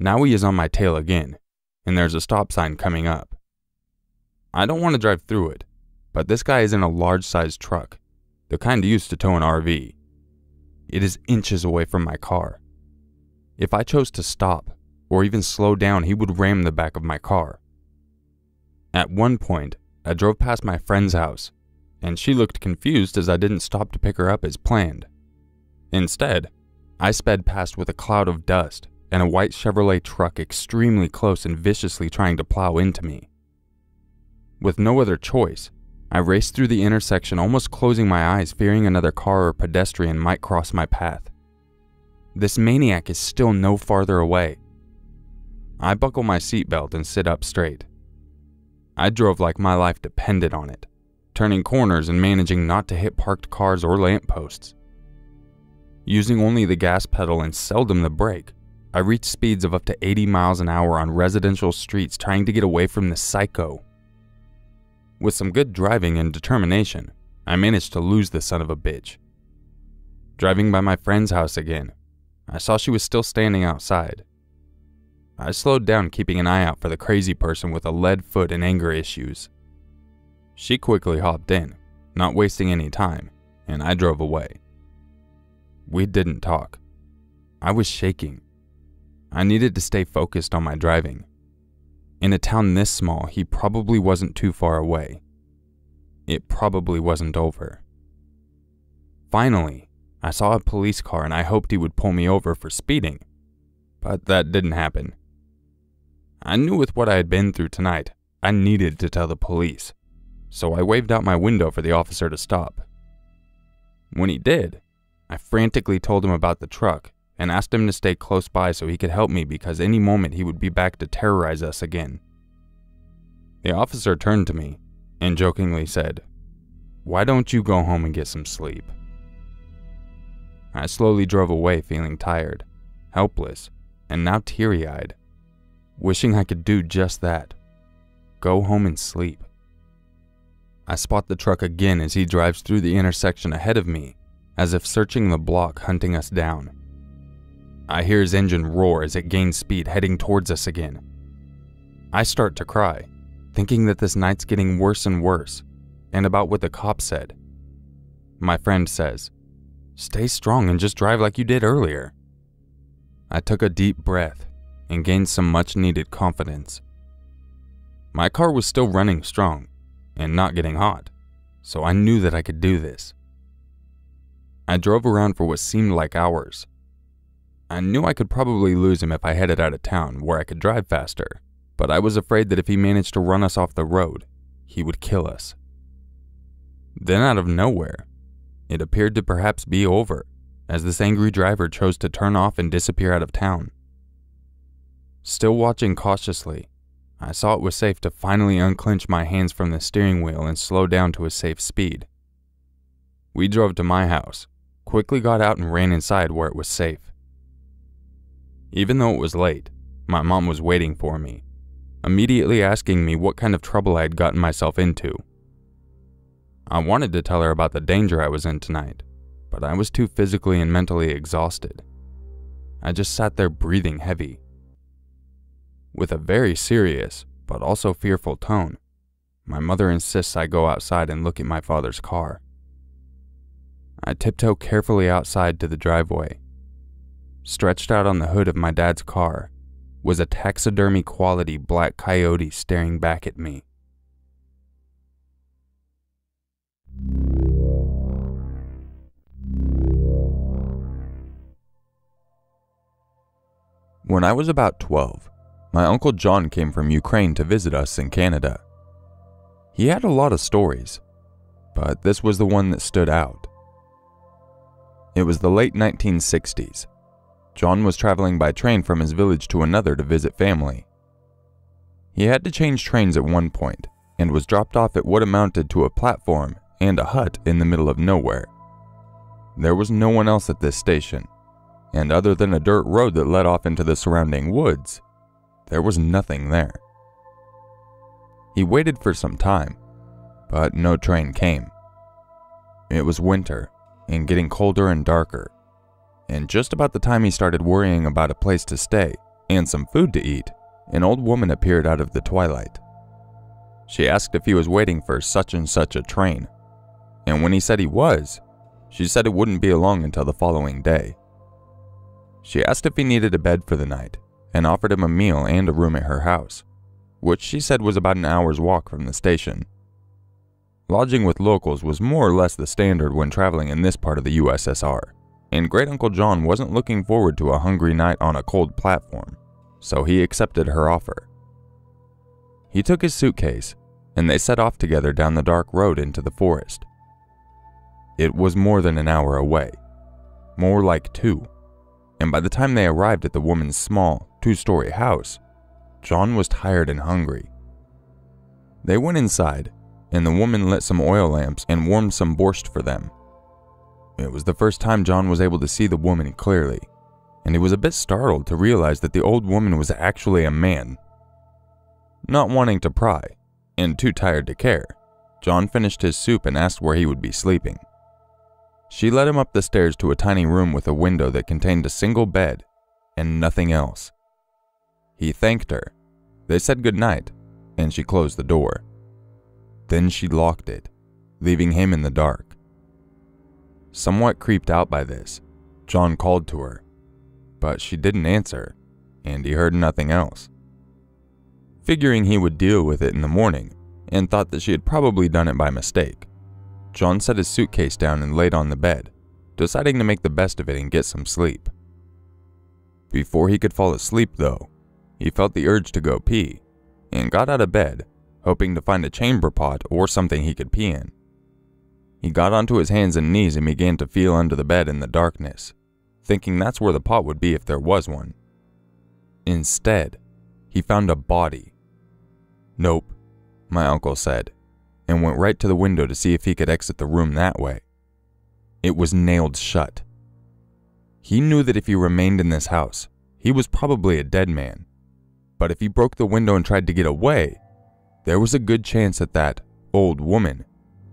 Now he is on my tail again, and there's a stop sign coming up. I don't want to drive through it, but this guy is in a large sized truck, the kind used to tow an RV. It is inches away from my car. If I chose to stop, or even slow down, he would ram the back of my car. At one point, I drove past my friend's house, and she looked confused as I didn't stop to pick her up as planned. Instead, I sped past with a cloud of dust and a white Chevrolet truck extremely close and viciously trying to plow into me. With no other choice, I raced through the intersection, almost closing my eyes, fearing another car or pedestrian might cross my path. This maniac is still no farther away, I buckle my seatbelt and sit up straight. I drove like my life depended on it, turning corners and managing not to hit parked cars or lampposts. Using only the gas pedal and seldom the brake, I reached speeds of up to 80 miles an hour on residential streets trying to get away from the psycho. With some good driving and determination, I managed to lose the son of a bitch. Driving by my friend's house again, I saw she was still standing outside. I slowed down, keeping an eye out for the crazy person with a lead foot and anger issues. She quickly hopped in, not wasting any time, and I drove away. We didn't talk. I was shaking. I needed to stay focused on my driving. In a town this small, he probably wasn't too far away. It probably wasn't over. Finally, I saw a police car and I hoped he would pull me over for speeding. But that didn't happen. I knew with what I had been through tonight, I needed to tell the police, so I waved out my window for the officer to stop. When he did, I frantically told him about the truck and asked him to stay close by so he could help me because any moment he would be back to terrorize us again. The officer turned to me and jokingly said, Why don't you go home and get some sleep? I slowly drove away feeling tired, helpless, and now teary eyed wishing I could do just that go home and sleep. I spot the truck again as he drives through the intersection ahead of me, as if searching the block, hunting us down. I hear his engine roar as it gains speed, heading towards us again. I start to cry, thinking that this night's getting worse and worse, and about what the cop said. My friend says, Stay strong and just drive like you did earlier. I took a deep breath and gained some much needed confidence. My car was still running strong and not getting hot, so I knew that I could do this. I drove around for what seemed like hours. I knew I could probably lose him if I headed out of town where I could drive faster, but I was afraid that if he managed to run us off the road, he would kill us. Then, out of nowhere, it appeared to perhaps be over, as this angry driver chose to turn off and disappear out of town. Still watching cautiously, I saw it was safe to finally unclench my hands from the steering wheel and slow down to a safe speed. We drove to my house, quickly got out and ran inside where it was safe. Even though it was late, my mom was waiting for me, immediately asking me what kind of trouble I had gotten myself into. I wanted to tell her about the danger I was in tonight, but I was too physically and mentally exhausted. I just sat there breathing heavy with a very serious, but also fearful tone, my mother insists I go outside and look at my father's car. I tiptoe carefully outside to the driveway. Stretched out on the hood of my dad's car was a taxidermy quality black coyote staring back at me. When I was about 12, my Uncle John came from Ukraine to visit us in Canada. He had a lot of stories, but this was the one that stood out. It was the late 1960s. John was traveling by train from his village to another to visit family. He had to change trains at one point and was dropped off at what amounted to a platform and a hut in the middle of nowhere. There was no one else at this station, and other than a dirt road that led off into the surrounding woods, there was nothing there. He waited for some time, but no train came. It was winter and getting colder and darker, and just about the time he started worrying about a place to stay and some food to eat, an old woman appeared out of the twilight. She asked if he was waiting for such and such a train, and when he said he was, she said it wouldn't be long until the following day. She asked if he needed a bed for the night and offered him a meal and a room at her house, which she said was about an hour's walk from the station. Lodging with locals was more or less the standard when traveling in this part of the USSR, and Great Uncle John wasn't looking forward to a hungry night on a cold platform, so he accepted her offer. He took his suitcase, and they set off together down the dark road into the forest. It was more than an hour away, more like two, and by the time they arrived at the woman's small, two story house, John was tired and hungry. They went inside and the woman lit some oil lamps and warmed some borscht for them. It was the first time John was able to see the woman clearly, and he was a bit startled to realize that the old woman was actually a man. Not wanting to pry, and too tired to care, John finished his soup and asked where he would be sleeping. She led him up the stairs to a tiny room with a window that contained a single bed and nothing else. He thanked her. They said goodnight, and she closed the door. Then she locked it, leaving him in the dark. Somewhat creeped out by this, John called to her, but she didn't answer, and he heard nothing else. Figuring he would deal with it in the morning, and thought that she had probably done it by mistake, John set his suitcase down and laid on the bed, deciding to make the best of it and get some sleep. Before he could fall asleep, though, he felt the urge to go pee, and got out of bed hoping to find a chamber pot or something he could pee in. He got onto his hands and knees and began to feel under the bed in the darkness, thinking that's where the pot would be if there was one. Instead, he found a body. Nope, my uncle said, and went right to the window to see if he could exit the room that way. It was nailed shut. He knew that if he remained in this house, he was probably a dead man. But if he broke the window and tried to get away, there was a good chance that that old woman,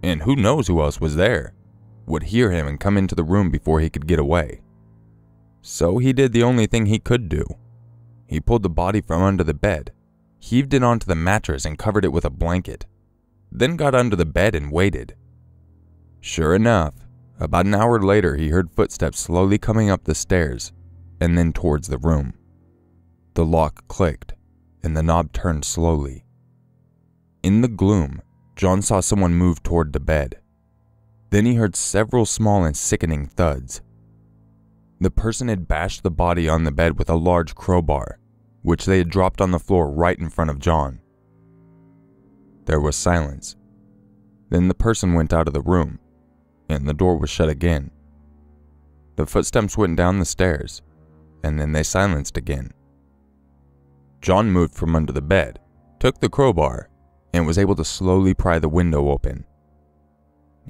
and who knows who else was there, would hear him and come into the room before he could get away. So he did the only thing he could do. He pulled the body from under the bed, heaved it onto the mattress and covered it with a blanket, then got under the bed and waited. Sure enough, about an hour later he heard footsteps slowly coming up the stairs and then towards the room. The lock clicked and the knob turned slowly. In the gloom, John saw someone move toward the bed. Then he heard several small and sickening thuds. The person had bashed the body on the bed with a large crowbar, which they had dropped on the floor right in front of John. There was silence. Then the person went out of the room, and the door was shut again. The footsteps went down the stairs, and then they silenced again. John moved from under the bed, took the crowbar, and was able to slowly pry the window open.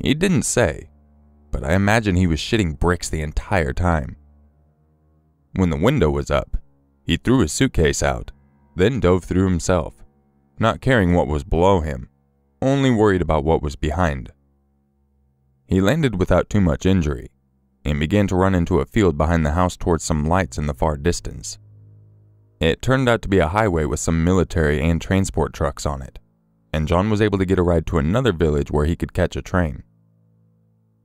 He didn't say, but I imagine he was shitting bricks the entire time. When the window was up, he threw his suitcase out, then dove through himself, not caring what was below him, only worried about what was behind. He landed without too much injury and began to run into a field behind the house towards some lights in the far distance. It turned out to be a highway with some military and transport trucks on it and John was able to get a ride to another village where he could catch a train.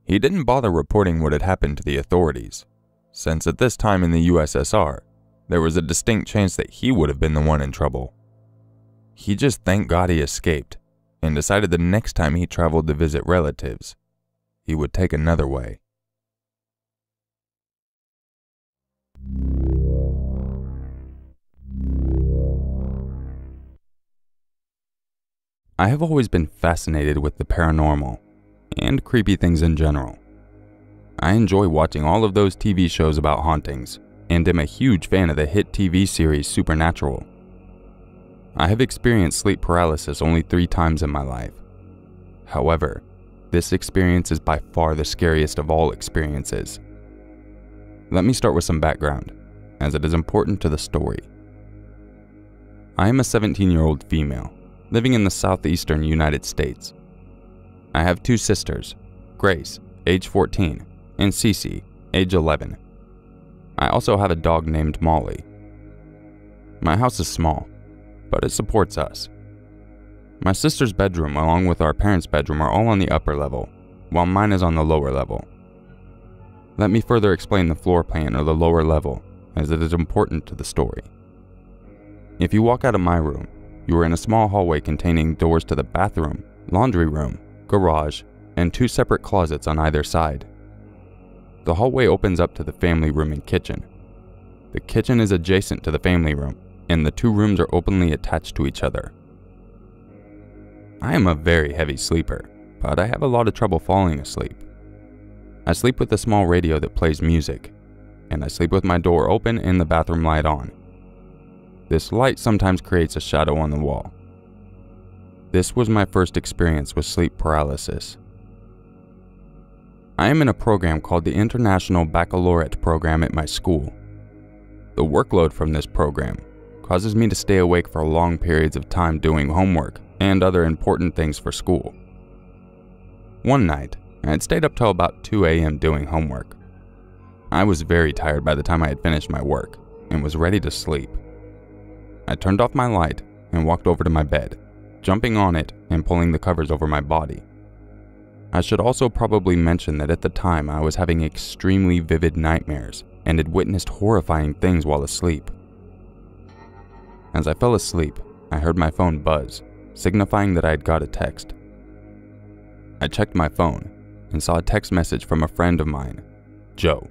He didn't bother reporting what had happened to the authorities, since at this time in the USSR, there was a distinct chance that he would have been the one in trouble. He just thanked God he escaped and decided the next time he traveled to visit relatives, he would take another way. I have always been fascinated with the paranormal and creepy things in general. I enjoy watching all of those TV shows about hauntings and am a huge fan of the hit TV series Supernatural. I have experienced sleep paralysis only three times in my life. However, this experience is by far the scariest of all experiences. Let me start with some background, as it is important to the story. I am a 17 year old female living in the southeastern United States. I have two sisters, Grace, age 14, and Cece, age 11. I also have a dog named Molly. My house is small, but it supports us. My sister's bedroom, along with our parents' bedroom, are all on the upper level, while mine is on the lower level. Let me further explain the floor plan or the lower level, as it is important to the story. If you walk out of my room, you are in a small hallway containing doors to the bathroom, laundry room, garage, and two separate closets on either side. The hallway opens up to the family room and kitchen. The kitchen is adjacent to the family room, and the two rooms are openly attached to each other. I am a very heavy sleeper, but I have a lot of trouble falling asleep. I sleep with a small radio that plays music, and I sleep with my door open and the bathroom light on. This light sometimes creates a shadow on the wall. This was my first experience with sleep paralysis. I am in a program called the International Baccalaureate Program at my school. The workload from this program causes me to stay awake for long periods of time doing homework and other important things for school. One night, I had stayed up till about 2 a.m. doing homework. I was very tired by the time I had finished my work and was ready to sleep. I turned off my light and walked over to my bed, jumping on it and pulling the covers over my body. I should also probably mention that at the time I was having extremely vivid nightmares and had witnessed horrifying things while asleep. As I fell asleep, I heard my phone buzz, signifying that I had got a text. I checked my phone and saw a text message from a friend of mine, Joe.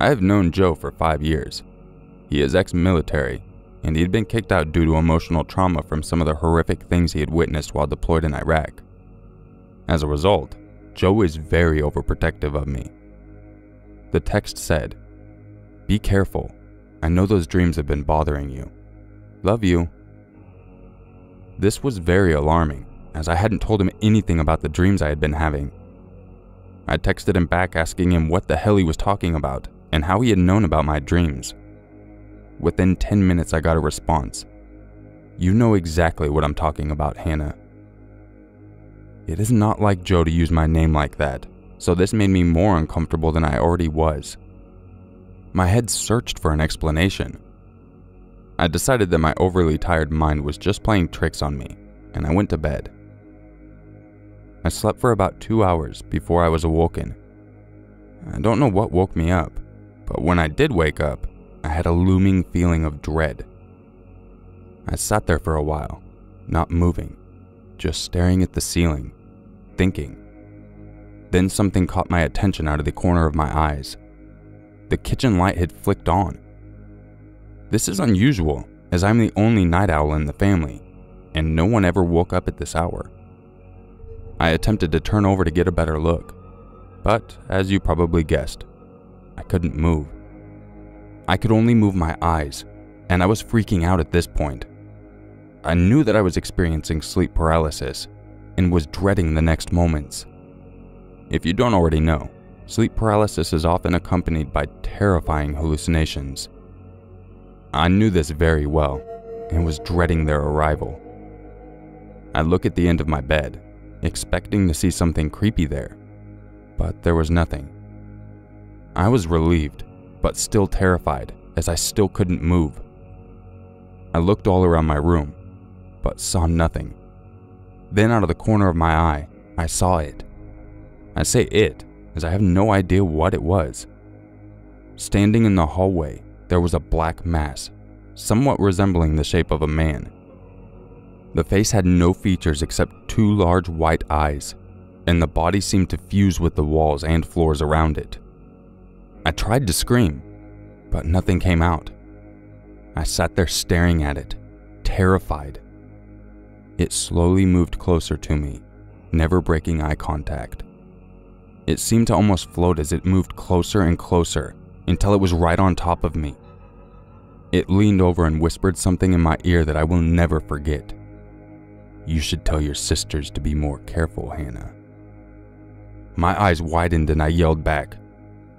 I have known Joe for five years. He is ex military and he had been kicked out due to emotional trauma from some of the horrific things he had witnessed while deployed in Iraq. As a result, Joe is very overprotective of me. The text said, Be careful. I know those dreams have been bothering you. Love you. This was very alarming, as I hadn't told him anything about the dreams I had been having. I texted him back asking him what the hell he was talking about and how he had known about my dreams. Within 10 minutes, I got a response. You know exactly what I'm talking about, Hannah. It is not like Joe to use my name like that, so this made me more uncomfortable than I already was. My head searched for an explanation. I decided that my overly tired mind was just playing tricks on me, and I went to bed. I slept for about two hours before I was awoken. I don't know what woke me up, but when I did wake up, I had a looming feeling of dread. I sat there for a while, not moving, just staring at the ceiling, thinking. Then something caught my attention out of the corner of my eyes. The kitchen light had flicked on. This is unusual, as I'm the only night owl in the family, and no one ever woke up at this hour. I attempted to turn over to get a better look, but as you probably guessed, I couldn't move. I could only move my eyes, and I was freaking out at this point. I knew that I was experiencing sleep paralysis and was dreading the next moments. If you don't already know, sleep paralysis is often accompanied by terrifying hallucinations. I knew this very well and was dreading their arrival. I look at the end of my bed, expecting to see something creepy there, but there was nothing. I was relieved but still terrified as I still couldn't move. I looked all around my room, but saw nothing. Then, out of the corner of my eye, I saw it. I say it, as I have no idea what it was. Standing in the hallway, there was a black mass, somewhat resembling the shape of a man. The face had no features except two large white eyes, and the body seemed to fuse with the walls and floors around it. I tried to scream, but nothing came out. I sat there staring at it, terrified. It slowly moved closer to me, never breaking eye contact. It seemed to almost float as it moved closer and closer until it was right on top of me. It leaned over and whispered something in my ear that I will never forget. You should tell your sisters to be more careful, Hannah. My eyes widened and I yelled back,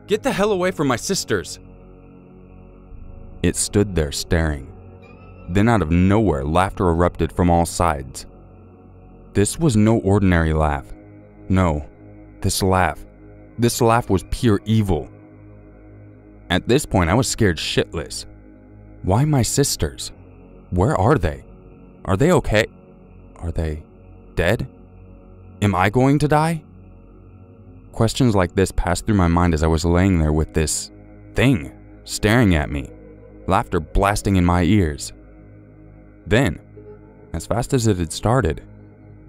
Get the hell away from my sisters! It stood there staring. Then, out of nowhere, laughter erupted from all sides. This was no ordinary laugh. No, this laugh, this laugh was pure evil. At this point, I was scared shitless. Why my sisters? Where are they? Are they okay? Are they dead? Am I going to die? Questions like this passed through my mind as I was laying there with this thing staring at me, laughter blasting in my ears. Then, as fast as it had started,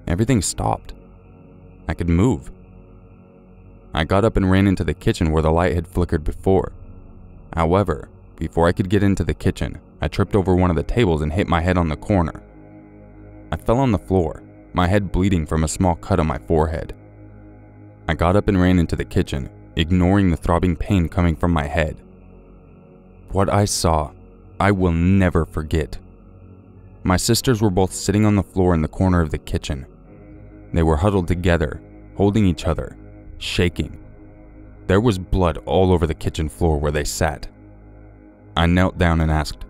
everything stopped. I could move. I got up and ran into the kitchen where the light had flickered before. However, before I could get into the kitchen, I tripped over one of the tables and hit my head on the corner. I fell on the floor, my head bleeding from a small cut on my forehead. I got up and ran into the kitchen, ignoring the throbbing pain coming from my head. What I saw, I will never forget. My sisters were both sitting on the floor in the corner of the kitchen. They were huddled together, holding each other, shaking. There was blood all over the kitchen floor where they sat. I knelt down and asked,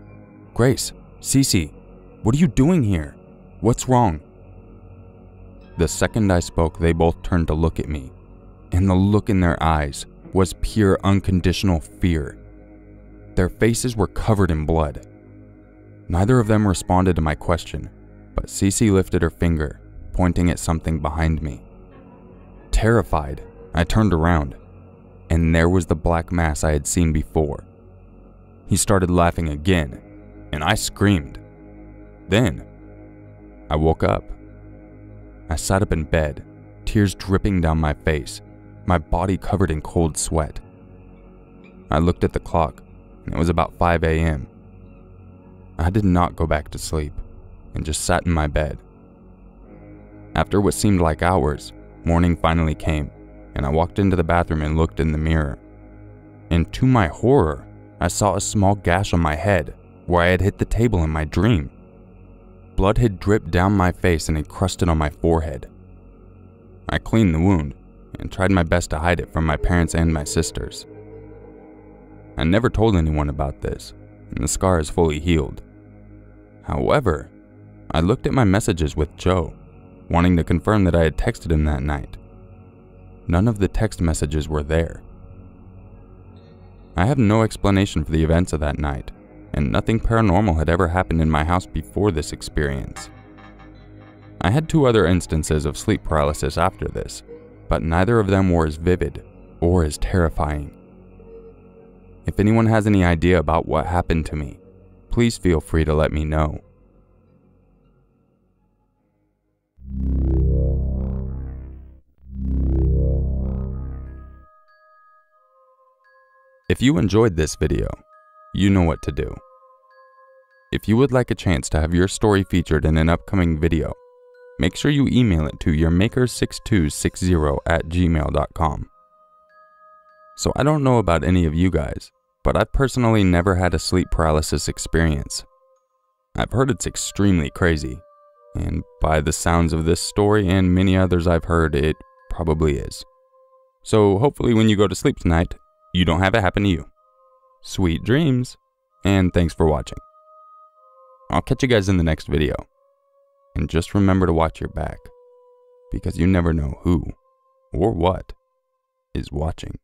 Grace, Cece, what are you doing here? What's wrong? The second I spoke, they both turned to look at me, and the look in their eyes was pure unconditional fear. Their faces were covered in blood. Neither of them responded to my question, but Cece lifted her finger, pointing at something behind me. Terrified, I turned around, and there was the black mass I had seen before. He started laughing again, and I screamed. Then, I woke up. I sat up in bed, tears dripping down my face, my body covered in cold sweat. I looked at the clock, and it was about 5 a.m. I did not go back to sleep and just sat in my bed. After what seemed like hours, morning finally came, and I walked into the bathroom and looked in the mirror. And to my horror, I saw a small gash on my head where I had hit the table in my dream. Blood had dripped down my face and encrusted on my forehead. I cleaned the wound and tried my best to hide it from my parents and my sisters. I never told anyone about this, and the scar is fully healed. However, I looked at my messages with Joe, wanting to confirm that I had texted him that night. None of the text messages were there. I have no explanation for the events of that night, and nothing paranormal had ever happened in my house before this experience. I had two other instances of sleep paralysis after this, but neither of them were as vivid or as terrifying. If anyone has any idea about what happened to me, please feel free to let me know. If you enjoyed this video, you know what to do. If you would like a chance to have your story featured in an upcoming video, make sure you email it to urmaker6260 at gmail.com. So I don't know about any of you guys, but I've personally never had a sleep paralysis experience. I've heard it's extremely crazy, and by the sounds of this story and many others I've heard, it probably is. So hopefully when you go to sleep tonight, you don't have it happen to you. Sweet dreams, and thanks for watching. I'll catch you guys in the next video. And just remember to watch your back, because you never know who or what is watching.